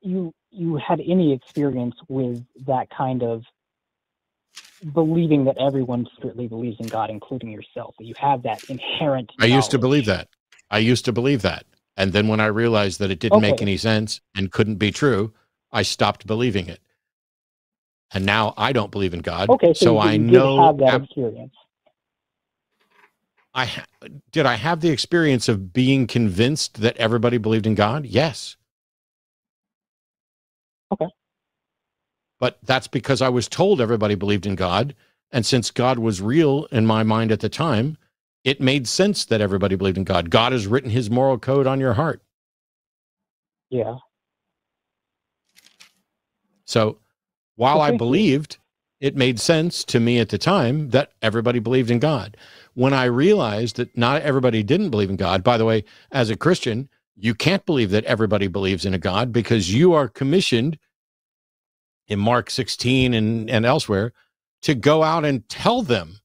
you you had any experience with that kind of believing that everyone secretly believes in God, including yourself. You have that inherent. I used to believe that. I used to believe that. And then when I realized that it didn't make any sense and couldn't be true, I stopped believing it. And now I don't believe in God. Okay, so, so you, I did know have that experience. I ha- did I have the experience of being convinced that everybody believed in God? Yes. Okay. But that's because I was told everybody believed in God. And since God was real in my mind at the time, it made sense that everybody believed in God. God has written his moral code on your heart. Yeah. So while Well, I believed, it made sense to me at the time that everybody believed in God. When I realized that not everybody didn't believe in God, by the way, as a Christian, you can't believe that everybody believes in a God because you are commissioned in Mark 16 and, and elsewhere to go out and tell them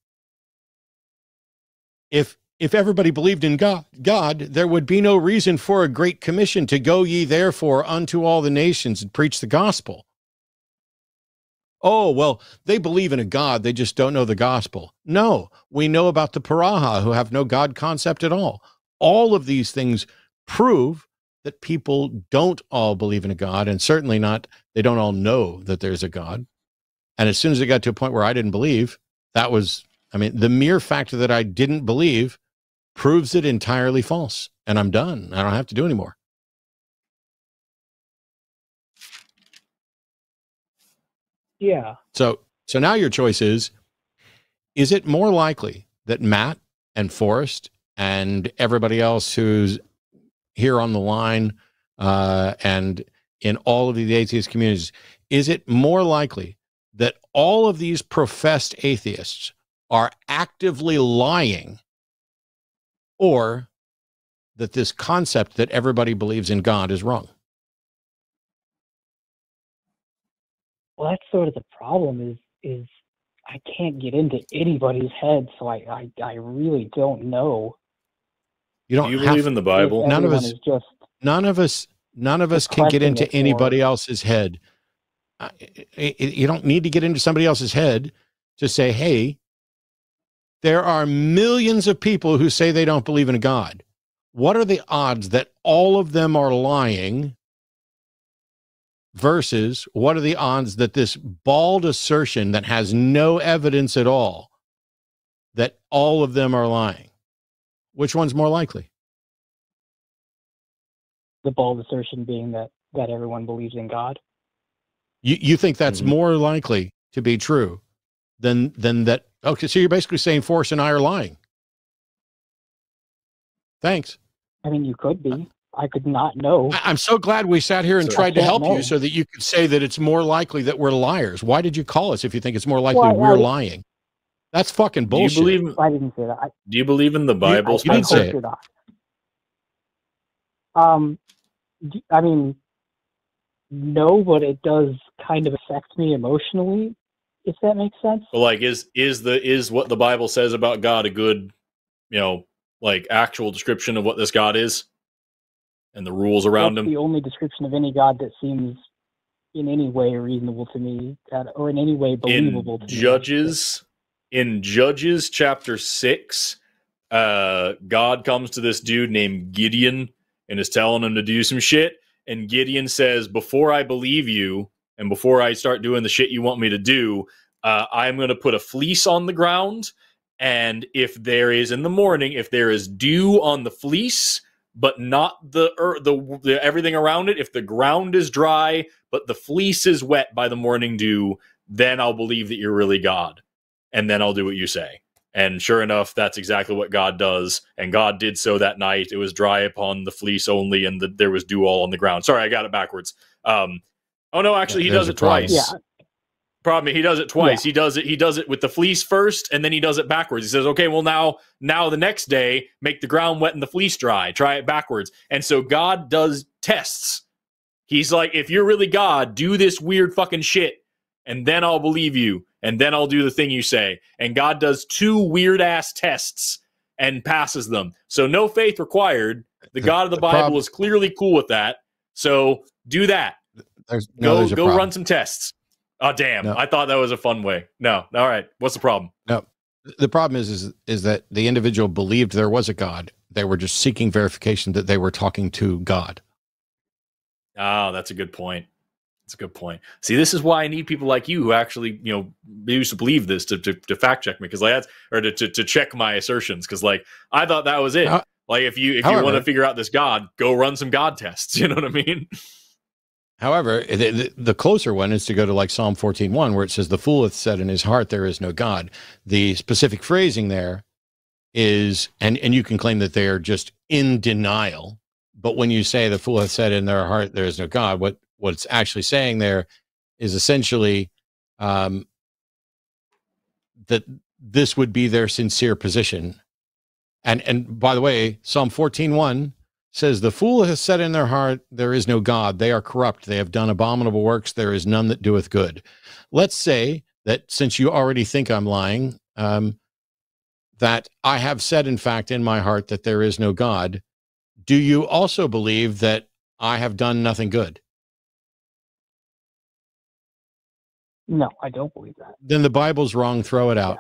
if if everybody believed in God, God, there would be no reason for a great commission to go ye therefore unto all the nations and preach the gospel. Oh, well, they believe in a God, they just don't know the gospel. No, we know about the Pirahã who have no God concept at all. All of these things prove that people don't all believe in a God, and certainly not, they don't all know that there's a God. And as soon as it got to a point where I didn't believe, that was, I mean, the mere fact that I didn't believe proves it entirely false. And I'm done. I don't have to do anymore. Yeah. So so now your choice is is it more likely that Matt and Forrest and everybody else who's here on the line uh, and in all of the atheist communities, is it more likely that all of these professed atheists are actively lying or that this concept that everybody believes in God is wrong? Well, that's sort of the problem. Is is I can't get into anybody's head, so I I, I really don't know. You Do don't you have believe in the Bible? None of us- just none of us none of us can get into it for- anybody else's head I- I- I- you don't need to get into somebody else's head to say hey There are millions of people who say they don't believe in a God. What are the odds that all of them are lying versus what are the odds that this bald assertion that has no evidence at all that all of them are lying? Which one's more likely? The bald assertion being that that everyone believes in God. You you think that's Mhm. more likely to be true than than that? Okay, so you're basically saying Forrest and I are lying. Thanks. I mean, you could be. I could not know. I, I'm so glad we sat here and So- tried to help can't you so that you could say that it's more likely that we're liars. Why did you call us if you think it's more likely Well, we're I- lying? That's fucking Do you bullshit. believe? I didn't say that. I, Do you believe in the Bible, you I didn't say it. not. Um, d- I mean, no, but it does kind of affect me emotionally, if that makes sense. But like, is is the is what the Bible says about God a good, you know, like actual description of what this God is, and the rules around That's him? the only description of any god that seems in any way reasonable to me, or in any way believable in to me. In Judges chapter six, uh, God comes to this dude named Gideon and is telling him to do some shit. And Gideon says, "Before I believe you, and before I start doing the shit you want me to do, uh, I'm going to put a fleece on the ground." And if there is in the morning, if there is dew on the fleece, but not the, er, the the everything around it, if the ground is dry, but the fleece is wet by the morning dew, then I'll believe that you're really God. And then I'll do what you say. And sure enough, that's exactly what God does. And God did so that night. It was dry upon the fleece only, and the, there was dew all on the ground. Sorry, I got it backwards. Um, oh no, actually, he There's does it problem. twice. Yeah. Problem, he does it twice. He does it. He does it with the fleece first, and then he does it backwards. He says, "Okay, well now, now the next day, make the ground wet and the fleece dry. Try it backwards." And so God does tests. He's like, "If you're really God, do this weird fucking shit, and then I'll believe you, and then I'll do the thing you say." And God does two weird ass tests and passes them. So no faith required. The, The- God of the, the Bible prob- is clearly cool with that. So do that There's, no, go go problem. run some tests. Oh damn! No. I thought that was a fun way. No, all right. What's the problem? No, the problem is, is is that the individual believed there was a God. They were just seeking verification that they were talking to God. Oh, that's a good point. That's a good point. See, this is why I need people like you who actually, you know, used to believe this to, to, to fact check me because like that's or to, to, to check my assertions because like I thought that was it. How- like if you if you want to figure out this God, go run some God tests. You know what I mean? However, the, the, the closer one is to go to like Psalm 14:1 where it says the fool hath said in his heart there is no God. The specific phrasing there is and and you can claim that they are just in denial, but when you say the fool hath said in their heart there is no God, what what it's actually saying there is essentially um that this would be their sincere position. And and by the way, Psalm 14:1 says the fool has said in their heart there is no god. They are corrupt. They have done abominable works. There is none that doeth good. Let's say that since you already think i'm lying um, that i have said in fact in my heart that there is no god do you also believe that i have done nothing good No, I don't believe that. then the bible's wrong throw it out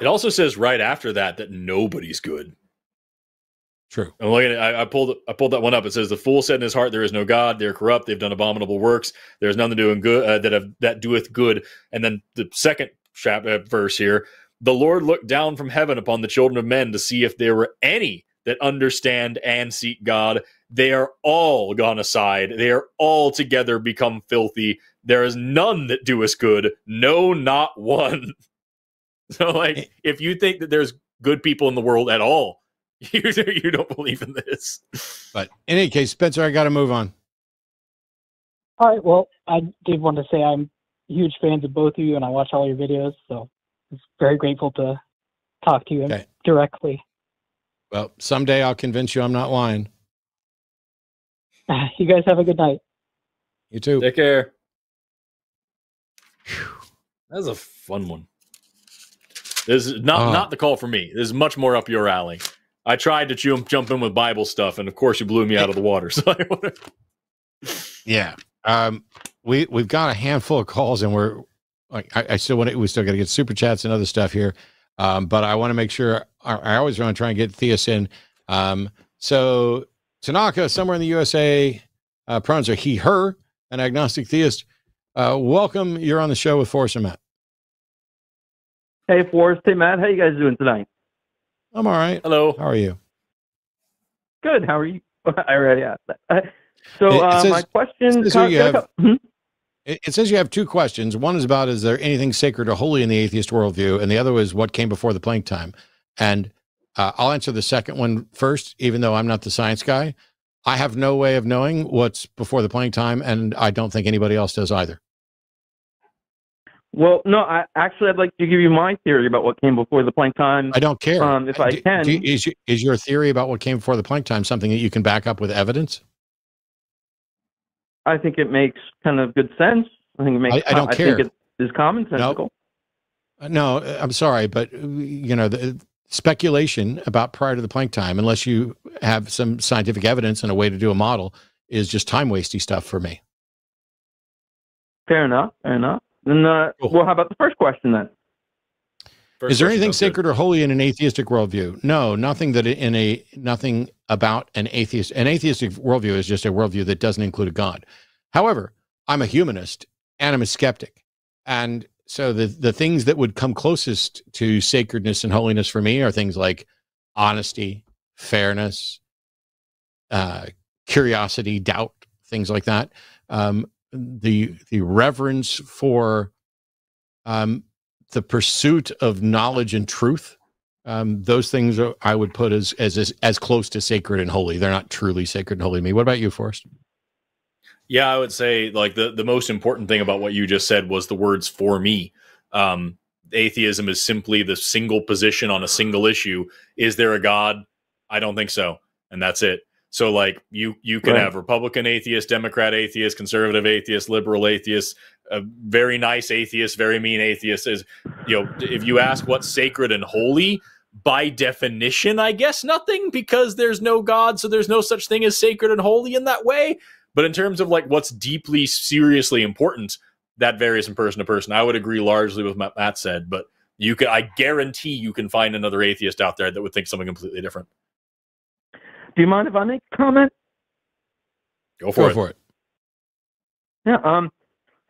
It also says right after that that nobody's good. true I'm looking at, I, I pulled I pulled that one up. It says the fool said in his heart, "There is no God. They're corrupt. They've done abominable works. There is none that doing good uh, that have that doeth good." And then the second chap, uh, verse here: the Lord looked down from heaven upon the children of men to see if there were any that understand and seek God. They are all gone aside. They are all together become filthy. There is none that do us good. No, not one. So, like, eh. if you think that there's good people in the world at all, you you don't believe in this. but in any case spencer i gotta move on All right. Well, I did want to say I'm huge fans of both of you, and I watch all your videos, so I'm very grateful to talk to you Okay. directly. well someday i'll convince you i'm not lying You guys have a good night. you too Take care. That was a fun one. This is not Oh. not the call for me. This is much more up your alley. I tried to jump jump in with Bible stuff, and of course you blew me out of the water. So wanna- Yeah. Um, we we've got a handful of calls and we're like I, I still want to. We still got to get super chats and other stuff here, um, but I want to make sure. I, I always want to try and get theists in. Um, so Tanaka, somewhere in the USA, uh, pronouns are he, her, an agnostic theist. Uh, welcome. You're on the show with Forrest and Matt. Hey, Forrest. Hey, Matt. How you guys doing tonight? I'm all right. Hello. How are you? Good. How are you? I already asked that. Uh, So It- it uh, says- my question. says you have- Hmm? It, it says you have two questions. One is about is there anything sacred or holy in the atheist worldview, and the other is what came before the Planck time. And uh, I'll answer the second one first, even though I'm not the science guy. I have no way of knowing what's before the Planck time, and I don't think anybody else does either. Well, no. I actually I'd like to give you my theory about what came before the Planck time. I don't care. Um, if I Do- can. do- is, your- is your theory about what came before the Planck time something that you can back up with evidence? I think it makes kind of good sense. I think it makes. I- I don't I care. think it is commonsensical. Uh, No, I'm sorry, but you know the speculation about prior to the Planck time, unless you have some scientific evidence and a way to do a model, is just time wasty stuff for me. Fair enough. Fair enough. Then, uh, Cool. well, how about the first question then? First is there anything sounds good. sacred or holy in an atheistic worldview? No, nothing that in a nothing about an atheist. An atheistic worldview is just a worldview that doesn't include a god. However, I'm a humanist and I'm a skeptic, and so the the things that would come closest to sacredness and holiness for me are things like honesty, fairness, uh, curiosity, doubt, things like that. Um, the the reverence for um, the pursuit of knowledge and truth. Um, those things are, I would put as, as as as close to sacred and holy. They're not truly sacred and holy to me. What about you, Forrest? Yeah, I would say like the the most important thing about what you just said was the words for me. Um, atheism is simply the single position on a single issue. Is there a God? I don't think so, and that's it. So like you you can Right. have Republican atheist, Democrat atheist, conservative atheist, liberal atheist, a very nice atheist, very mean atheist. Is you know if you ask what's sacred and holy. By definition, I guess nothing because there's no God, so there's no such thing as sacred and holy in that way. But in terms of like what's deeply seriously important, that varies from person to person. I would agree largely with what Matt said, but you can I guarantee you can find another atheist out there that would think something completely different. Do you mind if I make a comment? Go for Go it. for it. Yeah. Um.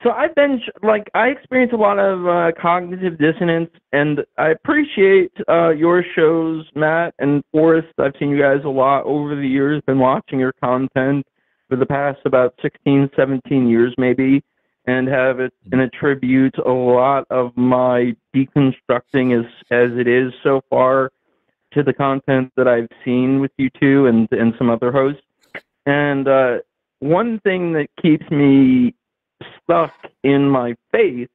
So I've been sh- like I experience a lot of uh, cognitive dissonance, and I appreciate uh, your shows, Matt and Forrest. I've seen you guys a lot over the years. Been watching your content for the past about 16, 17 years, maybe, and have it and attribute a lot of my deconstructing as as it is so far to the content that I've seen with you two and and some other hosts. And uh, one thing that keeps me stuck in my faith,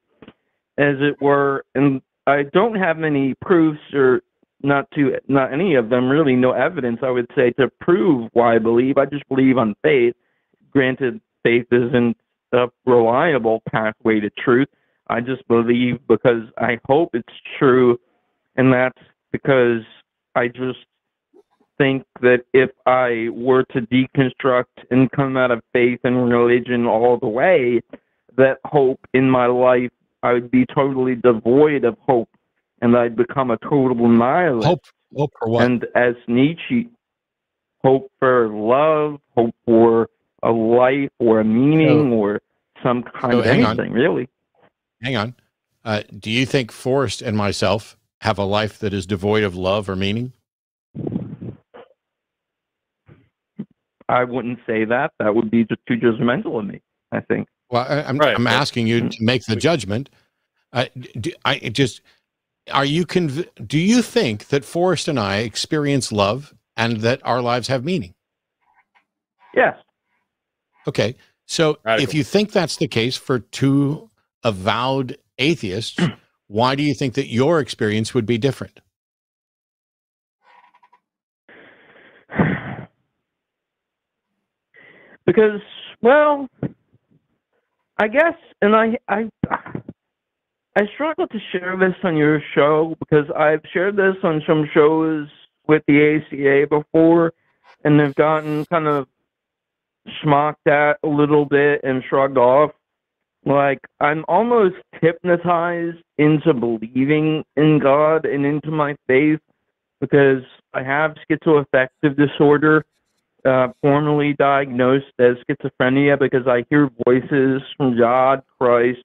as it were, and I don't have many proofs or not to not any of them really no evidence I would say to prove why I believe. I just believe on faith. Granted, faith isn't a reliable pathway to truth. I just believe because I hope it's true, and that's because I just think that if I were to deconstruct and come out of faith and religion all the way, that hope in my life, I would be totally devoid of hope and I'd become a total nihilist. Hope, hope for what? And as Nietzsche, hope for love, hope for a life or a meaning or some kind of hang on. anything, really. Hang on. Uh, do you think Forrest and myself have a life that is devoid of love or meaning? I wouldn't say that. That would be just too judgmental of me, I think. Well, I, I'm Right, I'm asking you to make the judgment. Uh, do, I just are you conv- Do you think that Forrest and I experience love and that our lives have meaning? Yes. Okay, so if you think that's the case for two avowed atheists, why do you think that your experience would be different? because well i guess and i i i struggle to share this on your show because i've shared this on some shows with the aca before and they've gotten kind of smocked at a little bit and shrugged off like I'm almost hypnotized into believing in God and into my faith because I have schizoaffective disorder, uh, formerly diagnosed as schizophrenia because I hear voices from God, Christ,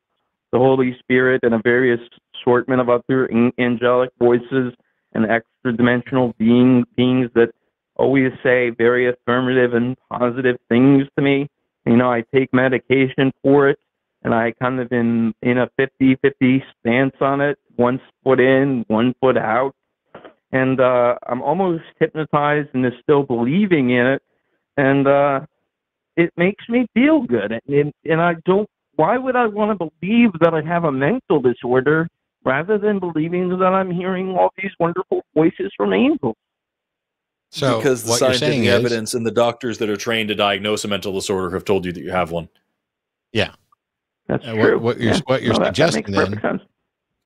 the Holy Spirit, and a various assortment of other angelic voices and extra dimensional being, beings that always say very affirmative and positive things to me. You know, I take medication for it and I kind of in in a 50-50 stance on it, one foot in, one foot out. And uh I'm almost hypnotized and is still believing in it. And uh it makes me feel good. And and I don't why would I want to believe that I have a mental disorder rather than believing that I'm hearing all these wonderful voices from angels? So because the what you're scientific saying is, evidence and the doctors that are trained to diagnose a mental disorder have told you that you have one. yeah, That's Uh, true. what, what you're Yeah. what you're No, that- that suggesting then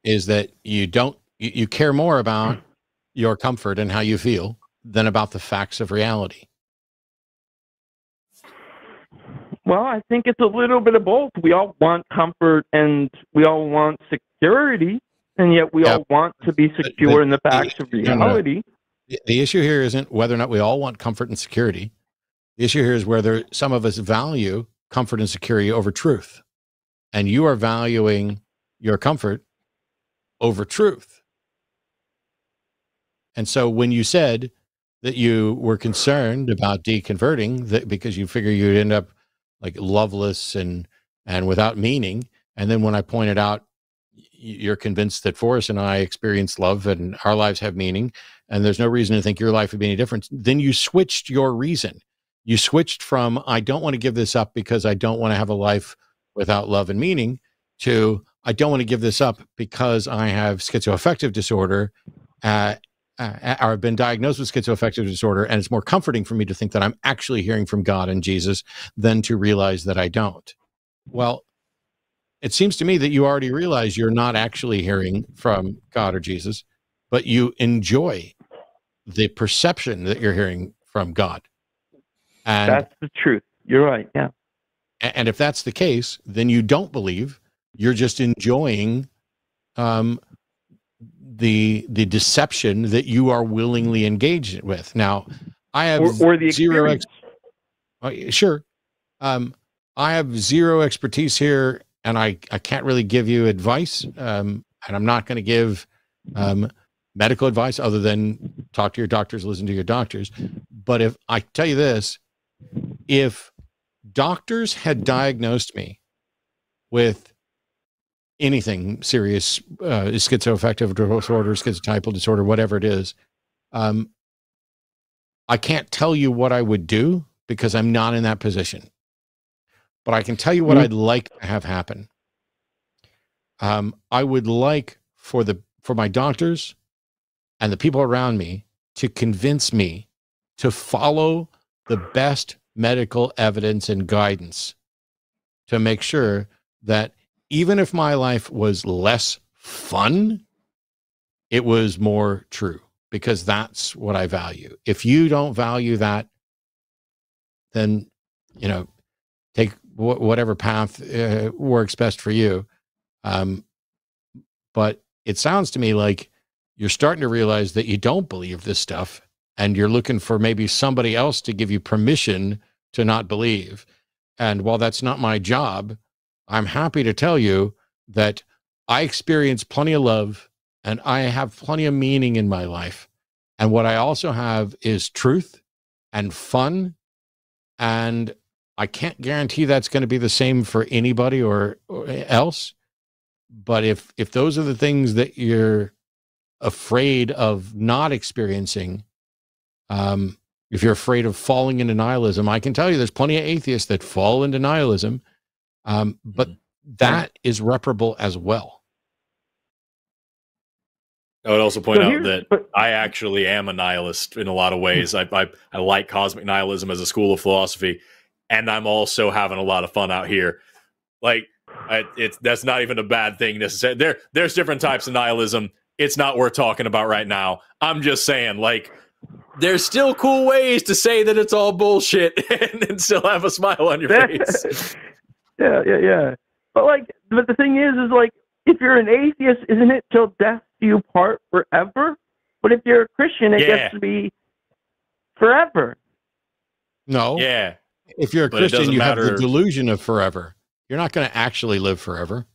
is that you don't you, you care more about your comfort and how you feel than about the facts of reality. Well, I think it's a little bit of both. We all want comfort and we all want security, and yet we Yeah, all want to be secure in the the- facts of no, no. reality. The- The issue here isn't whether or not we all want comfort and security. The issue here is whether some of us value comfort and security over truth. And you are valuing your comfort over truth. And so when you said that you were concerned about deconverting that because you figure you'd end up like loveless and and without meaning, and then when I pointed out you're convinced that Forrest and I experience love and our lives have meaning, and there's no reason to think your life would be any different, then you switched your reason. You switched from I don't want to give this up because I don't want to have a life without love and meaning to I don't want to give this up because I have schizoaffective disorder uh, uh, or have been diagnosed with schizoaffective disorder, and it's more comforting for me to think that I'm actually hearing from God and Jesus than to realize that I don't. Well, it seems to me that you already realize you're not actually hearing from God or Jesus, but you enjoy the perception that you're hearing from God. And That's the truth. You're right. Yeah. And if that's the case, then you don't believe. You're just enjoying um, the the deception that you are willingly engaged with. Now, I have Or, or the zero ex- uh, sure. Um, I have zero expertise here, and I I can't really give you advice. Um, and I'm not going to give um, medical advice other than talk to your doctors, listen to your doctors. But if I tell you this, if doctors had diagnosed me with anything serious, uh, schizoaffective disorder, schizotypal disorder, whatever it is, um, I can't tell you what I would do because I'm not in that position. But I can tell you what Mhm. I'd like to have happen. Um, I would like for the for my doctors and the people around me to convince me to follow the best medical evidence and guidance to make sure that even if my life was less fun, it was more true because that's what I value. If you don't value that, then, you know, take wh- whatever path uh, works best for you. Um, but it sounds to me like you're starting to realize that you don't believe this stuff and you're looking for maybe somebody else to give you permission to not believe. And while that's not my job, I'm happy to tell you that I experience plenty of love and I have plenty of meaning in my life. And what I also have is truth and fun. And I can't guarantee that's going to be the same for anybody or, or else. But if if those are the things that you're afraid of not experiencing, um, if you're afraid of falling into nihilism, I can tell you there's plenty of atheists that fall into nihilism, um, but that is reparable as well. I would also point So out that but- I actually am a nihilist in a lot of ways. I, I I like cosmic nihilism as a school of philosophy, and I'm also having a lot of fun out here. Like I, it's that's not even a bad thing necessarily. There there's different types of nihilism. It's not worth talking about right now. I'm just saying, like, there's still cool ways to say that it's all bullshit and, and still have a smile on your face. yeah, yeah, yeah. But like, but the thing is, is like, if you're an atheist, isn't it till death do you part forever? But if you're a Christian, it Yeah. gets to be forever. No. Yeah. If you're a But Christian, doesn't you have the delusion of forever. You're not going to actually live forever.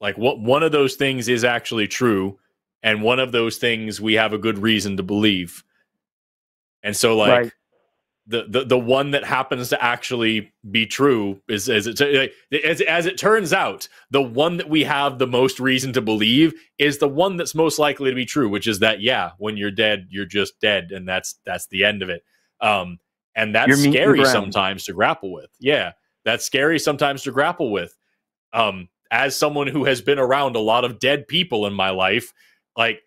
Like what one of those things is actually true, and one of those things we have a good reason to believe. And so like Right. the, the the one that happens to actually be true is as it as, as it turns out, the one that we have the most reason to believe is the one that's most likely to be true, which is that yeah, when you're dead, you're just dead, and that's that's the end of it. Um, and that's You're meat and scary sometimes to grapple with. Yeah, that's scary sometimes to grapple with. Um, as someone who has been around a lot of dead people in my life, like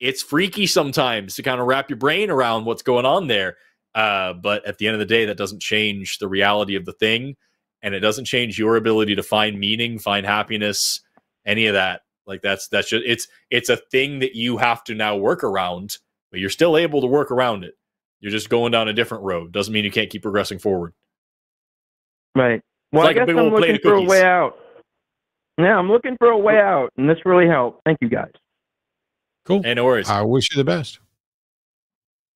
it's freaky sometimes to kind of wrap your brain around what's going on there. Uh, but at the end of the day, that doesn't change the reality of the thing, and it doesn't change your ability to find meaning, find happiness, any of that. Like that's that's just it's it's a thing that you have to now work around, but you're still able to work around it. You're just going down a different road. Doesn't mean you can't keep progressing forward. Right. Well, like I guess big I'm looking for a way out. Yeah, I'm looking for a way out, and this really helped. Thank you guys. Cool. Hey, no worries. I wish you the best.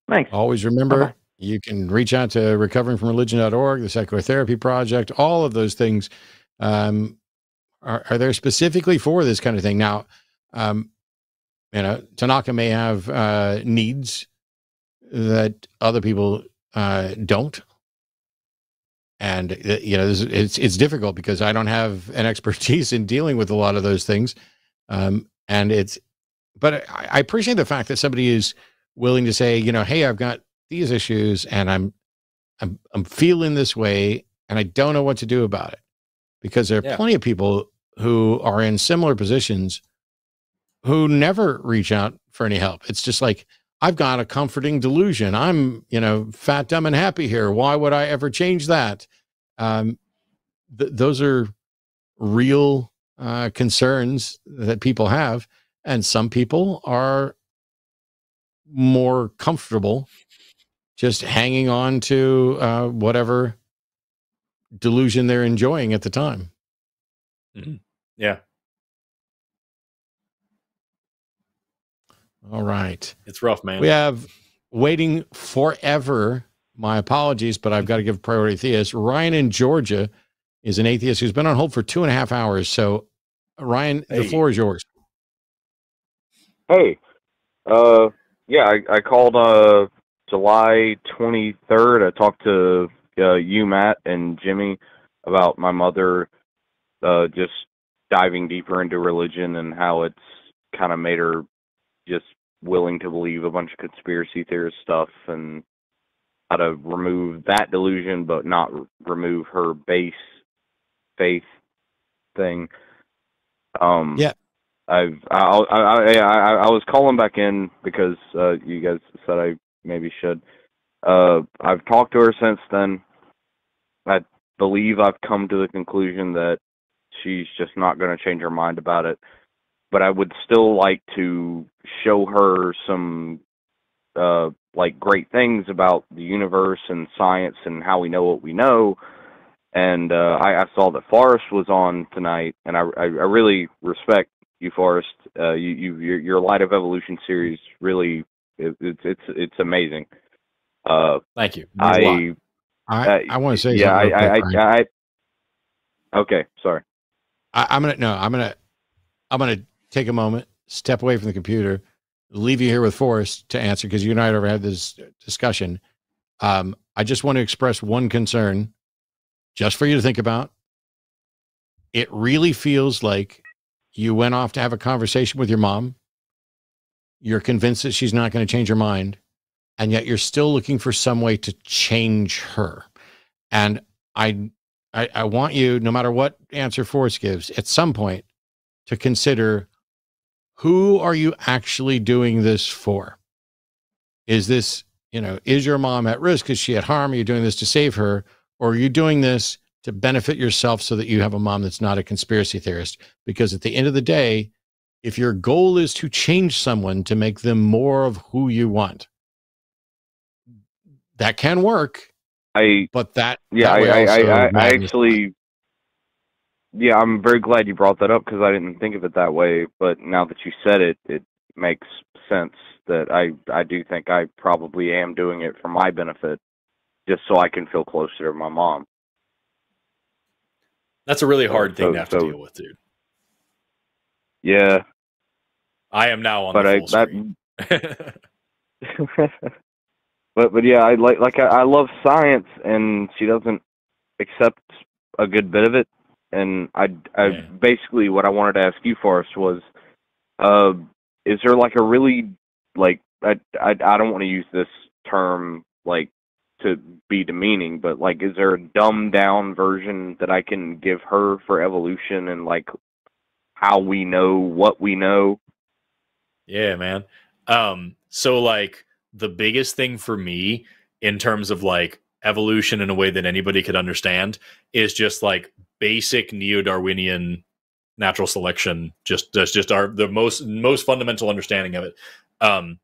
Thanks. Always remember Bye-bye. you can reach out to recoveringfromreligion.org, the Secular Therapy Project, all of those things um, are, are there specifically for this kind of thing. Now, um, you know, Tanaka may have uh, needs that other people uh, don't. And uh, you know, it's it's difficult because I don't have an expertise in dealing with a lot of those things, um, and it's. But I, I appreciate the fact that somebody is willing to say, you know, hey, I've got these issues, and I'm, I'm, I'm feeling this way, and I don't know what to do about it, because there are Yeah. plenty of people who are in similar positions who never reach out for any help. It's just like I've got a comforting delusion. I'm, you know, fat, dumb, and happy here. Why would I ever change that? Um, th- those are real uh, concerns that people have, and some people are more comfortable just hanging on to uh, whatever delusion they're enjoying at the time. Yeah, All right. it's rough, man. We have waiting forever. My apologies, but I've got to give priority to theist. Ryan in Georgia is an atheist who's been on hold for two and a half hours. So, Ryan, the floor is yours. Hey, uh, yeah, I, I called uh July 23rd. I talked to uh, you, Matt, and Jimmy about my mother uh just diving deeper into religion and how it's kind of made her just willing to believe a bunch of conspiracy theorist stuff and how to remove that delusion but not r- remove her base faith thing. Um, Yeah. I've I I I I, was calling back in because uh, you guys said I maybe should. Uh, I've talked to her since then. I believe I've come to the conclusion that she's just not going to change her mind about it. But I would still like to show her some uh, like great things about the universe and science and how we know what we know. And uh, I, I saw that Forrest was on tonight, and I, I, I really respect you, Forrest. Uh, you, you, your, your Light of Evolution series really, it, it's, it's, it's amazing. Uh, Thank you. Means a lot. I, I, Uh, I want to say yeah, I, something. real I, quick, I, I, okay, sorry. I, I'm gonna no, I'm gonna I'm gonna take a moment, step away from the computer, leave you here with Forrest to answer because you and I have had this discussion. Um, I just want to express one concern, just for you to think about. It really feels like you went off to have a conversation with your mom. You're convinced that she's not going to change her mind, and yet you're still looking for some way to change her. And I I, I want you, no matter what answer Forrest gives, at some point to consider who are you actually doing this for? Is this, you know, is your mom at risk? Is she at harm? Are you doing this to save her? Or are you doing this to benefit yourself so that you have a mom that's not a conspiracy theorist? Because at the end of the day, if your goal is to change someone to make them more of who you want, that can work, I, but that yeah, that I, I, I, I, I matters a lot. actually, yeah, I'm very glad you brought that up because I didn't think of it that way. But now that you said it, it makes sense that I I do think I probably am doing it for my benefit, just so I can feel closer to my mom. That's a really hard thing so- to have so- to deal with, dude. Yeah, I am now on but the I that but but yeah, I like like I, I love science, and she doesn't accept a good bit of it. And I, I Yeah. basically what I wanted to ask you, first was, uh, is there like a really like I I, I don't want to use this term like to be demeaning, but like, is there a dumbed down version that I can give her for evolution and like how we know what we know? Yeah, man. Um, so like the biggest thing for me in terms of like evolution in a way that anybody could understand is just like basic neo-Darwinian natural selection. Just that's just our the most most fundamental understanding of it. Um,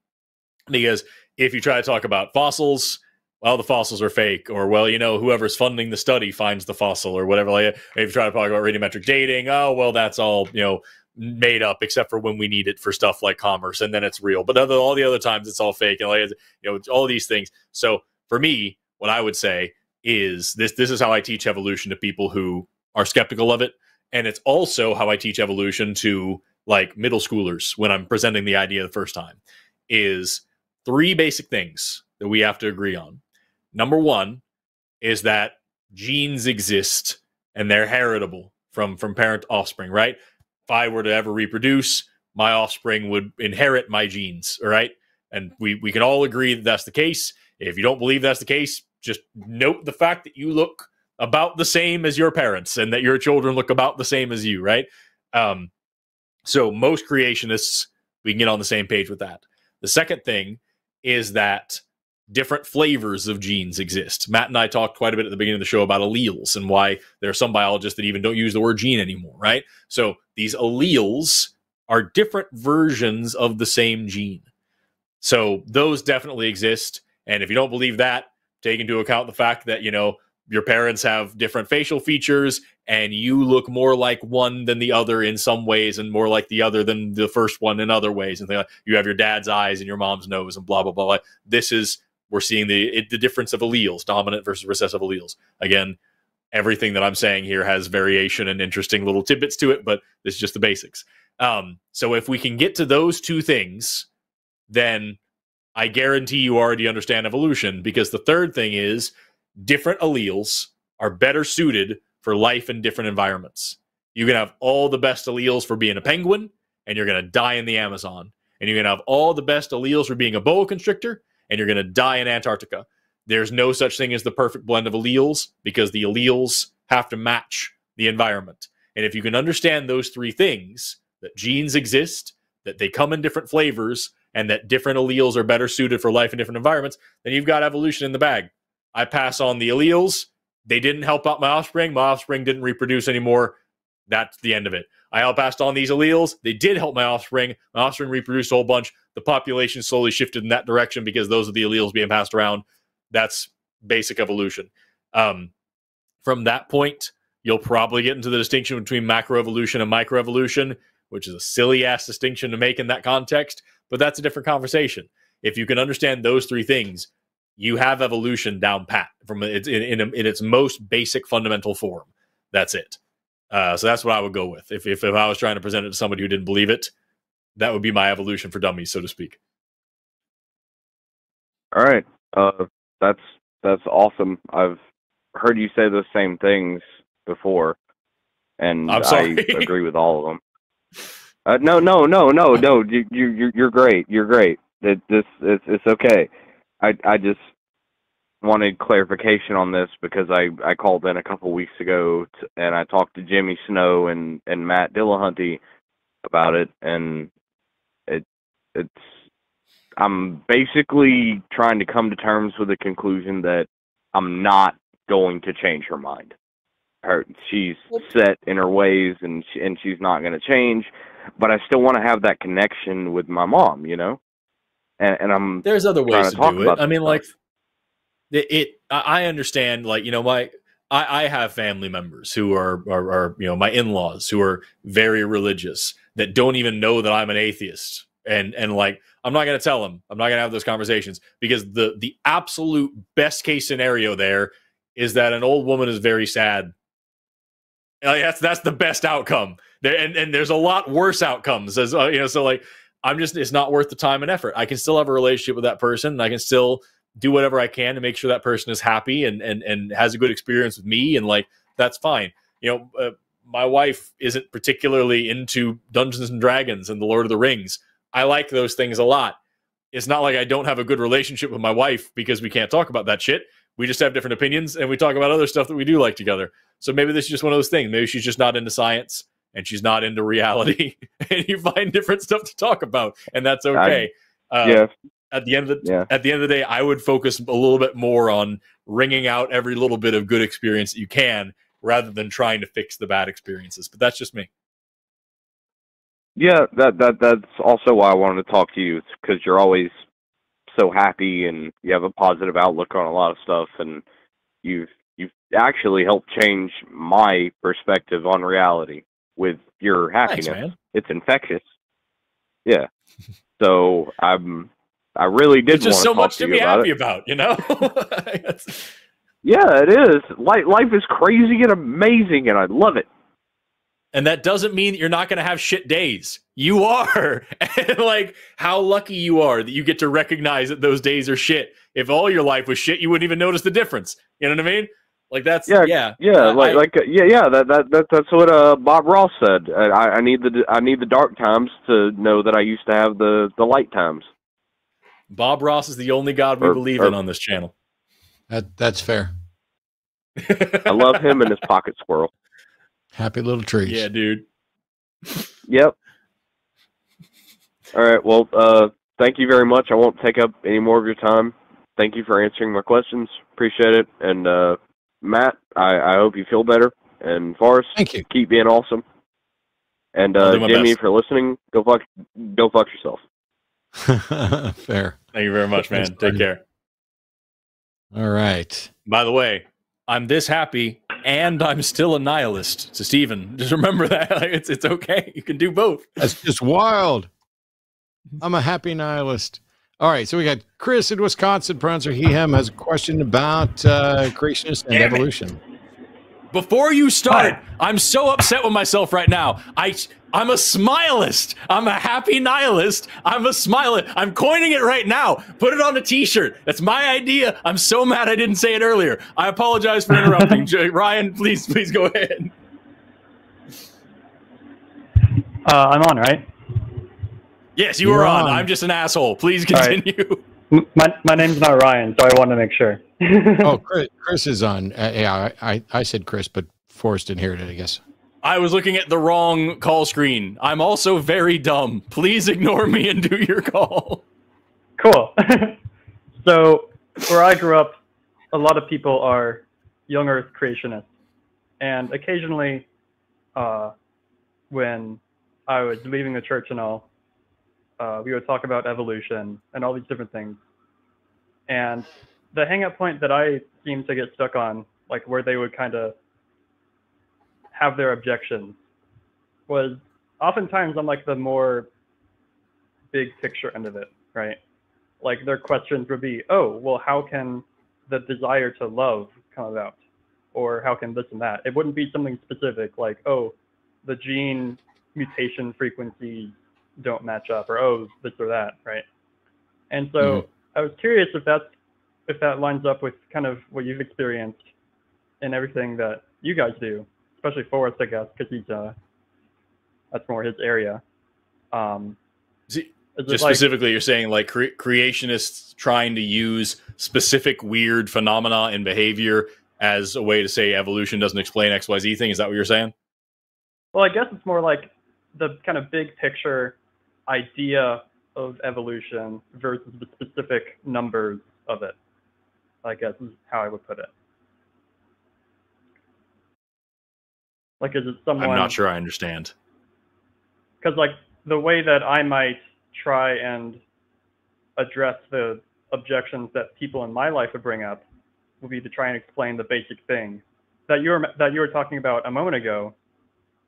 because if you try to talk about fossils, well, the fossils are fake, or well, you know, whoever's funding the study finds the fossil, or whatever. Like, if you try to talk about radiometric dating, oh, well, that's all you know made up, except for when we need it for stuff like commerce, and then it's real. But other, all the other times, it's all fake, and like, you know, all these things. So for me, what I would say is this: this is how I teach evolution to people who are skeptical of it, and it's also how I teach evolution to like middle schoolers when I'm presenting the idea the first time. Is three basic things that we have to agree on. Number one is that genes exist and they're heritable from from parent offspring, right? If I were to ever reproduce, my offspring would inherit my genes, all right? And we we can all agree that that's the case. If you don't believe that's the case, just note the fact that you look about the same as your parents and that your children look about the same as you, right? Um, so most creationists, we can get on the same page with that. The second thing is that different flavors of genes exist. Matt and I talked quite a bit at the beginning of the show about alleles and why there are some biologists that even don't use the word gene anymore, right? So these alleles are different versions of the same gene. So those definitely exist. And if you don't believe that, take into account the fact that, you know, your parents have different facial features and you look more like one than the other in some ways and more like the other than the first one in other ways and like you have your dad's eyes and your mom's nose and blah blah blah this is we're seeing the it, the difference of alleles dominant versus recessive alleles again everything that i'm saying here has variation and interesting little tidbits to it but this is just the basics um, so if we can get to those two things then i guarantee you already understand evolution because the third thing is different alleles are better suited for life in different environments. You can have all the best alleles for being a penguin, and you're going to die in the Amazon. And you're going to have all the best alleles for being a boa constrictor, and you're going to die in Antarctica. There's no such thing as the perfect blend of alleles because the alleles have to match the environment. And if you can understand those three things that genes exist, that they come in different flavors, and that different alleles are better suited for life in different environments, then you've got evolution in the bag. I pass on the alleles. They didn't help out my offspring. My offspring didn't reproduce anymore. That's the end of it. I all passed on these alleles. They did help my offspring. My offspring reproduced a whole bunch. The population slowly shifted in that direction because those are the alleles being passed around. That's basic evolution. Um, from that point, you'll probably get into the distinction between macroevolution and microevolution, which is a silly ass distinction to make in that context, but that's a different conversation. If you can understand those three things, you have evolution down pat from in, in, in its most basic fundamental form. That's it. Uh, so that's what I would go with. If, if if I was trying to present it to somebody who didn't believe it, that would be my evolution for dummies, so to speak. All right. Uh, that's that's awesome. I've heard you say the same things before, and I'm I agree with all of them. Uh, no, no, no, no, no. You, you, you're you're great. You're great. It, this it's it's okay. I I just wanted clarification on this because I I called in a couple weeks ago t and I talked to Jimmy Snow and and Matt Dillahunty about it, and it it's I'm basically trying to come to terms with the conclusion that I'm not going to change her mind. Her she's set in her ways and she, and she's not going to change, but I still want to have that connection with my mom, you know. And and I'm There's other ways to to talk do it. I mean, like it, it. I understand. Like you know, my I, I have family members who are, are, are, you know, my in laws who are very religious that don't even know that I'm an atheist. And, and like, I'm not going to tell them, I'm not going to have those conversations because the, the absolute best case scenario there is that an old woman is very sad. Like, that's, that's the best outcome there. And, and there's a lot worse outcomes as uh, you know, so like, I'm just, it's not worth the time and effort. I can still have a relationship with that person. And I can still, do whatever I can to make sure that person is happy and and and has a good experience with me, and like that's fine. You know, uh, my wife isn't particularly into Dungeons and Dragons and the Lord of the Rings. I like those things a lot. It's not like I don't have a good relationship with my wife because we can't talk about that shit. We just have different opinions and we talk about other stuff that we do like together. So maybe this is just one of those things. Maybe she's just not into science and she's not into reality, and you find different stuff to talk about, and that's okay. I, uh, yeah, at the end of the Yeah. at the end of the day, I would focus a little bit more on wringing out every little bit of good experience that you can, rather than trying to fix the bad experiences. But that's just me. Yeah, that that that's also why I wanted to talk to you because you're always so happy and you have a positive outlook on a lot of stuff, and you've you've actually helped change my perspective on reality with your happiness. man. It's infectious. Yeah. So I'm I really did There's just want so much to to be about happy it. about, you know. Yeah, it is. Life life is crazy and amazing, and I love it. and that doesn't mean that you're not going to have shit days. You are, and like how lucky you are that you get to recognize that those days are shit. If all your life was shit, you wouldn't even notice the difference. You know what I mean? Like that's Yeah, yeah, Yeah, I- like I- like uh, yeah, yeah. That that, that that's what uh Bob Ross said. Uh, I, I need the I need the dark times to know that I used to have the the light times. Bob Ross is the only God we Or- believe or- in on this channel. That that's fair. I love him and his pocket squirrel. Happy little trees. Yeah, dude. Yep. All right. Well, uh, thank you very much. I won't take up any more of your time. Thank you for answering my questions. Appreciate it. And uh, Matt, I, I hope you feel better. And Forrest, Thank you. keep being awesome. And I'll uh, Jimmy, best. if you're listening, go fuck, go fuck yourself. fair. Thank you very much, man. Thanks, Take care. All right. By the way, I'm this happy and I'm still a nihilist. to Steven, just remember that. Like, it's it's okay. You can do both. That's just wild. I'm a happy nihilist. All right, so we got Chris in Wisconsin, pronouncer he, him, has a question about uh, creationist and Damn it. evolution. Before you started, I'm so upset with myself right now. I I'm a smilist. I'm a happy nihilist. I'm a smilist. I'm coining it right now. Put it on a t-shirt. That's my idea. I'm so mad I didn't say it earlier. I apologize for interrupting. Ryan, please please go ahead. Uh, I'm on, right? Yes, you You're were on. on. I'm just an asshole. Please continue. M- My my name's not Ryan, so I want to make sure. Oh, Chris, Chris is on. Uh, yeah, I, I, I said Chris, but Forrest didn't hear it, I guess. I was looking at the wrong call screen. I'm also very dumb. Please ignore me and do your call. Cool. so where I grew up, a lot of people are young Earth creationists, and occasionally, uh, when I was leaving the church and all, uh, we would talk about evolution and all these different things. And the hang up point that I seem to get stuck on, like where they would kind of have their objections, was oftentimes on like the more big picture end of it, right? Like their questions would be, oh, well, how can the desire to love come about? Or how can this and that? It wouldn't be something specific like, oh, the gene mutation frequencies don't match up, or oh, this or that, right? And so mm-hmm. I was curious if that's if that lines up with kind of what you've experienced and everything that you guys do, especially Forrest, I guess, because he's uh, that's more his area. Um, See, Just like- specifically, you're saying like cre- creationists trying to use specific weird phenomena and behavior as a way to say evolution doesn't explain X Y Z thing. Is that what you're saying? Well, I guess it's more like the kind of big picture idea of evolution versus the specific numbers of it. I guess is how I would put it. Like, is it someone? I'm not sure I understand. Because, like, the way that I might try and address the objections that people in my life would bring up would be to try and explain the basic thing that you were that you were talking about a moment ago,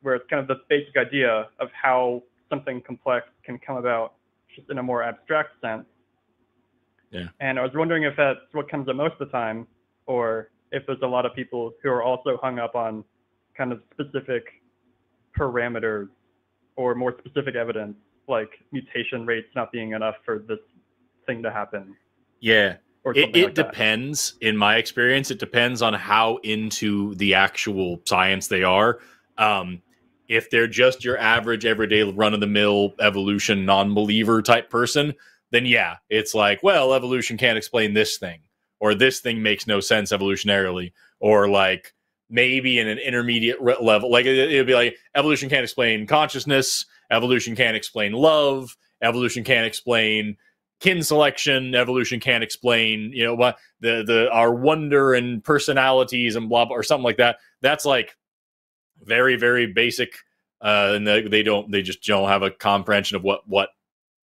where it's kind of the basic idea of how something complex can come about just in a more abstract sense. Yeah. And I was wondering if that's what comes up most of the time, or if there's a lot of people who are also hung up on kind of specific parameters or more specific evidence, like mutation rates not being enough for this thing to happen. Yeah. It, it like that. depends. In my experience, it depends on how into the actual science they are. Um, if they're just your average, everyday, run of the mill evolution non believer type person, then yeah, it's like, well, evolution can't explain this thing, or this thing makes no sense evolutionarily, or like maybe in an intermediate level, like it, it'd be like evolution can't explain consciousness, evolution can't explain love, evolution can't explain kin selection evolution can't explain you know what the the our wonder and personalities and blah blah or something like that. That's like very very basic uh and they, they don't they just don't have a comprehension of what what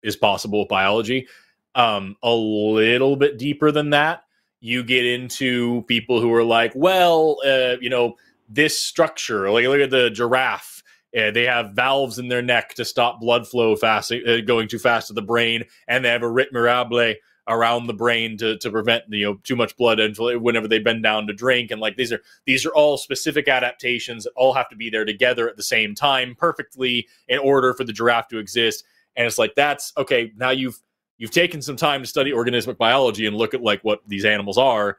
is possible with biology. Um a little bit deeper than that you get into people who are like well uh you know this structure like look at the giraffe. Uh, they have valves in their neck to stop blood flow fast uh, going too fast to the brain and they have a rete mirabile around the brain to, to prevent you know too much blood infl- whenever they bend down to drink and like these are these are all specific adaptations that all have to be there together at the same time perfectly in order for the giraffe to exist and it's like that's okay now you've you've taken some time to study organismic biology and look at like what these animals are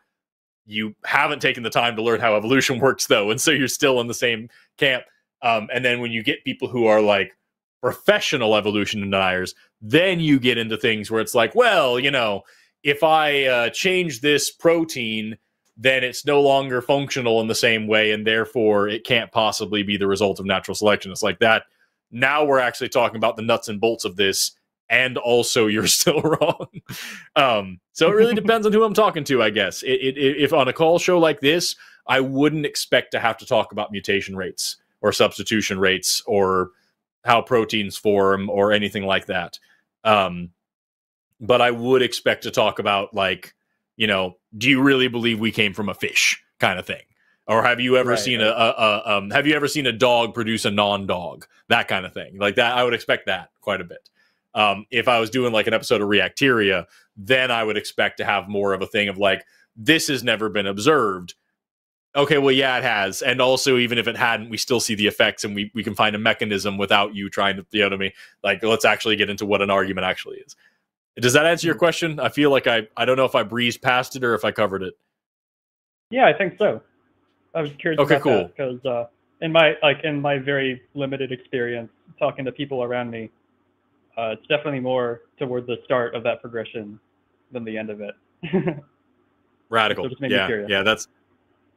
you haven't taken the time to learn how evolution works though and so you're still in the same camp um, and then when you get people who are like professional evolution deniers, then you get into things where it's like, well, you know, if I uh, change this protein, then it's no longer functional in the same way, and therefore it can't possibly be the result of natural selection. It's like that. Now we're actually talking about the nuts and bolts of this, and also you're still wrong. um, so it really depends on who I'm talking to, I guess. It, it, if on a call show like this, I wouldn't expect to have to talk about mutation rates or substitution rates or how proteins form or anything like that. Um, but I would expect to talk about like, you know, do you really believe we came from a fish kind of thing? Or have you ever Right, seen right. a, a, a um, have you ever seen a dog produce a non-dog? That kind of thing. Like that, I would expect that quite a bit. Um, if I was doing like an episode of Reacteria, then I would expect to have more of a thing of like, this has never been observed. Okay, well, yeah, it has. And also, even if it hadn't, we still see the effects and we, we can find a mechanism without you trying to, you know what I mean? Like, let's actually get into what an argument actually is. Does that answer your Mm-hmm. question? I feel like I, I don't know if I breezed past it or if I covered it. Yeah, I think so. I was curious Okay, about cool. that because uh, in my like in my very limited experience talking to people around me, uh, it's definitely more toward the start of that progression than the end of it. Radical. So yeah, yeah, that's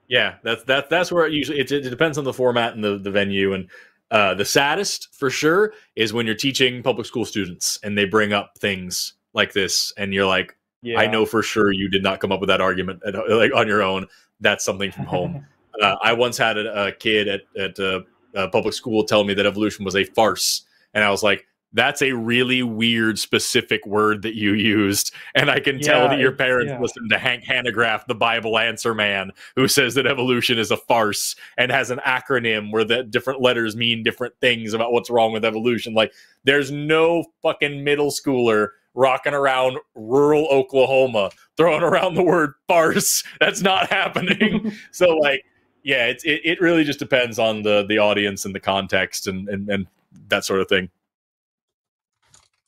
yeah, that's that's that's where it usually it, it depends on the format and the the venue and uh, the saddest for sure is when you're teaching public school students and they bring up things like this and you're like, yeah. I know for sure you did not come up with that argument at, like on your own. That's something from home. uh, I once had a, a kid at at uh, uh, public school tell me that evolution was a farce, and I was like, "That's a really weird, specific word that you used." And I can tell that your parents yeah. listen to Hank Hanegraaff, the Bible answer man, who says that evolution is a farce and has an acronym where the different letters mean different things about what's wrong with evolution. Like, there's no fucking middle schooler rocking around rural Oklahoma throwing around the word farce. That's not happening. so like, yeah, it's it, it really just depends on the the audience and the context and and, and that sort of thing.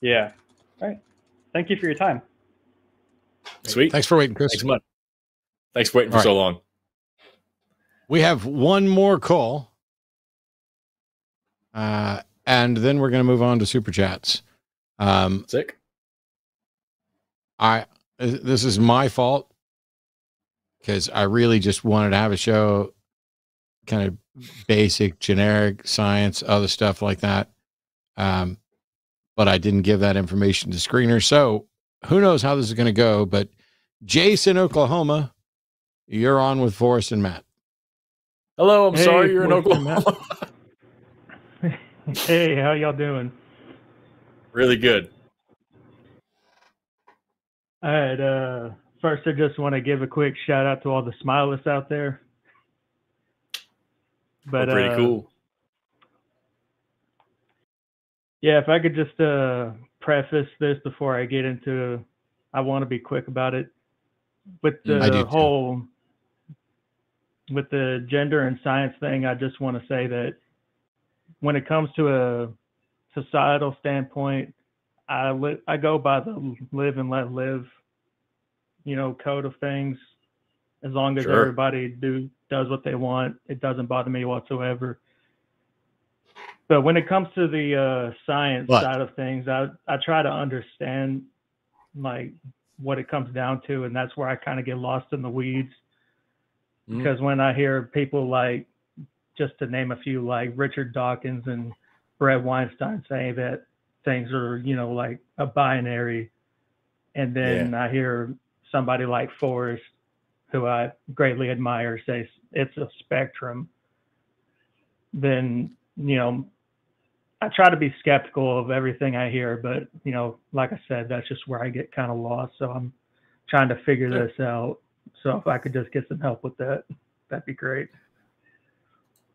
Yeah. All right. Thank you for your time. Sweet. Thanks for waiting, Chris. Thanks so much. Thanks for waiting for All so long. We have one more call. Uh, and then we're going to move on to super chats. Um, Sick. I this is my fault because I really just wanted to have a show, kind of basic, generic science, other stuff like that. Um, but I didn't give that information to screener. So who knows how this is going to go? But Jason, Oklahoma, you're on with Forrest and Matt. Hello, I'm Hey, sorry you're in Oklahoma. Hey, how y'all doing? really good. All right. Uh, first, I just want to give a quick shout out to all the smilists out there. But pretty uh, cool. Yeah, if I could just uh, preface this before I get into, I want to be quick about it. With the do too. whole, with the gender and science thing, I just want to say that when it comes to a societal standpoint, I li- I go by the live and let live, you know, code of things. As long as Sure. everybody do does what they want, it doesn't bother me whatsoever. But when it comes to the uh, science What? side of things, I I try to understand like what it comes down to, and that's where I kind of get lost in the weeds. Mm. Because when I hear people like, just to name a few, like Richard Dawkins and Brett Weinstein saying that things are, you know, like a binary, and then I hear somebody like Forrest, who I greatly admire, say it's a spectrum, then you know I try to be skeptical of everything I hear, but you know, like I said, that's just where I get kind of lost. So I'm trying to figure Yeah. this out. So if I could just get some help with that, that'd be great.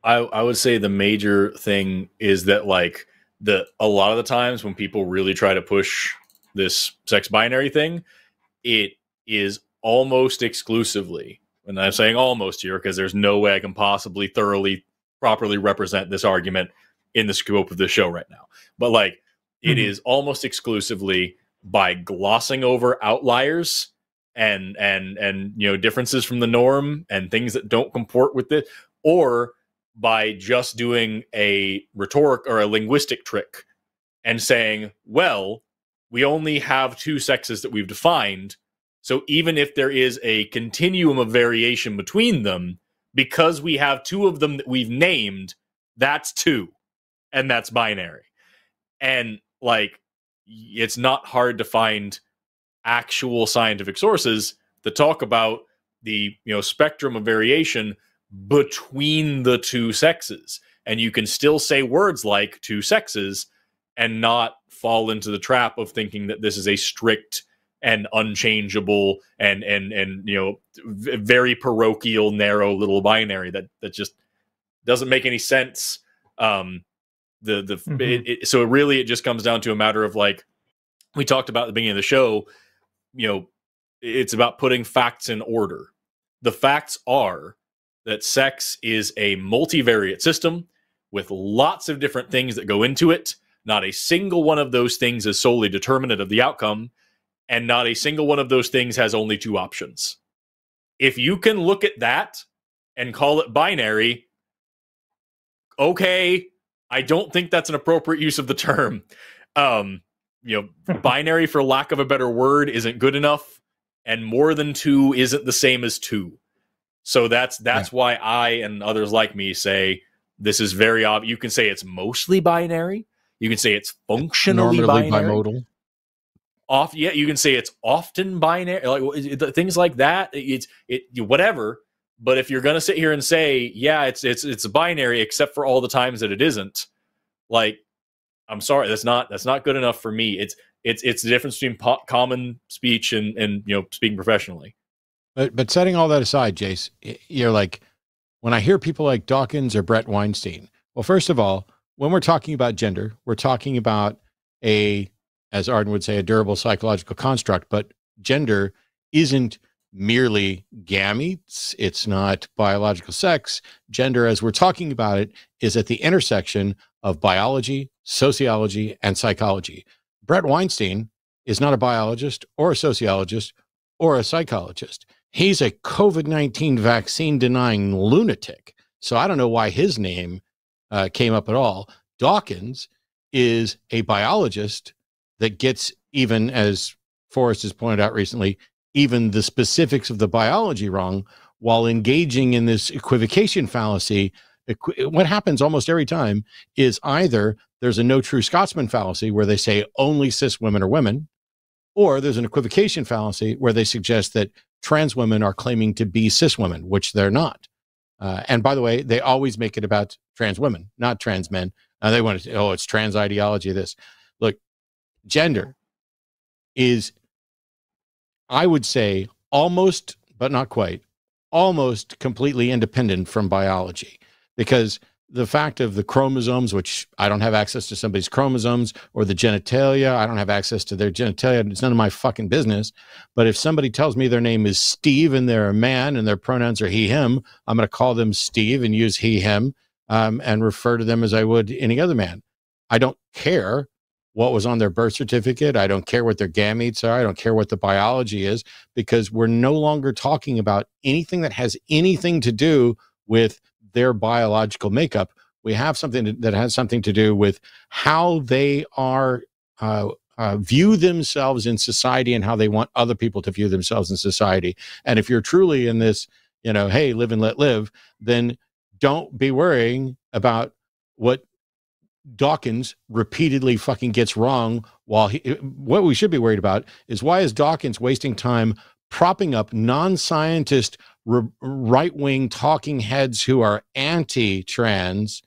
I, I would say the major thing is that like the a lot of the times when people really try to push this sex binary thing, it is almost exclusively, and I'm saying almost here because there's no way I can possibly thoroughly properly represent this argument in the scope of the show right now. But like it Mhm. is almost exclusively by glossing over outliers and and and you know differences from the norm and things that don't comport with it or by just doing a rhetoric or a linguistic trick and saying well we only have two sexes that we've defined so even if there is a continuum of variation between them because we have two of them that we've named that's two and that's binary. And like it's not hard to find actual scientific sources that talk about the you know spectrum of variation between the two sexes. And you can still say words like two sexes and not fall into the trap of thinking that this is a strict and unchangeable and and and you know very parochial narrow little binary that that just doesn't make any sense um the the Mhm. it, it, so really it just comes down to a matter of like we talked about at the beginning of the show you know it's about putting facts in order. The facts are that sex is a multivariate system with lots of different things that go into it. Not a single one of those things is solely determinate of the outcome and not a single one of those things has only two options. If you can look at that and call it binary okay i don't think that's an appropriate use of the term. Um you know binary for lack of a better word isn't good enough and more than two isn't the same as two. So that's that's why i and others like me say this is very obvious you can say it's mostly binary you can say it's functionally Normally binary. bimodal. off yeah you can say it's often binary like wh- it- it- things like that it's it whatever but if you're gonna sit here and say yeah it's it's it's binary except for all the times that it isn't like i'm sorry that's not that's not good enough for me it's it's it's the difference between po- common speech and and you know speaking professionally But but setting all that aside, Jace, you're like when I hear people like Dawkins or Brett Weinstein. Well, first of all, when we're talking about gender, we're talking about a, as Arden would say, a durable psychological construct. But gender isn't merely gametes. It's not biological sex. Gender, as we're talking about it, is at the intersection of biology, sociology, and psychology. Brett Weinstein is not a biologist or a sociologist or a psychologist. He's a COVID 19 vaccine denying lunatic. So I don't know why his name uh, came up at all. Dawkins is a biologist that gets even, as Forrest has pointed out recently, even the specifics of the biology wrong while engaging in this equivocation fallacy. What happens almost every time is either there's a no true Scotsman fallacy where they say only cis women are women, or there's an equivocation fallacy where they suggest that trans women are claiming to be cis women, which they're not. Uh, and by the way, they always make it about trans women, not trans men. Uh, they want to, oh, it's trans ideology. This, look, gender is, I would say, almost, but not quite, almost completely independent from biology. because the fact of the chromosomes, which I don't have access to somebody's chromosomes, or the genitalia, I don't have access to their genitalia. It's none of my fucking business. But if somebody tells me their name is Steve and they're a man and their pronouns are he, him, I'm going to call them Steve and use he, him, um, and refer to them as I would any other man. I don't care what was on their birth certificate. I don't care what their gametes are. I don't care what the biology is because we're no longer talking about anything that has anything to do with their biological makeup. We have something that has something to do with how they are uh, uh, view themselves in society and how they want other people to view themselves in society. And if you're truly in this, you know, hey, live and let live, then don't be worrying about what Dawkins repeatedly fucking gets wrong while he, what we should be worried about is why is Dawkins wasting time propping up non-scientist right-wing talking heads who are anti-trans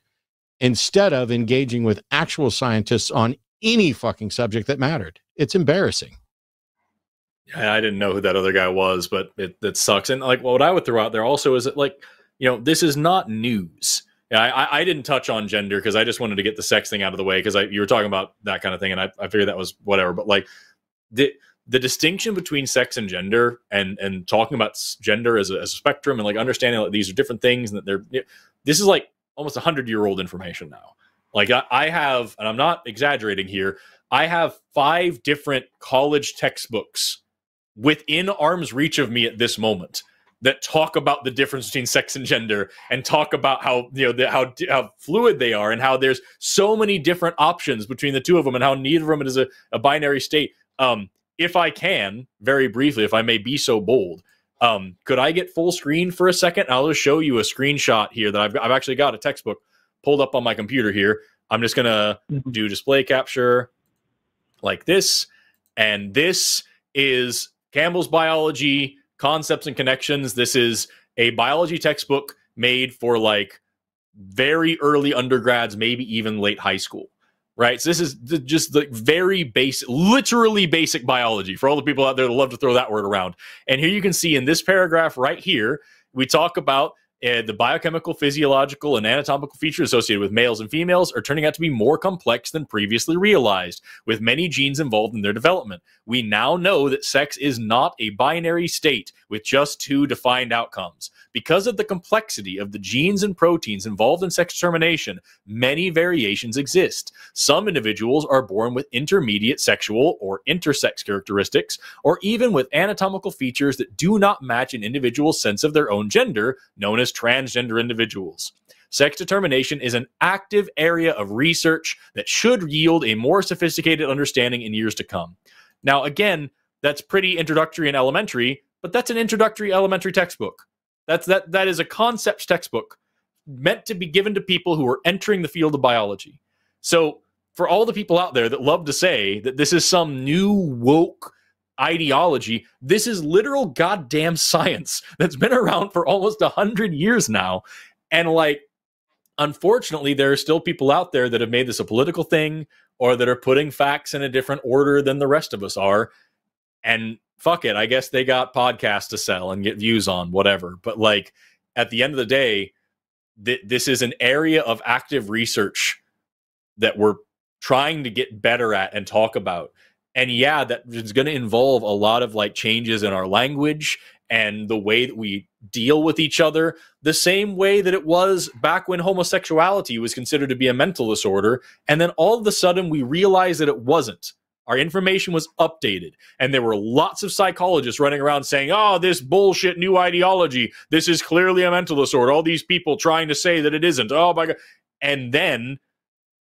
instead of engaging with actual scientists on any fucking subject that mattered. It's embarrassing. I didn't know who that other guy was, but it, it sucks. And like what I would throw out there also is that like, you know, this is not news yeah, I, I didn't touch on gender because I just wanted to get the sex thing out of the way because I you were talking about that kind of thing, and I, I figured that was whatever. But like the the distinction between sex and gender, and and talking about gender as a, as a spectrum, and like understanding that these are different things, and that they're this is like almost a hundred year old information now. Like I, I have, and I'm not exaggerating here. I have five different college textbooks within arm's reach of me at this moment that talk about the difference between sex and gender and talk about how you know the, how how fluid they are and how there's so many different options between the two of them and how neither of them is a, a binary state. Um, if I can, very briefly, if I may be so bold, um, could I get full screen for a second? I'll just show you a screenshot here that I've I've actually got a textbook pulled up on my computer here. I'm just gonna mm-hmm. do display capture like this, and this is Campbell's biology concepts and connections. This is a biology textbook made for like very early undergrads, maybe even late high school. Right. So this is just the very basic, literally basic biology for all the people out there that love to throw that word around. And here you can see in this paragraph right here, we talk about uh, the biochemical, physiological, and anatomical features associated with males and females are turning out to be more complex than previously realized, with many genes involved in their development. We now know that sex is not a binary state with just two defined outcomes. Because of the complexity of the genes and proteins involved in sex determination, many variations exist. Some individuals are born with intermediate sexual or intersex characteristics, or even with anatomical features that do not match an individual's sense of their own gender, known as transgender individuals. Sex determination is an active area of research that should yield a more sophisticated understanding in years to come. Now, again, that's pretty introductory and elementary, but that's an introductory elementary textbook. That's that that is a concepts textbook meant to be given to people who are entering the field of biology. So for all the people out there that love to say that this is some new woke ideology, this is literal goddamn science that's been around for almost a hundred years now. And like, unfortunately, there are still people out there that have made this a political thing or that are putting facts in a different order than the rest of us are. And fuck it. I guess they got podcasts to sell and get views on, whatever. But like at the end of the day, th- this is an area of active research that we're trying to get better at and talk about. And yeah, that is going to involve a lot of like changes in our language and the way that we deal with each other, the same way that it was back when homosexuality was considered to be a mental disorder. And then all of a sudden we realized that it wasn't. Our information was updated, and there were lots of psychologists running around saying, Oh, this bullshit new ideology. This is clearly a mental disorder. All these people trying to say that it isn't. Oh, my God. And then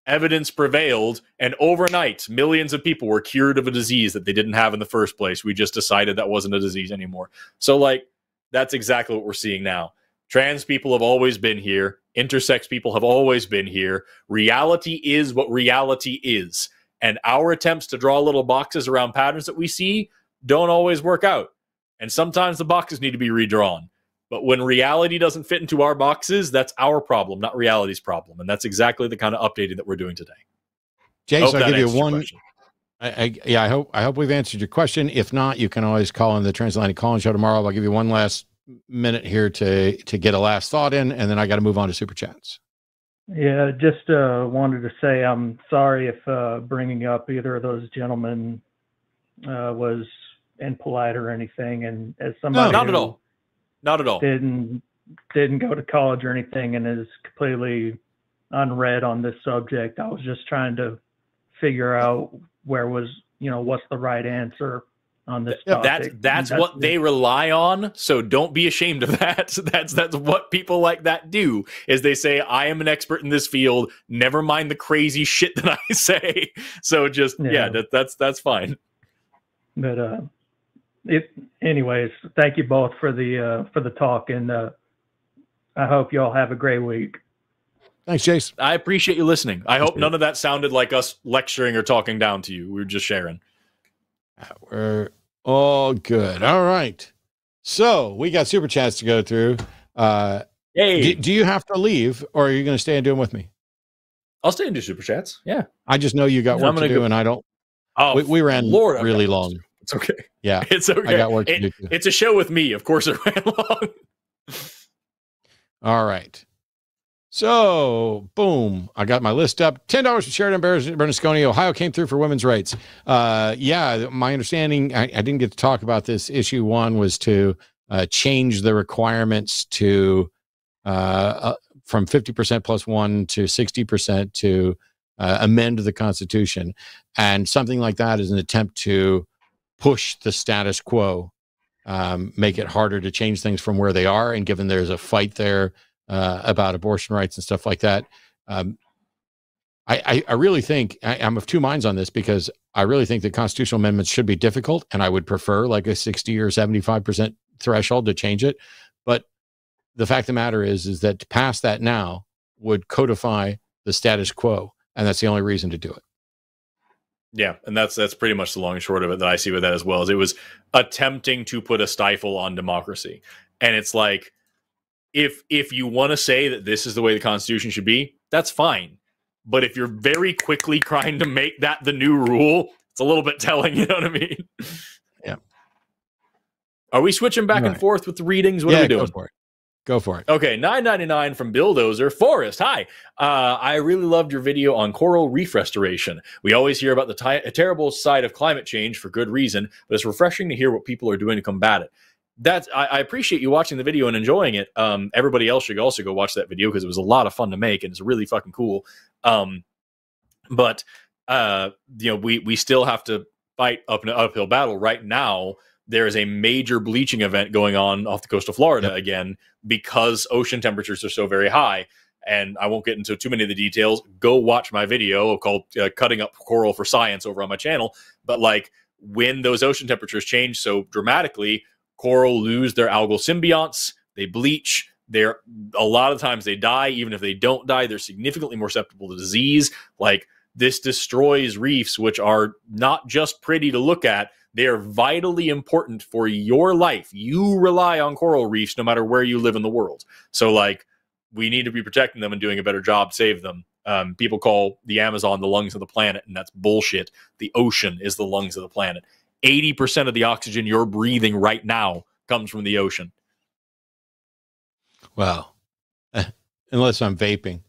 evidence prevailed, and overnight, millions of people were cured of a disease that they didn't have in the first place. We just decided that wasn't a disease anymore. So, like, that's exactly what we're seeing now. Trans people have always been here. Intersex people have always been here. Reality is what reality is. And our attempts to draw little boxes around patterns that we see don't always work out. And sometimes the boxes need to be redrawn. But when reality doesn't fit into our boxes, that's our problem, not reality's problem. And that's exactly the kind of updating that we're doing today. Jason, I'll give you one. I, I, yeah, I hope I hope we've answered your question. If not, you can always call in the Transatlantic Call In Show tomorrow. I'll give you one last minute here to to get a last thought in, and then I got to move on to super chats. Yeah, just uh, wanted to say I'm sorry if uh, bringing up either of those gentlemen uh, was impolite or anything. And as somebody not at all. Not at all. didn't didn't go to college or anything and is completely unread on this subject, I was just trying to figure out where was you know what's the right answer on this topic. That's that's what they rely on. So don't be ashamed of that. That's that's what people like that do. Is they say I am an expert in this field. Never mind the crazy shit that I say. So just yeah, Yeah. that, that's that's fine. But uh, it, anyways, thank you both for the uh, for the talk, and uh, I hope you all have a great week. Thanks, Jace. I appreciate you listening. I hope none of that sounded like us lecturing or talking down to you. We were just sharing. We're all good. All right. So we got super chats to go through. Uh, Hey. do, do you have to leave, or are you going to stay and do them with me? I'll stay and do super chats. Yeah. I just know you got I'm work to do, go- and I don't. Oh, we, we ran Lord, really got long. It's okay. Yeah, It's okay. I got work to It- do. Too. It's a show with me. Of course, it ran long. All right. So, boom, I got my list up. Ten dollars for Sheridan Bernasconi. Ohio came through for women's rights. Uh, yeah, my understanding. I, I didn't get to talk about this. Issue one was to uh, change the requirements to uh, uh, from fifty percent plus one to sixty percent to uh, amend the Constitution, and something like that is an attempt to push the status quo, um, make it harder to change things from where they are. And given there's a fight there uh, about abortion rights and stuff like that. Um, I, I, I really think I, I'm of two minds on this because I really think that constitutional amendments should be difficult, and I would prefer like a 60 or 75 percent threshold to change it. But the fact of the matter is, is that to pass that now would codify the status quo, and that's the only reason to do it. Yeah, and that's that's pretty much the long and short of it that I see with that as well. Is it was attempting to put a stifle on democracy, and it's like if if you want to say that this is the way the Constitution should be, that's fine. But if you're very quickly trying to make that the new rule, it's a little bit telling. You know what I mean? Yeah. Are we switching back and forth with the readings? What yeah, are we doing? Go for it. Okay, nine ninety nine from Bulldozer Forest. Hi, uh, I really loved your video on coral reef restoration. We always hear about the terrible side of climate change for good reason, but it's refreshing to hear what people are doing to combat it. That's I, I appreciate you watching the video and enjoying it. Um, everybody else should also go watch that video because it was a lot of fun to make and it's really fucking cool. Um, but uh, you know, we we still have to fight up an uphill battle right now. There is a major bleaching event going on off the coast of Florida again because ocean temperatures are so very high. And I won't get into too many of the details. Go watch my video called uh, "Cutting Up Coral for Science" over on my channel. But like when those ocean temperatures change so dramatically, coral lose their algal symbionts. They bleach. They're a lot of times they die. Even if they don't die, they're significantly more susceptible to disease. Like this destroys reefs, which are not just pretty to look at. They are vitally important for your life. You rely on coral reefs no matter where you live in the world. So, like, we need to be protecting them and doing a better job save them. Um, people call the Amazon the lungs of the planet, and that's bullshit. The ocean is the lungs of the planet. 80% of the oxygen you're breathing right now comes from the ocean. Well, unless I'm vaping,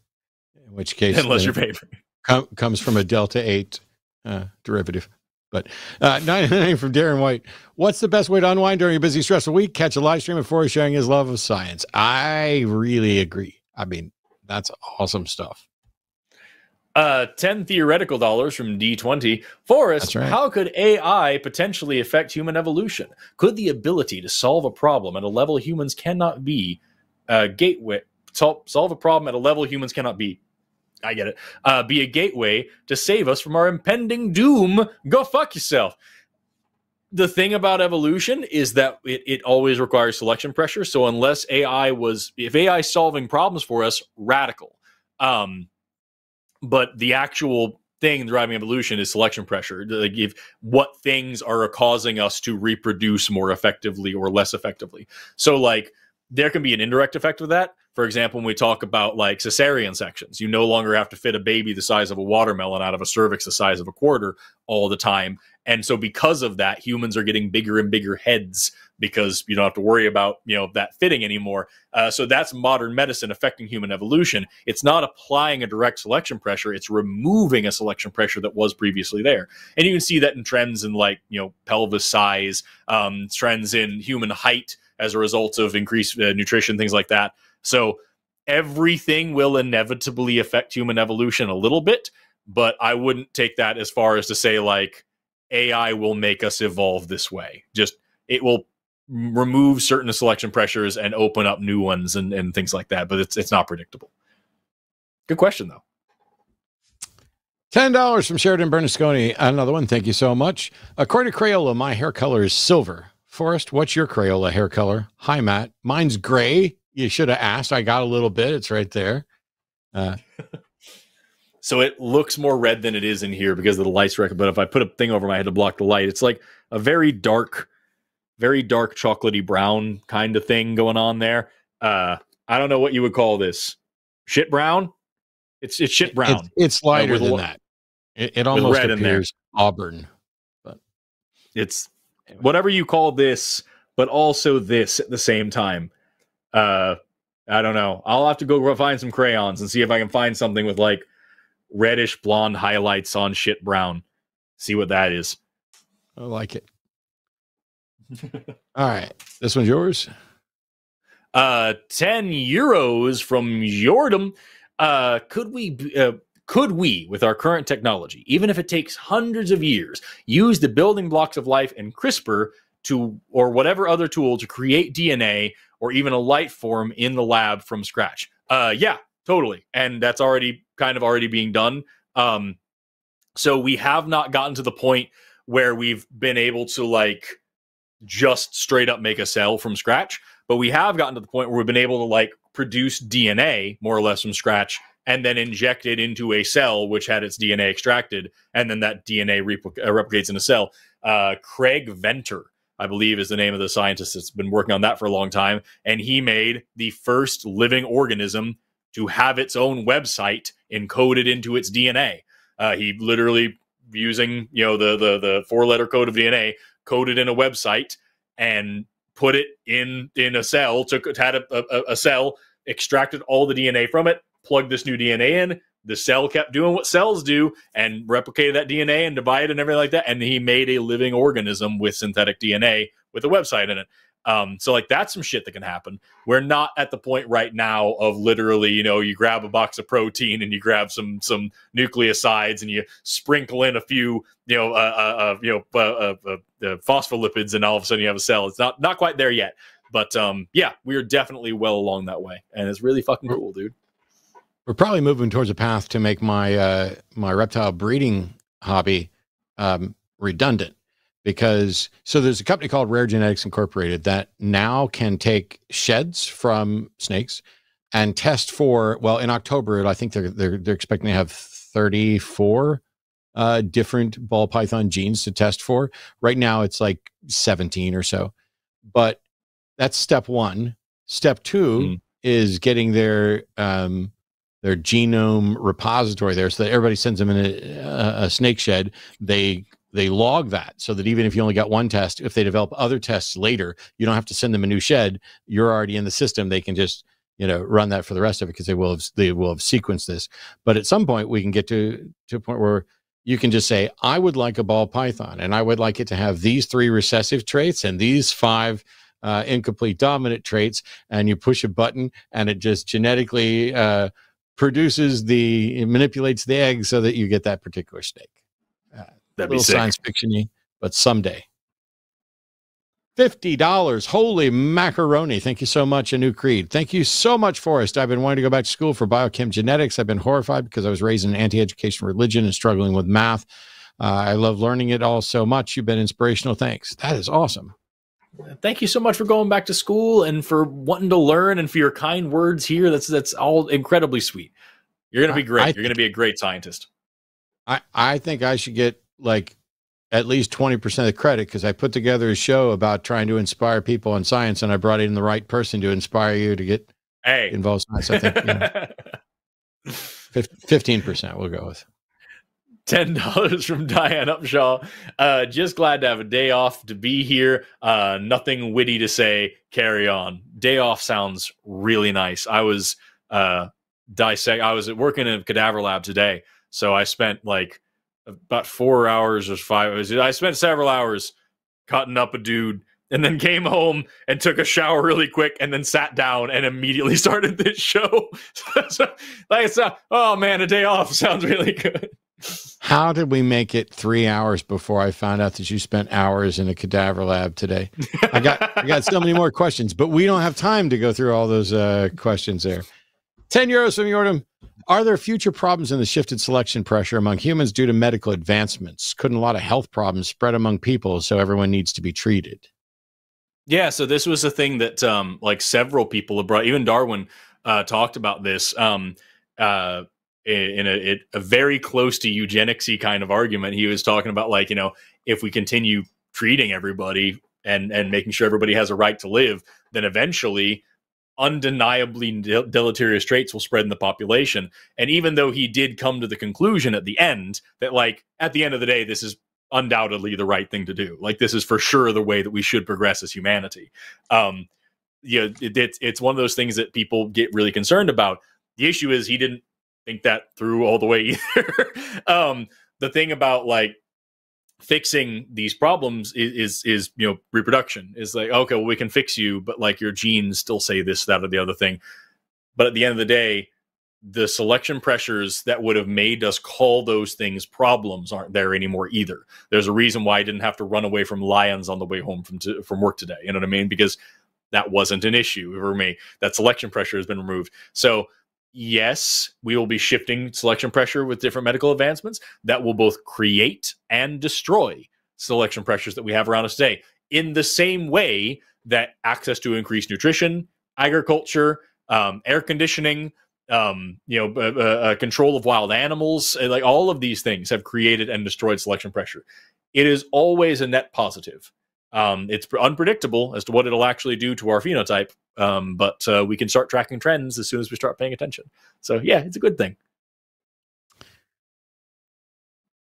in which case, Unless you're vaping. com- comes from a delta eight uh, derivative. But uh, 99 from Darren White. What's the best way to unwind during a busy, stressful week? Catch a live stream of Forrest sharing his love of science. I really agree. I mean, that's awesome stuff. Uh, 10 theoretical dollars from D20. Forrest, right. how could AI potentially affect human evolution? Could the ability to solve a problem at a level humans cannot be uh, gateway solve a problem at a level humans cannot be I get it. Uh, be a gateway to save us from our impending doom. Go fuck yourself. The thing about evolution is that it, it always requires selection pressure. So unless AI was, if AI solving problems for us, radical. Um, but the actual thing driving evolution is selection pressure. Like if what things are causing us to reproduce more effectively or less effectively. So like there can be an indirect effect of that. For example, when we talk about like cesarean sections, you no longer have to fit a baby the size of a watermelon out of a cervix the size of a quarter all the time. And so because of that, humans are getting bigger and bigger heads because you don't have to worry about you know that fitting anymore. Uh, so that's modern medicine affecting human evolution. It's not applying a direct selection pressure; it's removing a selection pressure that was previously there. And you can see that in trends in like you know pelvis size, um, trends in human height as a result of increased uh, nutrition, things like that. So everything will inevitably affect human evolution a little bit, but I wouldn't take that as far as to say like AI will make us evolve this way. Just it will remove certain selection pressures and open up new ones and, and things like that. But it's it's not predictable. Good question though. Ten dollars from Sheridan Bernasconi. Another one. Thank you so much. According to Crayola, my hair color is silver. Forrest, what's your Crayola hair color? Hi, Matt. Mine's gray. You should have asked. I got a little bit. It's right there. Uh, so it looks more red than it is in here because of the lights strike. But if I put a thing over my head to block the light, it's like a very dark, very dark chocolatey brown kind of thing going on there. Uh, I don't know what you would call this. Shit brown. It's it's shit brown. It's, it's lighter Uh, than that. It, it almost red appears auburn. But it's whatever you call this, but also this at the same time. Uh, I don't know. I'll have to go find some crayons and see if I can find something with like reddish blonde highlights on shit brown. See what that is. I like it. All right. This one's yours. Uh, 10 euros from Jordan. Uh, could we, uh, could we, with our current technology, even if it takes hundreds of years, use the building blocks of life and CRISPR to, or whatever other tool to create DNA or even a light form in the lab from scratch? Uh, yeah, totally. And that's already kind of already being done. Um, so we have not gotten to the point where we've been able to like just straight up make a cell from scratch, but we have gotten to the point where we've been able to like produce DNA more or less from scratch and then inject it into a cell which had its DNA extracted, and then that DNA repli- uh, replicates in a cell. Uh, Craig Venter, I believe, is the name of the scientist that's been working on that for a long time, and he made the first living organism to have its own website encoded into its DNA. Uh, he literally using you know the the the four letter code of DNA coded in a website and put it in in a cell took had a, a, a cell extracted all the DNA from it plugged this new DNA in the cell kept doing what cells do and replicated that DNA and divided and everything like that and he made a living organism with synthetic DNA with a website in it um, so like that's some shit that can happen. We're not at the point right now of literally, you know, you grab a box of protein and you grab some some nucleosides and you sprinkle in a few, you know, uh, uh, uh you know, uh, uh, uh, uh, phospholipids, and all of a sudden you have a cell. It's not not quite there yet, but um, yeah, we are definitely well along that way, and it's really fucking cool, dude. We're probably moving towards a path to make my uh, my reptile breeding hobby um, redundant because so there's a company called Rare Genetics Incorporated that now can take sheds from snakes and test for well in October I think they're they're they're expecting to have 34 uh, different ball python genes to test for. Right now it's like 17 or so. But that's step 1. Step 2 is getting their um their genome repository there so that everybody sends them in a, a, snake shed. They they log that so that even if you only got one test if they develop other tests later you don't have to send them a new shed. You're already in the system. They can just you know run that for the rest of it because they will have they will have sequenced this. But at some point we can get to to a point where you can just say i would like a ball python and i would like it to have these three recessive traits and these five uh, incomplete dominant traits and you push a button and it just genetically uh, produces the it manipulates the egg so that you get that particular snake. Uh, That'd be sick. science fictiony, but someday. Fifty dollars. Holy macaroni! Thank you so much, a new creed. Thank you so much, Forrest. I've been wanting to go back to school for biochem genetics. I've been horrified because I was raised in an anti-education religion and struggling with math. Uh, I love learning it all so much. You've been inspirational. Thanks. That is awesome. Thank you so much for going back to school and for wanting to learn and for your kind words here. That's that's all incredibly sweet. You're gonna be great. I You're gonna be a great scientist. I, I think I should get like at least 20% of the credit because I put together a show about trying to inspire people in science and I brought in the right person to inspire you to get Hey, involved in science. I think you know, 15% we'll go with. Ten dollars from Diane Upshaw. Uh, just glad to have a day off to be here. Uh, nothing witty to say. Carry on. Day off sounds really nice. I was uh, dissect. I was working in a cadaver lab today, so I spent like about four hours or five. I spent several hours cutting up a dude and then came home and took a shower really quick and then sat down and immediately started this show. so, like, so, oh man, a day off sounds really good. How did we make it three hours before I found out that you spent hours in a cadaver lab today? I got I got so many more questions, but we don't have time to go through all those uh, questions there. 10 euros from Yordam. Are there future problems in the shifted selection pressure among humans due to medical advancements? Couldn't a lot of health problems spread among people so everyone needs to be treated? Yeah, so this was a thing that um, like several people have brought. Even Darwin uh, talked about this um, uh, in a, a, very close to eugenicsy kind of argument. He was talking about like you know if we continue treating everybody and and making sure everybody has a right to live, then eventually undeniably deleterious traits will spread in the population. And even though he did come to the conclusion at the end that like at the end of the day, this is undoubtedly the right thing to do. Like this is for sure the way that we should progress as humanity. Um, yeah, it, it's it's one of those things that people get really concerned about. The issue is he didn't think that through all the way either. um, the thing about like fixing these problems is, is, is you know reproduction is like okay well we can fix you but like your genes still say this that or the other thing but at the end of the day the selection pressures that would have made us call those things problems aren't there anymore either. There's a reason why I didn't have to run away from lions on the way home from from work today. You know what I mean? Because that wasn't an issue for me. That selection pressure has been removed. So yes, we will be shifting selection pressure with different medical advancements that will both create and destroy selection pressures that we have around us today. In the same way that access to increased nutrition, agriculture, um, air conditioning, um, you know, uh, uh, control of wild animals, uh, like all of these things have created and destroyed selection pressure. It is always a net positive. Um, it's unpredictable as to what it'll actually do to our phenotype, um, but uh, we can start tracking trends as soon as we start paying attention. So yeah, it's a good thing.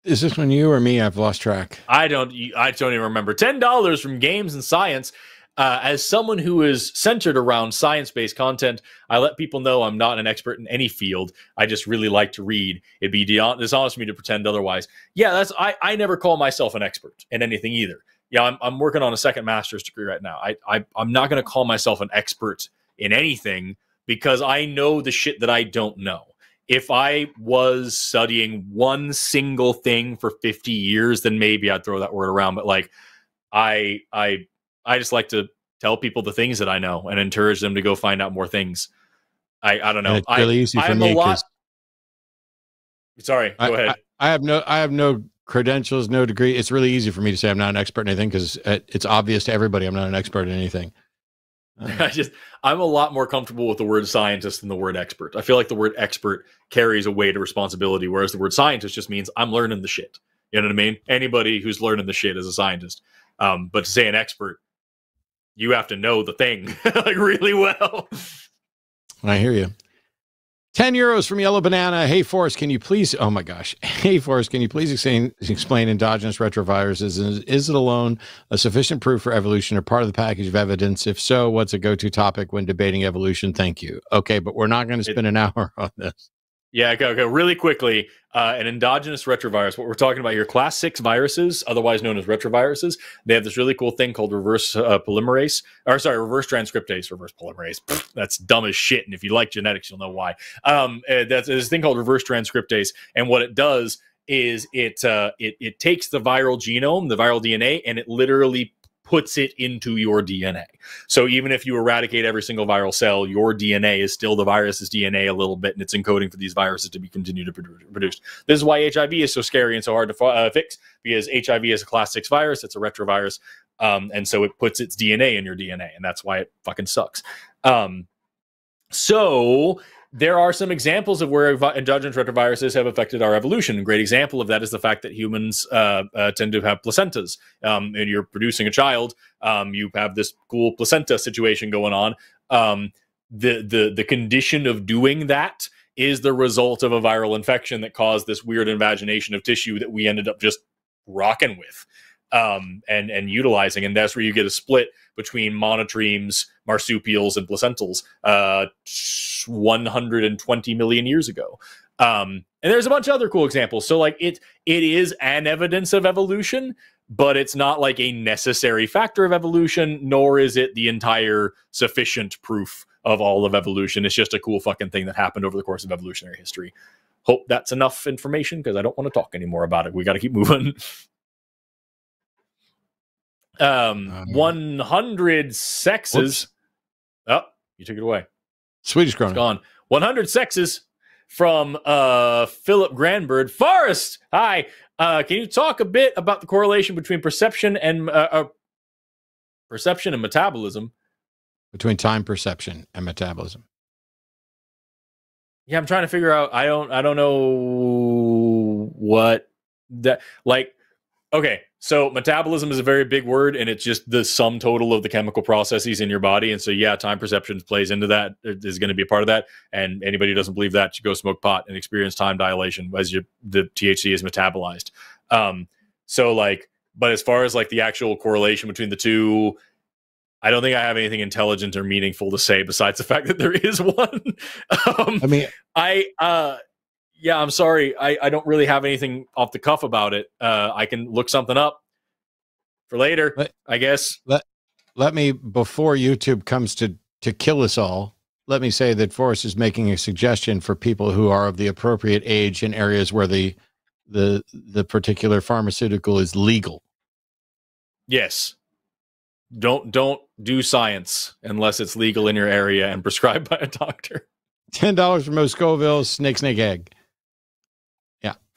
Is this one you or me? I've lost track. I don't. I don't even remember. Ten dollars from Games and Science. Uh, as someone who is centered around science based content, I let people know I'm not an expert in any field. I just really like to read. It'd be dishonest for me to pretend otherwise. Yeah, that's I, I never call myself an expert in anything either. Yeah, I'm, I'm working on a second master's degree right now. I, I I'm not going to call myself an expert in anything because I know the shit that I don't know. If I was studying one single thing for 50 years, then maybe I'd throw that word around. But like, I I I just like to tell people the things that I know and encourage them to go find out more things. I I don't know. it's really I, easy for I'm me a lot. Sorry, go I, ahead. I, I have no I have no credentials, no degree. It's really easy for me to say I'm not an expert in anything because it's obvious to everybody I'm not an expert in anything. I just I'm a lot more comfortable with the word scientist than the word expert. I feel like the word expert carries a weight of responsibility, whereas the word scientist just means I'm learning the shit. You know what I mean? Anybody who's learning the shit is a scientist. Um, but to say an expert, you have to know the thing like really well. I hear you. 10 euros from Yellow Banana. Hey, Forrest, can you please? Oh my gosh. Hey, Forrest, can you please explain, explain endogenous retroviruses? Is, is it alone a sufficient proof for evolution or part of the package of evidence? If so, what's a go to topic when debating evolution? Thank you. Okay, but we're not going to spend an hour on this. Yeah, go go really quickly. Uh, an endogenous retrovirus. What we're talking about here, class six viruses, otherwise known as retroviruses. They have this really cool thing called reverse uh, polymerase, or sorry, reverse transcriptase, reverse polymerase. Pfft, that's dumb as shit. And if you like genetics, you'll know why. Um, uh, that's this thing called reverse transcriptase, and what it does is it uh, it it takes the viral genome, the viral DNA, and it literally puts it into your DNA. So even if you eradicate every single viral cell, your DNA is still the virus's DNA a little bit, and it's encoding for these viruses to be continued to produ- produce. This is why HIV is so scary and so hard to uh, fix because HIV is a class six virus. It's a retrovirus, um, and so it puts its DNA in your DNA, and that's why it fucking sucks. Um, so there are some examples of where endogenous retroviruses have affected our evolution. A great example of that is the fact that humans uh, uh, tend to have placentas. Um, and you're producing a child, um, you have this cool placenta situation going on. Um, the the the condition of doing that is the result of a viral infection that caused this weird invagination of tissue that we ended up just rocking with um, and and utilizing, and that's where you get a split between monotremes, marsupials, and placentals uh, 120 million years ago. Um, and there's a bunch of other cool examples. So like it it is an evidence of evolution, but it's not like a necessary factor of evolution, nor is it the entire sufficient proof of all of evolution. It's just a cool fucking thing that happened over the course of evolutionary history. Hope that's enough information because I don't want to talk anymore about it. We got to keep moving. Um, 100 sexes. Oh, you took it away. Swedish It's gone. 100 sexes from uh, Philip Granberg. Forrest, hi. Uh, can you talk a bit about the correlation between perception and uh, uh, perception and metabolism? between time perception and metabolism. Yeah, I'm trying to figure out. I don't. I don't know what that like. Okay, so metabolism is a very big word, and it's just the sum total of the chemical processes in your body. And so, yeah, time perception plays into that. Is going to be a part of that. And anybody who doesn't believe that should go smoke pot and experience time dilation as you the THC is metabolized. Um, so like, but as far as like the actual correlation between the two, I don't think I have anything intelligent or meaningful to say besides the fact that there is one. um, I mean, I uh yeah, I'm sorry. I, I don't really have anything off the cuff about it. Uh I can look something up for later, Let- I guess. let let me before YouTube comes to to kill us all. Let me say that Forrest is making a suggestion for people who are of the appropriate age in areas where the the the particular pharmaceutical is legal. Yes. Don't don't do science unless it's legal in your area and prescribed by a doctor. Ten dollars for most Scoville snake snake egg.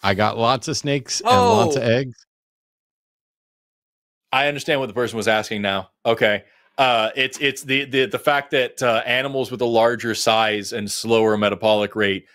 Yeah, I got lots of snakes and lots of Oh. eggs. I understand what the person was asking now. Okay. Uh, it's it's the the the fact that uh, animals with a larger size and slower metabolic rate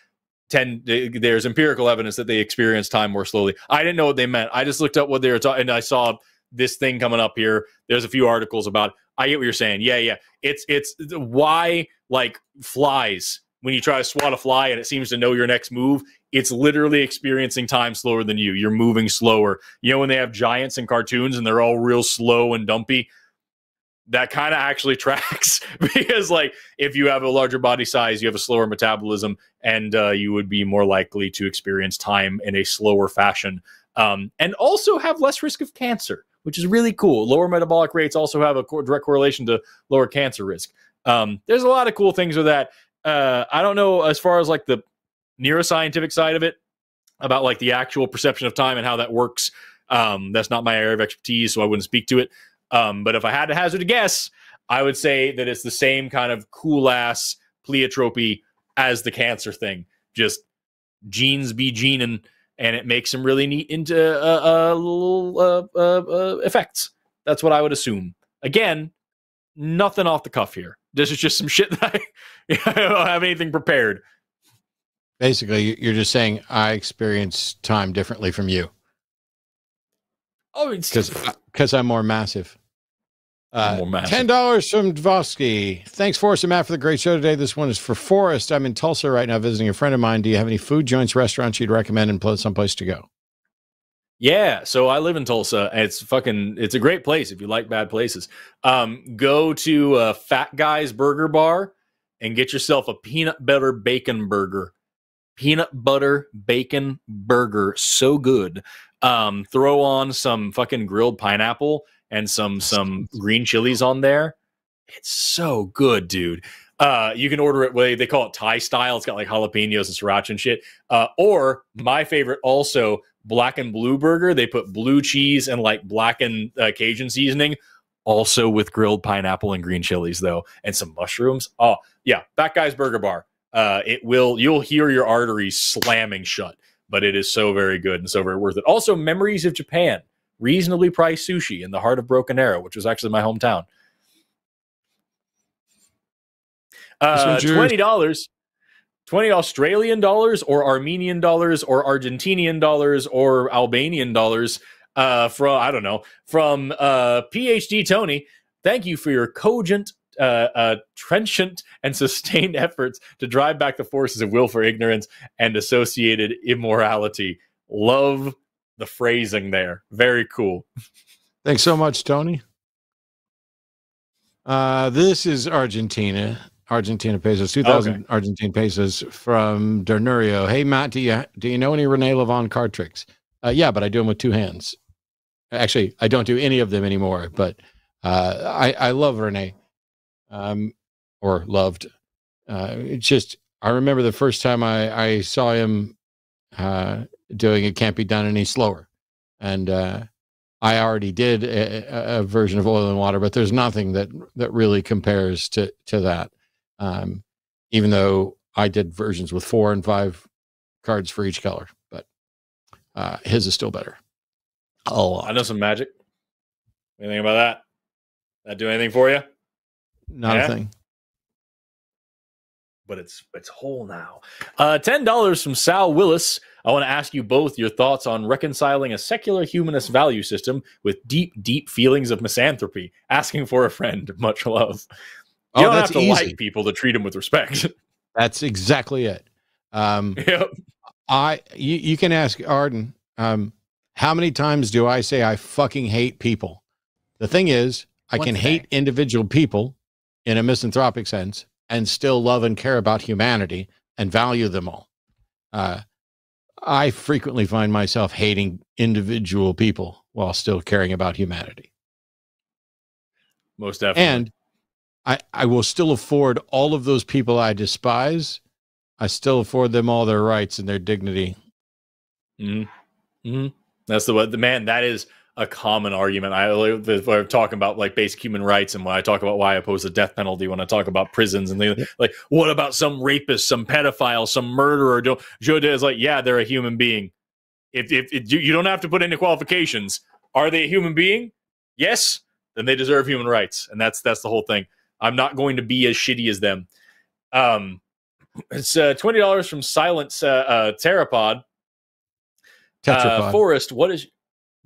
tend there's empirical evidence that they experience time more slowly. I didn't know what they meant. I just looked up what they were talking, and I saw this thing coming up here. There's a few articles about. I get what you're saying. Yeah, yeah. It's it's why like flies when you try to swat a fly and it seems to know your next move. It's literally experiencing time slower than you. You're moving slower. You know when they have giants in cartoons and they're all real slow and dumpy? That kind of actually tracks because like if you have a larger body size you have a slower metabolism and uh, you would be more likely to experience time in a slower fashion. Um, and also have less risk of cancer which is really cool. Lower metabolic rates also have a co- direct correlation to lower cancer risk. Um, there's a lot of cool things with that. Uh, i don't know as far as like the neuroscientific side of it about like the actual perception of time and how that works um, that's not my area of expertise so i wouldn't speak to it um, but if I had to hazard a guess, I would say that it's the same kind of cool ass pleiotropy as the cancer thing. Just genes be gening, and and it makes them really neat into uh, uh, uh, uh, uh, effects. That's what I would assume. Again, nothing off the cuff here. This is just some shit that I, I don't have anything prepared. Basically, you- you're just saying I experience time differently from you Oh, it's because I'm more massive. Uh, more massive. Ten dollars from Dvosky. Thanks, Forrest and Matt, for the great show today. This one is for Forrest. I'm in Tulsa right now visiting a friend of mine. Do you have any food joints, restaurants you'd recommend, and pl- someplace to go? Yeah, so I live in Tulsa. It's fucking it's a great place if you like bad places. Um go to uh, Fat Guy's Burger Bar and get yourself a peanut butter bacon burger. Peanut butter bacon burger, so good. Um throw on some fucking grilled pineapple and some some green chilies on there. It's so good, dude. Uh, you can order it way they call it Thai style. It's got like jalapenos and sriracha and shit. Uh, or my favorite, also black and blue burger. They put blue cheese and like black and uh, Cajun seasoning, also with grilled pineapple and green chilies though, and some mushrooms. Oh yeah, that guy's burger bar. Uh, it will you'll hear your arteries slamming shut, but it is so very good and so very worth it. Also, Memories of Japan, reasonably priced sushi in the heart of Broken Arrow, which was actually my hometown. Uh, twenty dollars, twenty Australian dollars, or Armenian dollars, or Argentinian dollars, or Albanian dollars. Uh, from I don't know from uh, PhD Tony. Thank you for your cogent uh, uh, trenchant and sustained efforts to drive back the forces of willful ignorance and associated immorality. Love the phrasing there. Very cool. Thanks so much, Tony. Uh, this is Argentina. Argentina pesos, two thousand Okay. Argentine pesos from Dernurio. Hey Matt, do you do you know any Rene Lavand card tricks? Uh, yeah, but I do them with two hands. Actually, I don't do any of them anymore. But uh, I I love Rene, um, or loved. Uh, it's just I remember the first time I I saw him uh, doing it can't be done any slower, and uh, I already did a, a- version of oil and water, but there's nothing that that really compares to to that. Um, even though I did versions with four and five cards for each color, but uh, his is still better. Oh, I know some magic. Anything about that? That do anything for you? Not Yeah? a thing. but it's it's whole now. Uh, Ten dollars from Sal Willis. I want to ask you both your thoughts on reconciling a secular humanist value system with deep, deep feelings of misanthropy. Asking for a friend. Much love. You Oh, don't that's have to easy. like people to treat them with respect. That's exactly it. Um, yep. I you, you can ask Arden. Um, how many times do I say I fucking hate people? The thing is, I Once can hate individual people in a misanthropic sense and still love and care about humanity and value them all. Uh, I frequently find myself hating individual people while still caring about humanity. Most definitely. And I, I will still afford all of those people I despise. I still afford them all their rights and their dignity. hmm hmm That's the what the man. That is a common argument. I I'm talking about like basic human rights, and when I talk about why I oppose the death penalty, when I talk about prisons, and like, what about some rapist, some pedophile, some murderer? Joe Joe is like, yeah, they're a human being. If, if, if you you don't have to put into qualifications, are they a human being? Yes, then they deserve human rights, and that's that's the whole thing. I'm not going to be as shitty as them. Um, it's uh, twenty dollars from Silence uh, uh, Terrapod. Uh, Forrest, what is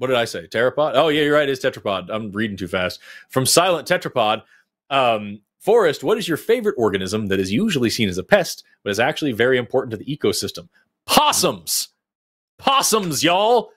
what did I say? Terrapod? Oh yeah, you're right. It's tetrapod. I'm reading too fast. From Silent Tetrapod, um, what is your favorite organism that is usually seen as a pest, but is actually very important to the ecosystem? Possums. Possums, y'all.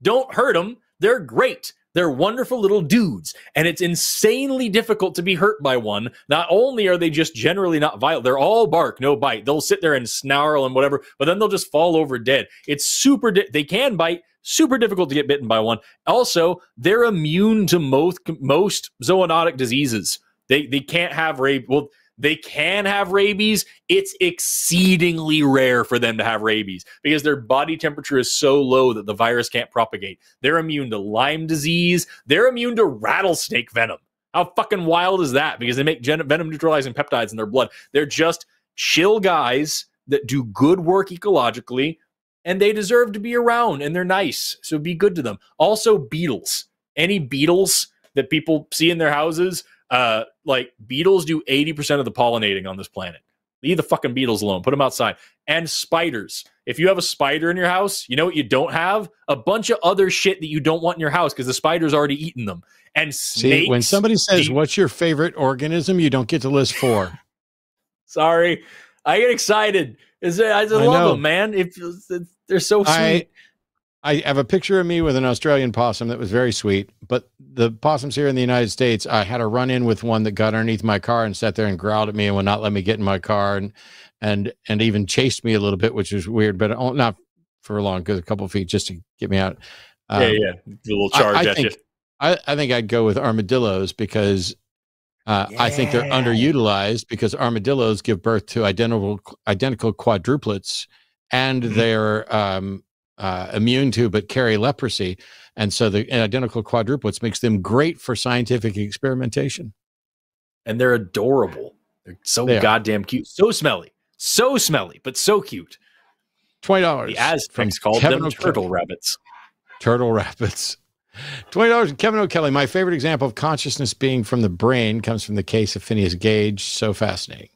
Don't hurt them. They're great. They're wonderful little dudes, and it's insanely difficult to be hurt by one. Not only are they just generally not violent, they're all bark, no bite. They'll sit there and snarl and whatever, but then they'll just fall over dead. It's super. Di- they can bite. Super difficult to get bitten by one. Also, they're immune to most most zoonotic diseases. They they can't have rabies. Well, they can have rabies. It's exceedingly rare for them to have rabies because their body temperature is so low that the virus can't propagate. They're immune to Lyme disease. They're immune to rattlesnake venom. How fucking wild is that? Because they make gen- venom neutralizing peptides in their blood. They're just chill guys that do good work ecologically and they deserve to be around and they're nice. So be good to them. Also, beetles. Any beetles that people see in their houses, uh, like beetles do 80% of the pollinating on this planet. Leave the fucking beetles alone. Put them outside. And spiders. If you have a spider in your house, you know what you don't have? A bunch of other shit that you don't want in your house because the spider's already eaten them. And snakes. See, when somebody says, What's your favorite organism? You don't get to list four. Sorry, I get excited. Is I just I love know. them, man. If they're so sweet. I I have a picture of me with an Australian possum that was very sweet, but the possums here in the United States, I had a run in with one that got underneath my car and sat there and growled at me and would not let me get in my car and and and even chased me a little bit, which was weird, but not for long because a couple feet just to get me out. yeah, Um, yeah, the little I- charge I at think, you. I, I think I'd go with armadillos because uh, I think they're underutilized because armadillos give birth to identical identical quadruplets, and Mm-hmm. they're um, uh, immune to but carry leprosy, and so the identical quadruplets makes them great for scientific experimentation. and they're adorable. They're so They goddamn cute. So smelly. So smelly, but so cute. Twenty dollars. The Aztecs called Kevin them O'Kelly. turtle rabbits. Turtle rabbits. Twenty dollars. Kevin O'Kelly. My favorite example of consciousness being from the brain comes from the case of Phineas Gage. So fascinating.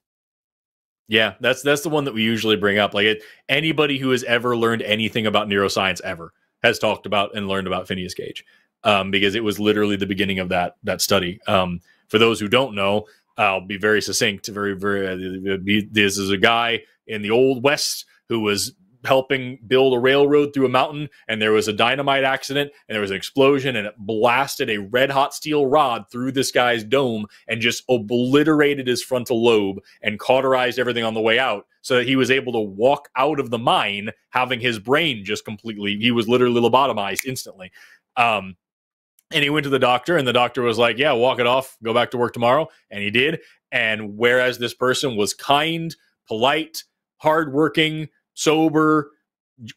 Yeah, that's that's the one that we usually bring up. Like it, anybody who has ever learned anything about neuroscience ever has talked about and learned about Phineas Gage, um, because it was literally the beginning of that that study. Um, for those who don't know, I'll be very succinct. Very, very. Uh, this is a guy in the old west who was helping build a railroad through a mountain and there was a dynamite accident and there was an explosion and it blasted a red hot steel rod through this guy's dome and just obliterated his frontal lobe and cauterized everything on the way out so that he was able to walk out of the mine having his brain just completely he was literally lobotomized instantly. Um and he went to the doctor and the doctor was like yeah walk it off go back to work tomorrow and he did. And whereas this person was kind polite hardworking sober,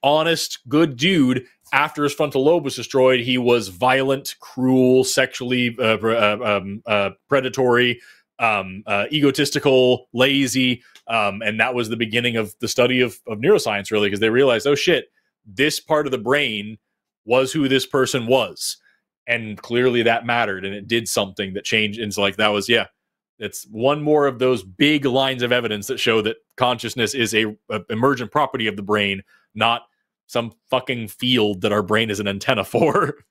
honest, good dude. After his frontal lobe was destroyed, he was violent, cruel, sexually uh, uh, um, uh, predatory, um, uh, egotistical, lazy, um, and that was the beginning of the study of, of neuroscience, really, because they realized, oh shit, this part of the brain was who this person was, and clearly that mattered, and it did something that changed. And like that was, yeah, it's one more of those big lines of evidence that show that consciousness is a, a, emergent property of the brain, not some fucking field that our brain is an antenna for.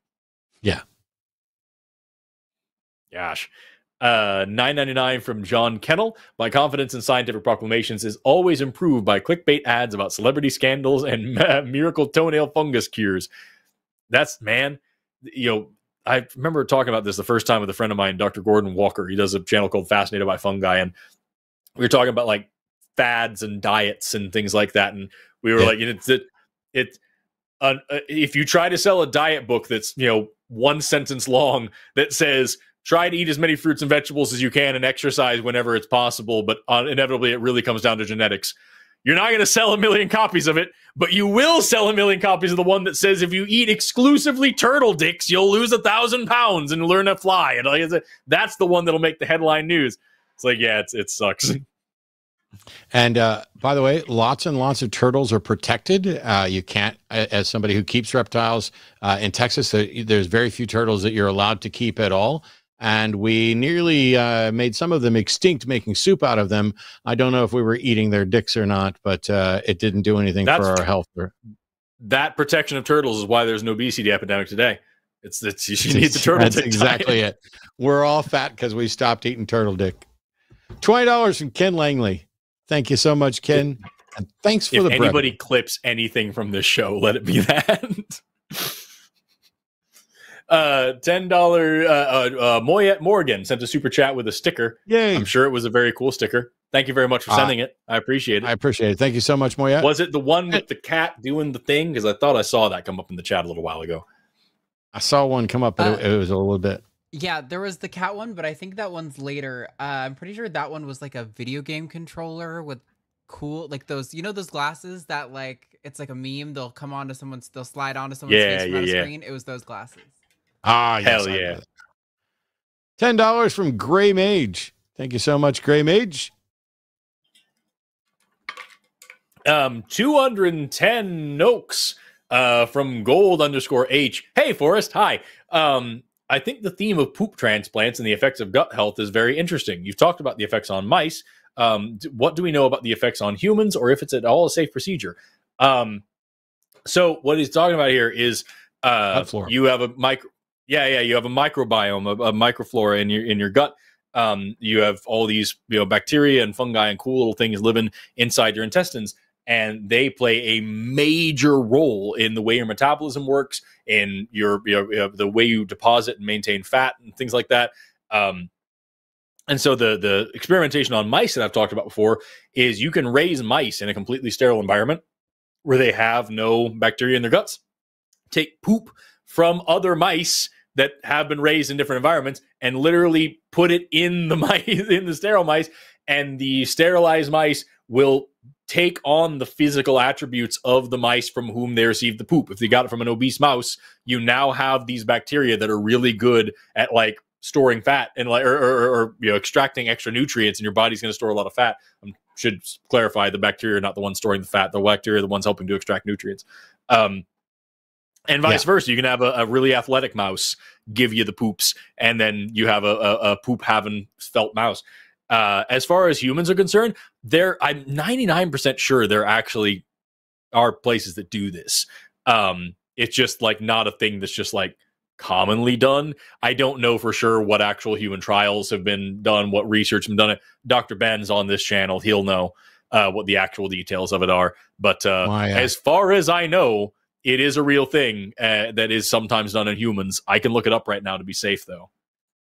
Yeah. Gosh. Uh, 999 from John Kennel. My confidence in scientific proclamations is always improved by clickbait ads about celebrity scandals and miracle toenail fungus cures. That's man, you know, I remember talking about this the first time with a friend of mine, Dr. Gordon Walker. He does a channel called Fascinated by Fungi, and we were talking about like fads and diets and things like that. And we were yeah. like, you know, it's it, it uh, if you try to sell a diet book that's you know one sentence long that says try to eat as many fruits and vegetables as you can and exercise whenever it's possible, but uh, inevitably it really comes down to genetics. You're not going to sell a million copies of it, but you will sell a million copies of the one that says if you eat exclusively turtle dicks, you'll lose a thousand pounds and learn to fly. And like, that's the one that'll make the headline news. It's like, yeah, it's, it sucks. And uh, by the way, lots and lots of turtles are protected. Uh, you can't, as somebody who keeps reptiles uh, in Texas, there's very few turtles that you're allowed to keep at all and we nearly uh, made some of them extinct, making soup out of them. I don't know if we were eating their dicks or not, but uh, it didn't do anything That's, for our health. That protection of turtles is why there's no obesity epidemic today. It's it's you need the turtle. That's exactly it. We're all fat because we stopped eating turtle dick. Twenty dollars from Ken Langley. Thank you so much, Ken. And thanks for if the. If anybody clips anything from this show, let it be that. uh, ten dollar uh, uh, uh, Moyet Morgan sent a super chat with a sticker. Yay! I'm sure it was a very cool sticker. Thank you very much for ah. sending uh, it. I appreciate it. I appreciate it. Thank you so much, Moyet. Was it the one with the cat doing the thing? Because I thought I saw that come up in the chat a little while ago. I saw one come up, but it, uh, it, was a little bit. Yeah, there was the cat one, but I think that one's later. Uh, I'm pretty sure that one was like a video game controller with cool like those you know those glasses that like it's like a meme they'll come onto someone's they'll slide onto someone's yeah, face yeah, yeah. screen it was those glasses Ah, yes, hell yeah. Ten dollars from Gray Mage. Thank you so much, Gray Mage. Um, 210 Noakes uh, from gold underscore H. Hey, Forrest. Hi. Um, I think the theme of poop transplants and the effects of gut health is very interesting. You've talked about the effects on mice. Um, what do we know about the effects on humans or if it's at all a safe procedure? Um, so what he's talking about here is uh, you have a micro yeah, yeah. You have a microbiome, a, a microflora in your in your gut. Um, you have all these you know bacteria and fungi and cool little things living inside your intestines, and they play a major role in the way your metabolism works, in your you know, the way you deposit and maintain fat and things like that. Um, and so the the experimentation on mice that I've talked about before is you can raise mice in a completely sterile environment where they have no bacteria in their guts. Take poop from other mice that have been raised in different environments and literally put it in the mice in the sterile mice and the sterilized mice will take on the physical attributes of the mice from whom they received the poop. If they got it from an obese mouse, you now have these bacteria that are really good at like storing fat and like or, or, or you know extracting extra nutrients and your body's going to store a lot of fat. I should clarify the bacteria are not the ones storing the fat. The bacteria are the ones helping to extract nutrients. Um, and vice yeah. versa. You can have a, a, really athletic mouse give you the poops, and then you have a, a, a poop having felt mouse. Uh, as far as humans are concerned, there I'm 99% sure there actually are places that do this. Um, it's just like not a thing that's just like commonly done. I don't know for sure what actual human trials have been done, what research has been done. Dr. Ben's on this channel; he'll know uh, what the actual details of it are. But uh, uh, as far as I know, it is a real thing uh, that is sometimes done in humans. I can look it up right now to be safe, though.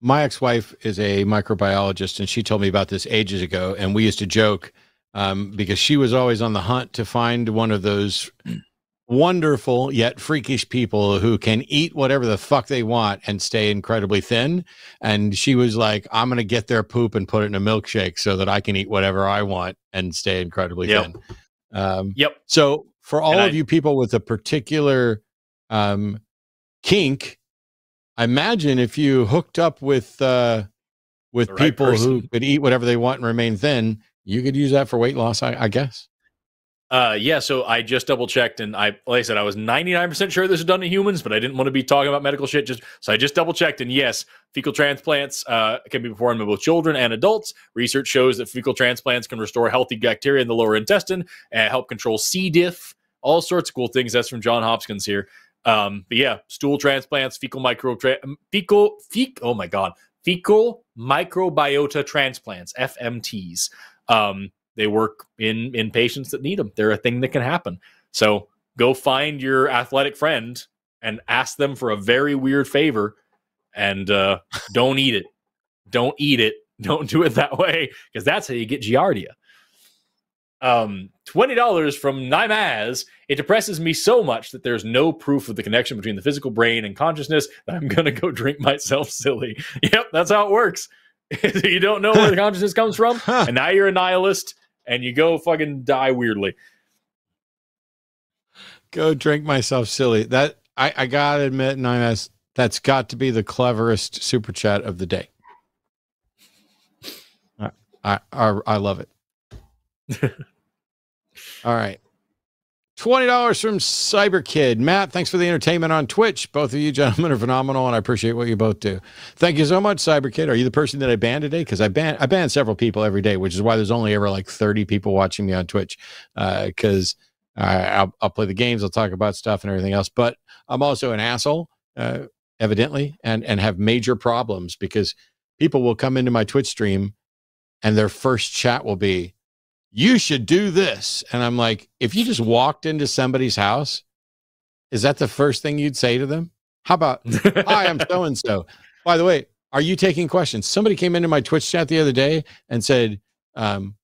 My ex-wife is a microbiologist and she told me about this ages ago and we used to joke um, because she was always on the hunt to find one of those wonderful yet freakish people who can eat whatever the fuck they want and stay incredibly thin and she was like i'm going to get their poop and put it in a milkshake so that i can eat whatever i want and stay incredibly Yep. thin um, Yep. so for all And of I- you people with a particular um, kink, I imagine if you hooked up with uh, with right people who could eat whatever they want and remain thin, you could use that for weight loss. I, I guess. Uh, yeah, so I just double checked, and I, like I said, I was ninety nine percent sure this is done in humans, but I didn't want to be talking about medical shit. Just so I just double checked, and yes, fecal transplants uh, can be performed in both children and adults. Research shows that fecal transplants can restore healthy bacteria in the lower intestine and help control C. diff. All sorts of cool things. That's from John Hopkins here. Um, but yeah, stool transplants, fecal micro, tra- fecal, fec- oh my god, fecal microbiota transplants, FMTs. Um, they work in in patients that need them. They're a thing that can happen. So go find your athletic friend and ask them for a very weird favor, and uh, don't eat it. Don't eat it. Don't do it that way because that's how you get giardia. Um, twenty dollars from Nimaz. It depresses me so much that there's no proof of the connection between the physical brain and consciousness that I'm gonna go drink myself silly. Yep, that's how it works. you don't know where the consciousness comes from, and now you're a nihilist, and you go fucking die weirdly. Go drink myself silly. That I, I gotta admit, Nimes, that's got to be the cleverest super chat of the day. I, I, I love it. All right. $20 from Cyber Kid. Matt, thanks for the entertainment on Twitch. Both of you gentlemen are phenomenal, and I appreciate what you both do. Thank you so much, Cyber Kid. Are you the person that I banned today? Because I ban I ban several people every day, which is why there's only ever like 30 people watching me on Twitch. Because uh, I'll, I'll play the games, I'll talk about stuff and everything else. But I'm also an asshole, uh, evidently, and and have major problems because people will come into my Twitch stream, and their first chat will be, "You should do this," and I'm like, if you just walked into somebody's house, is that the first thing you'd say to them? How about, "Hi, I'm so and so." By the way, are you taking questions? Somebody came into my Twitch chat the other day and said, um,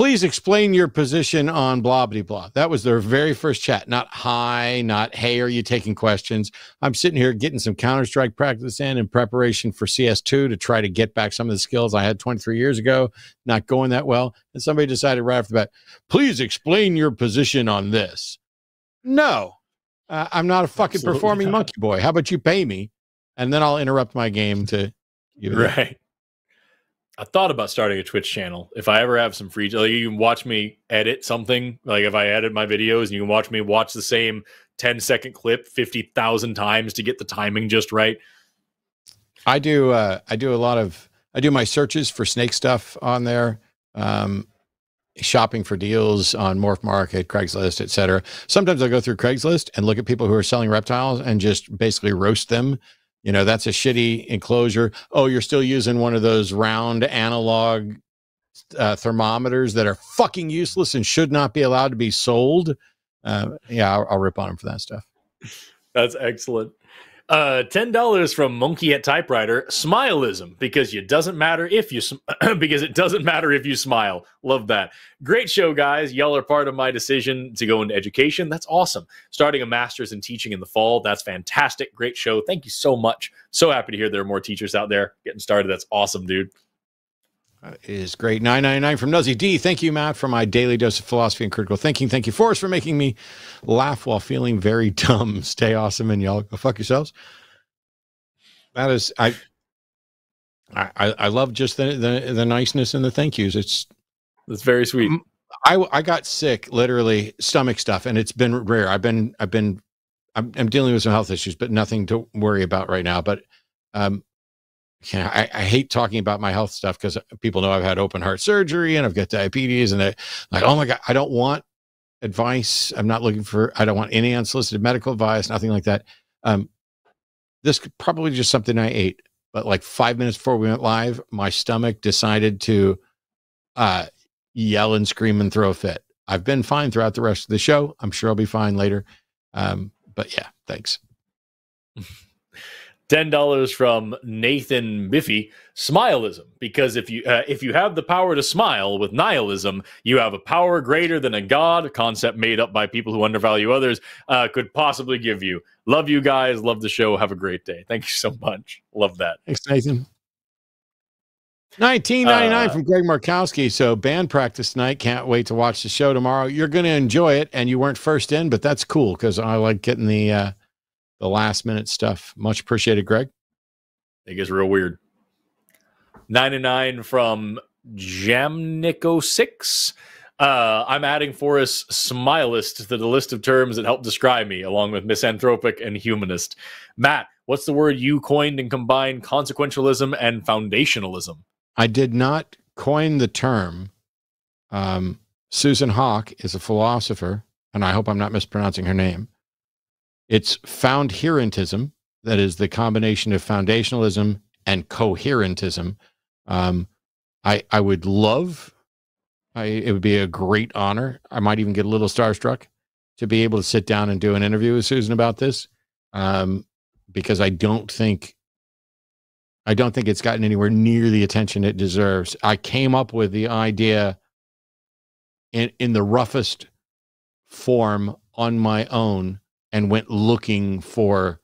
please explain your position on blah blah blah. That was their very first chat. Not hi, not hey, are you taking questions? I'm sitting here getting some Counter Strike practice in in preparation for CS2 to try to get back some of the skills I had 23 years ago. Not going that well, and somebody decided right off the bat, please explain your position on this. No, uh, I'm not a fucking Absolutely performing not. monkey boy. How about you pay me, and then I'll interrupt my game to. it- Right. I thought about starting a Twitch channel. If I ever have some free, like you can watch me edit something. Like if I edit my videos, and you can watch me watch the same 10 second clip fifty thousand times to get the timing just right. I do. Uh, I do a lot of. I do my searches for snake stuff on there. Um, shopping for deals on Morph Market, Craigslist, etc. Sometimes I go through Craigslist and look at people who are selling reptiles and just basically roast them. You know, that's a shitty enclosure. Oh, you're still using one of those round analog uh, thermometers that are fucking useless and should not be allowed to be sold. Uh, yeah, I'll, I'll rip on them for that stuff. That's excellent. Uh, ten dollars from Monkey at Typewriter. Smileism because it doesn't matter if you because it doesn't matter if you smile. Love that. Great show, guys. Y'all are part of my decision to go into education. That's awesome. Starting a master's in teaching in the fall. That's fantastic. Great show. Thank you so much. So happy to hear there are more teachers out there getting started. That's awesome, dude. Is great. 999 from Nuzzy D. Thank you, Matt, for my daily dose of philosophy and critical thinking. Thank you, Forrest, for making me laugh while feeling very dumb. Stay awesome and y'all go fuck yourselves. That is, I, I, I I love just the, the, the niceness and the thank yous. It's, That's very sweet. I, I got sick, literally stomach stuff, and it's been rare. I've been, I've been, I'm, I'm dealing with some health issues, but nothing to worry about right now. But, um, yeah, I, I hate talking about my health stuff because people know I've had open heart surgery and I've got diabetes, and they like, oh my god, I don't want advice. I'm not looking for. I don't want any unsolicited medical advice, nothing like that. Um, this could probably just something I ate, but like five minutes before we went live, my stomach decided to uh, yell and scream and throw a fit. I've been fine throughout the rest of the show. I'm sure I'll be fine later. Um, but yeah, thanks. Ten dollars from Nathan Biffy. Smileism, because if you uh, if you have the power to smile with nihilism, you have a power greater than a god. A concept made up by people who undervalue others uh, could possibly give you. Love you guys. Love the show. Have a great day. Thank you so much. Love that. Thanks, Nathan. 1999 Uh, from Greg Markowski. So band practice tonight. Can't wait to watch the show tomorrow. You're going to enjoy it, and you weren't first in, but that's cool because I like getting the uh, the last minute stuff. Much appreciated, Greg. It gets real weird. 99 from Jamnico6. Uh, I'm adding Forrest Smilist to the list of terms that help describe me, along with misanthropic and humanist. Matt, what's the word you coined and combined consequentialism and foundationalism? I did not coin the term. Um, Susan Haack is a philosopher, and I hope I'm not mispronouncing her name. It's foundherentism, that is the combination of foundationalism and coherentism. Um, I I would love, I it would be a great honor. I might even get a little starstruck to be able to sit down and do an interview with Susan about this, um, because I don't think I don't think it's gotten anywhere near the attention it deserves. I came up with the idea in in the roughest form on my own and went looking for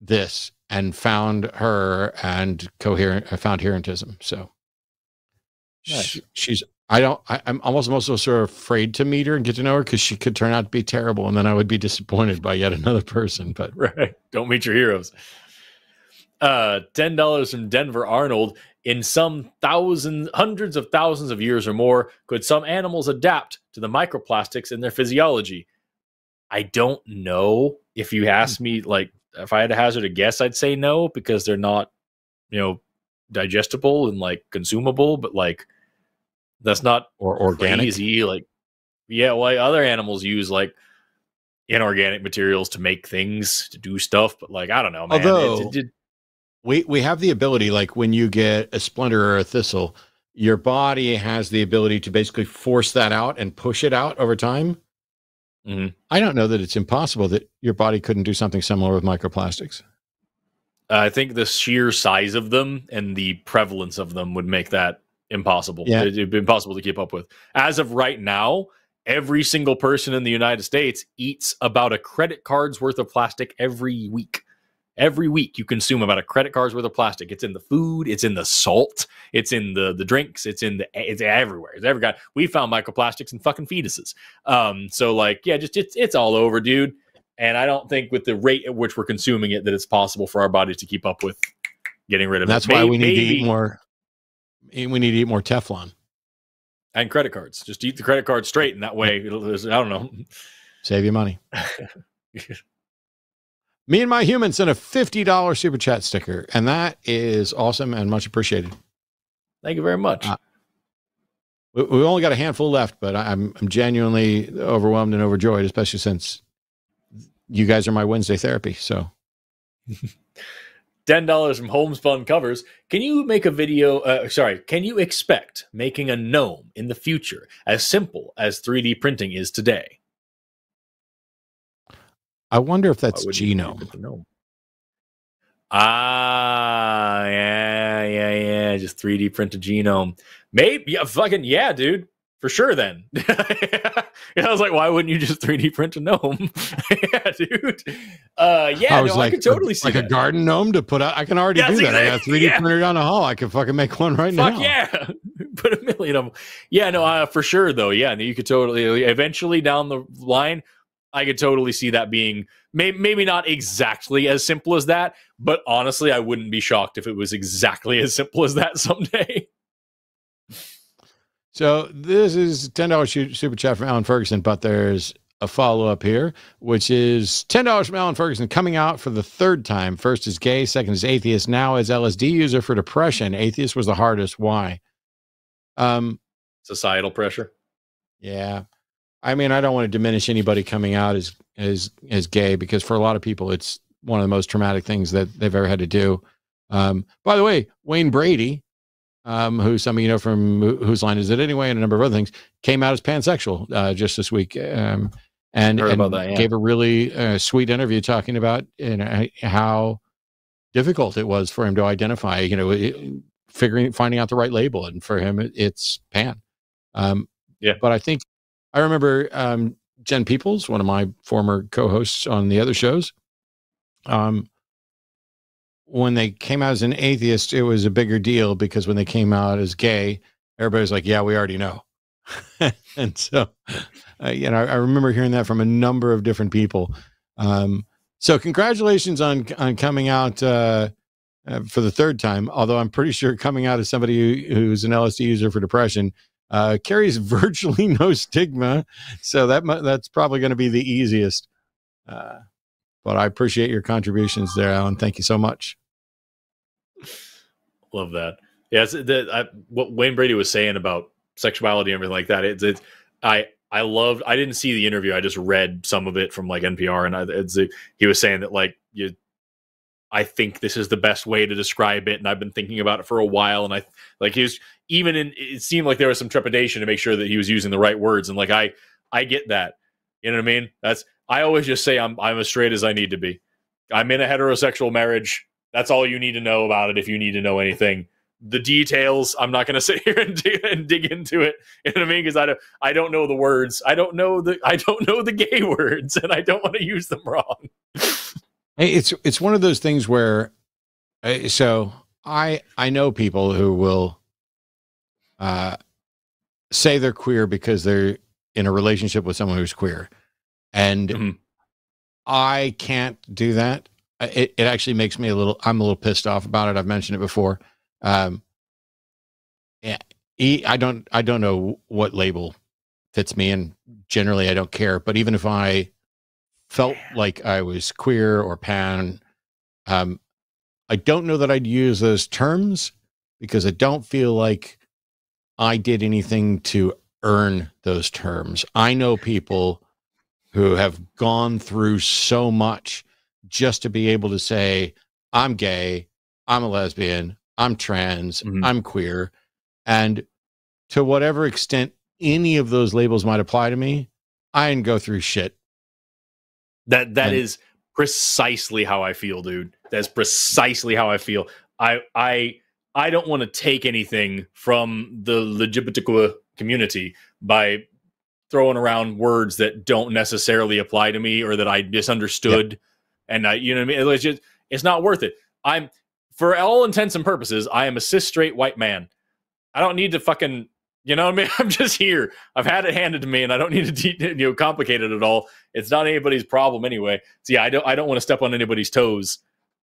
this and found her and coherent I foundherentism. So Nice. she, she's I don't I, I'm almost most sort of afraid to meet her and get to know her because she could turn out to be terrible and then I would be disappointed by yet another person. But Right. Don't meet your heroes. Uh, ten dollars from Denver Arnold. In some thousands, hundreds of thousands of years or more, could some animals adapt to the microplastics in their physiology? I don't know. If you hmm. ask me, like, if I had to hazard a guess, I'd say no because they're not, you know, digestible and like consumable. But like, that's not or organic. crazy. Like, yeah, well, like, other animals use like inorganic materials to make things to do stuff, but like I don't know, man. It- Although- it- it- we we have the ability like when you get a splinter or a thistle your body has the ability to basically force that out and push it out over time Mhm. i don't know that it's impossible that your body couldn't do something similar with microplastics I think the sheer size of them and the prevalence of them would make that impossible. Yeah. It, would be impossible to keep up with. As of right now, every single person in the United States eats about a credit card's worth of plastic every week. Every week you consume about a credit card's worth of plastic. It's in the food, it's in the salt, it's in the the drinks, it's in the it's everywhere. It's every got we found microplastics in fucking fetuses. Um, so like yeah, just it's it's all over, dude. And I don't think with the rate at which we're consuming it that it's possible for our bodies to keep up with getting rid of that's it. why May- we need to eat more we need to eat more teflon and credit cards. Just eat the credit card straight, and that way it'll, I don't know. save you money me and my human sent a $50 super chat sticker and that is awesome and much appreciated Thank you very much. Uh, we, we only got a handful left, but I- I'm I'm genuinely overwhelmed and overjoyed, especially since you guys are my Wednesday therapy. So ten dollars from Homespun Covers. Can you make a video? Uh, sorry, can you expect making a gnome in the future as simple as 3D printing is today? I wonder if that's genome. print a? Ah, yeah, yeah, yeah. Just 3D print a genome. Maybe, yeah, fucking yeah, dude. For sure. Then, yeah, I was like, why wouldn't you just 3D print a gnome? yeah, dude. Uh, yeah, I was no, like, I could totally see like that. a garden gnome to put out. I can already Yes, do that. I got 3D yeah. printer down the hall. I can fucking make one right now. Fuck now. yeah, put a million of them. Yeah, no, uh, for sure though. Yeah, you could totally eventually down the line, I could totally see that being may, maybe not exactly as simple as that, but honestly, I wouldn't be shocked if it was exactly as simple as that someday. So this is ten dollars super chat from Alan Ferguson, but there's a follow up here, which is ten dollars from Alan Ferguson coming out for the third time. First is gay, second is atheist, now is LSD user for depression. Atheist was the hardest. Why? Um, Societal pressure. yeah. I mean, I don't want to diminish anybody coming out as as as gay because for a lot of people it's one of the most traumatic things that they've ever had to do. Um, by the way, Wayne Brady, um, who some of you know from Whose Line Is It Anyway, and a number of other things, came out as pansexual uh, just this week, um, and, and that, yeah. gave a really uh, sweet interview talking about you know, how difficult it was for him to identify. You know, it- figuring finding out the right label, and for him, it, it's pan. Um, Yeah. but I think I remember um, Jen Peoples, one of my former co-hosts on the other shows. Um, when they came out as an atheist, it was a bigger deal because when they came out as gay, everybody was like, "Yeah, we already know." and so, uh, you know, I remember hearing that from a number of different people. Um, so, congratulations on on coming out uh, uh, for the third time. Although I'm pretty sure coming out as somebody who, who's an LSD user for depression uh, carries virtually no stigma. So that that's probably going to be the easiest. Uh, but I appreciate your contributions there, Alan. Thank you so much. Love that. Yeah, the, I, what Wayne Brady was saying about sexuality and everything like that. It's, it's I I loved. I didn't see the interview. I just read some of it from like NPR, and I, it's, he was saying that like you. I think this is the best way to describe it, and I've been thinking about it for a while. And I like he was even in. It seemed like there was some trepidation to make sure that he was using the right words. And like I, I get that. You know what I mean? That's I always just say I'm I'm as straight as I need to be. I'm in a heterosexual marriage. That's all you need to know about it if you need to know anything. The details, I'm not going to sit here and dig, and dig into it. You know what I mean? Because I don't, I don't know the words. I don't know the, I don't know the gay words, and I don't want to use them wrong. It's it's one of those things where, uh, so I I know people who will, uh, say they're queer because they're in a relationship with someone who's queer, and I can't do that. It it actually makes me a little. I'm a little pissed off about it. I've mentioned it before. Um, yeah, I don't I don't know what label fits me, and generally I don't care. But even if I felt like I was queer or pan, um, I don't know that I'd use those terms because I don't feel like I did anything to earn those terms. I know people who have gone through so much just to be able to say, I'm gay, I'm a lesbian, I'm trans, I'm queer. And to whatever extent any of those labels might apply to me, I didn't go through shit. That that is precisely how I feel, dude. That's precisely how I feel. I I I don't want to take anything from the LGBTQ community by throwing around words that don't necessarily apply to me or that I misunderstood. And I, you know what I mean? It's just it's not worth it. I'm for all intents and purposes, I am a cis straight white man. I don't need to fucking you know what I mean? I'm just here. I've had it handed to me, and I don't need to de- you know complicate it at all. It's not anybody's problem anyway. So yeah, I don't I don't want to step on anybody's toes.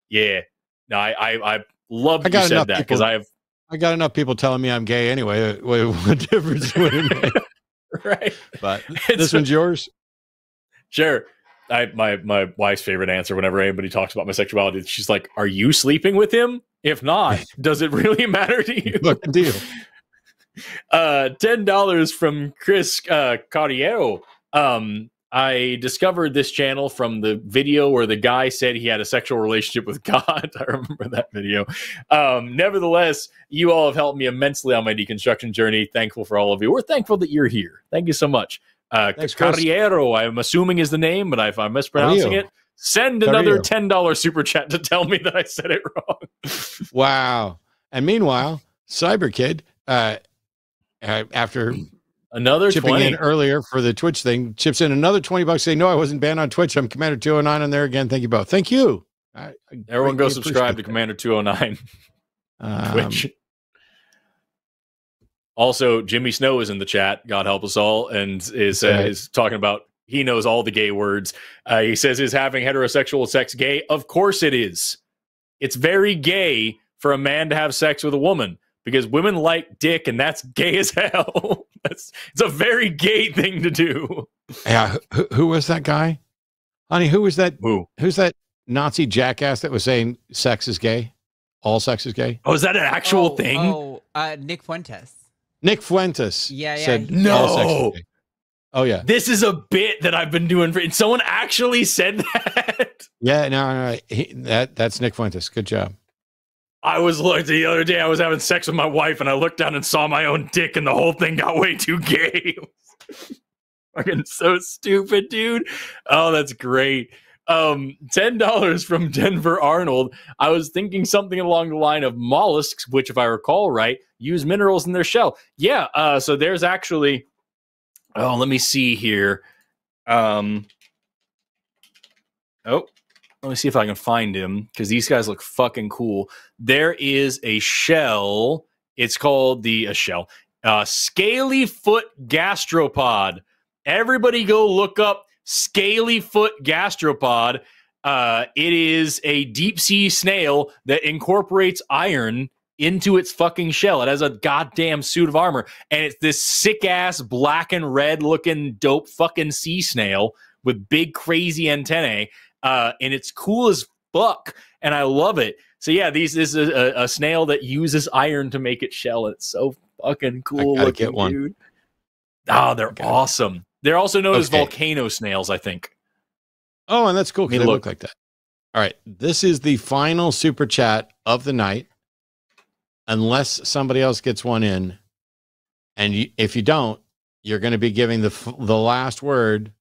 Yeah, no, I I, I love I you said that because I have I got enough people telling me I'm gay anyway. What, what difference would it make? right. But It's- this one's yours. Sure. I my my wife's favorite answer whenever anybody talks about my sexuality, she's like, "Are you sleeping with him? If not, does it really matter to you?" Fucking deal. Uh ten dollars from chris uh cardiero um i discovered this channel from the video where the guy said he had a sexual relationship with god. I remember that video. Um nevertheless you all have helped me immensely on my deconstruction journey. Thankful for all of you. We're thankful that you're here. Thank you so much. Uh Thanks, Chris. i'm assuming is the name but if i'm mispronouncing it send another $10 super chat to tell me that i said it wrong. Wow. And meanwhile, Cyber Kid, uh, uh, after another chipping 20 in earlier for the Twitch thing, chips in another 20 bucks saying, No, I wasn't banned on Twitch. I'm Commander 209 on there again. Thank you both. Thank you. I, I everyone go subscribe to commander 209 that. Um, Twitch. Also, Jimmy Snow is in the chat. God help us all, and is uh, is talking about he knows all the gay words. Uh, he says, "Is having heterosexual sex gay? Of course it is. It's very gay for a man to have sex with a woman because women like dick, and that's gay as hell. that's it's a very gay thing to do. Yeah. Who, who was that guy? Honey, who was that? Who? Who's that Nazi jackass that was saying sex is gay? All sex is gay? Oh, is that an actual oh, thing? Oh, uh, Nick Fuentes. Nick Fuentes. Yeah, yeah, Said he- all sex is No. gay. Oh yeah. This is a bit that I've been doing for. And someone actually said that. Yeah, no, no, no. He, that that's Nick Fuentes. Good job. I was like the other day. I was having sex with my wife, and I looked down and saw my own dick, and the whole thing got way too gay. Fucking so stupid, dude. Oh, that's great. Um, ten dollars from Denver Arnold. I was thinking something along the line of mollusks, which, if I recall right, use minerals in their shell. Yeah. Uh, so there's actually. Oh, let me see here. Um. Oh, let me see if I can find him because these guys look fucking cool. There is a shell. It's called the a shell, uh, scaly foot gastropod. Everybody go look up scaly foot gastropod. Uh, it is a deep sea snail that incorporates iron into its fucking shell. It has a goddamn suit of armor, and it's this sick ass black and red looking dope fucking sea snail with big crazy antennae. Uh, and it's cool as fuck, and I love it. So yeah, these this is a, a snail that uses iron to make its shell. It's so fucking cool gotta looking, get one. dude. Oh, they're awesome. They're also known as volcano snails, I think. Oh, and that's cool because they look. look like that. All right. This is the final super chat of the night. Unless somebody else gets one in. And you, if you don't, you're going to be giving the the last word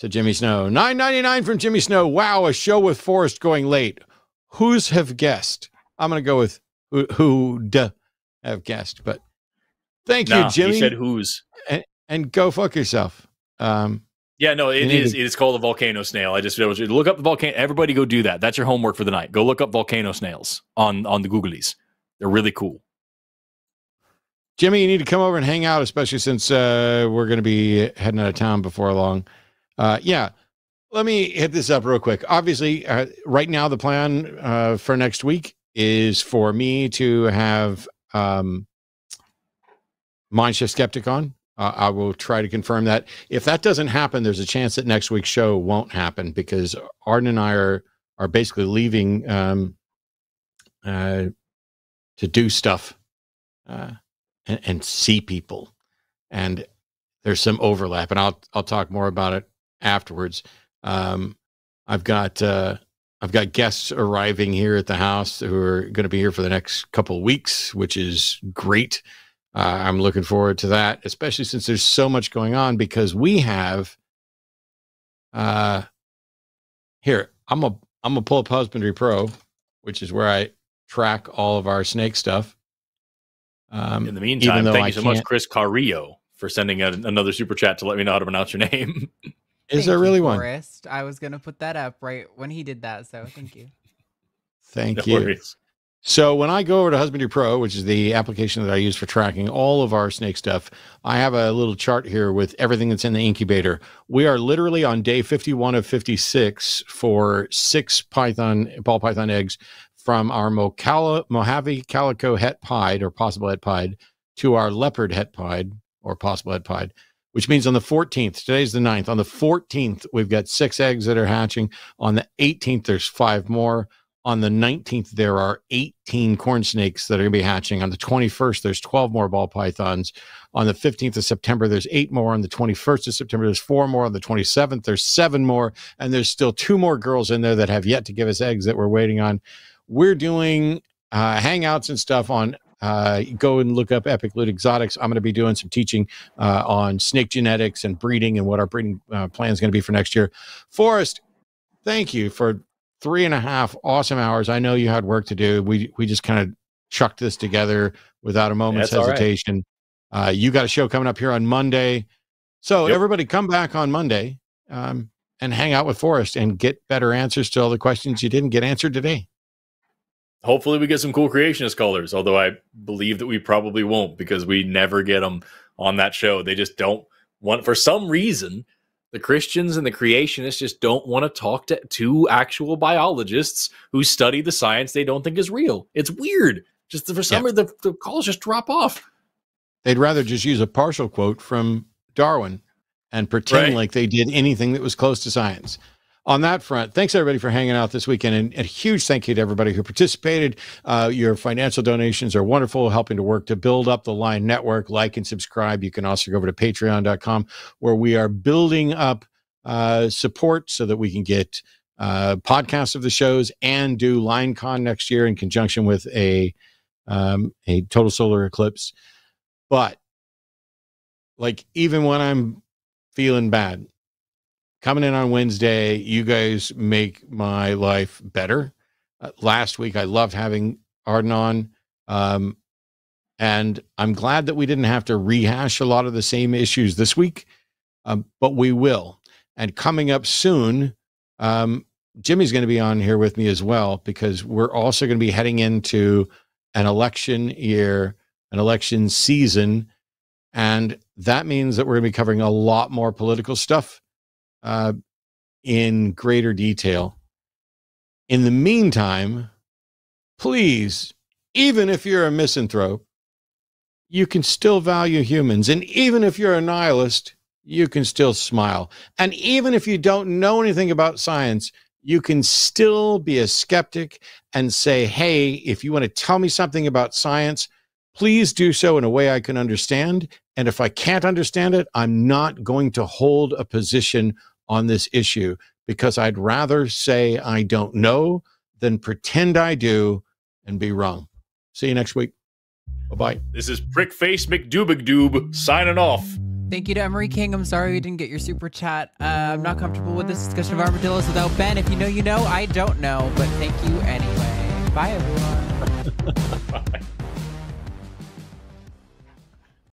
to Jimmy Snow. 999 from Jimmy Snow. Wow, a show with Forrest going late. Who's have guessed? I'm going to go with who who have guessed, but thank you, Jimmy. He said who's. and, and go fuck yourself. Um, Yeah, no, it is. to- It is called a volcano snail. I just was- look up the volcano. Everybody, go do that. That's your homework for the night. Go look up volcano snails on on the Googlies. They're really cool. Jimmy, you need to come over and hang out, especially since uh, we're going to be heading out of town before long. Uh, yeah, let me hit this up real quick. Obviously, uh, right now the plan uh, for next week is for me to have um, Mindshift Skeptic on. Uh, I will try to confirm that. If that doesn't happen, there's a chance that next week's show won't happen because Arden and I are are basically leaving um, uh, to do stuff. Uh, and, and see people and there's some overlap and i'll i'll talk more about it afterwards. Um i've got uh i've got guests arriving here at the house who are going to be here for the next couple of weeks which is great. Uh, i'm looking forward to that especially since there's so much going on because we have uh here i'm a i'm gonna pull up husbandry pro which is where i track all of our snake stuff. Um, In the meantime, thank I you so much, Chris Carrillo, for sending out another super chat to let me know how to pronounce your name. Is Thank there you, really one? Forrest. I was gonna put that up right when he did that, so thank you. Thank No you. worries. So when I go over to Husbandry Pro, which is the application that I use for tracking all of our snake stuff, I have a little chart here with everything that's in the incubator. We are literally on day 51 of 56 for six python ball python eggs from our Mocala, Mojave Calico het pied or possible het pied to our leopard het pied or possible het pied, which means on the 14th, today's the 9th, on the 14th, we've got six eggs that are hatching. On the 18th, there's five more. On the 19th, there are 18 corn snakes that are going to be hatching. On the 21st, there's 12 more ball pythons. On the 15th of September, there's eight more. On the 21st of September, there's four more. On the 27th, there's seven more. And there's still two more girls in there that have yet to give us eggs that we're waiting on. We're doing uh, hangouts and stuff on. Uh, go and look up Epic Loot Exotics. I'm going to be doing some teaching uh, on snake genetics and breeding and what our breeding uh, plan is going to be for next year. Forrest, thank you for three and a half awesome hours. I know you had work to do. We we just kind of chucked this together without a moment's That's all right. hesitation. Uh, you got a show coming up here on Monday, so Yep. everybody come back on Monday um, and hang out with Forrest and get better answers to all the questions you didn't get answered today. Hopefully, we get some cool creationist colors. Although I believe that we probably won't because we never get them on that show. They just don't want, for some reason, the Christians and the creationists just don't want to talk to to actual biologists who study the science they don't think is real. It's weird. Just for some Yeah. reason, the, the calls just drop off. They'd rather just use a partial quote from Darwin and pretend Right. like they did anything that was close to science. On that front, thanks everybody for hanging out this weekend, and a huge thank you to everybody who participated. Uh, your financial donations are wonderful, helping to work to build up the Line Network. Like and subscribe. You can also go over to Patreon.com, where we are building up uh, support so that we can get uh, podcasts of the shows and do LineCon next year in conjunction with a um, a total solar eclipse. But like even when I'm feeling bad, coming in on Wednesday, you guys make my life better. Uh, last week, I loved having Arden on. Um, and I'm glad that we didn't have to rehash a lot of the same issues this week, um, but we will. And coming up soon, um, Jimmy's going to be on here with me as well because we're also going to be heading into an election year, an election season. And that means that we're going to be covering a lot more political stuff uh, in greater detail. In the meantime, please, even if you're a misanthrope, you can still value humans. And even if you're a nihilist, you can still smile. And even if you don't know anything about science, you can still be a skeptic and say, hey, if you want to tell me something about science, please do so in a way I can understand. And if I can't understand it, I'm not going to hold a position on this issue because I'd rather say I don't know than pretend I do and be wrong. See you next week. Bye bye. This is Prickface McDoobagdoob signing off. Thank you to Emery King. I'm sorry we didn't get your super chat. Uh, I'm not comfortable with this discussion of armadillos without Ben. If you know, you know. I don't know, but thank you anyway. Bye, everyone. Bye.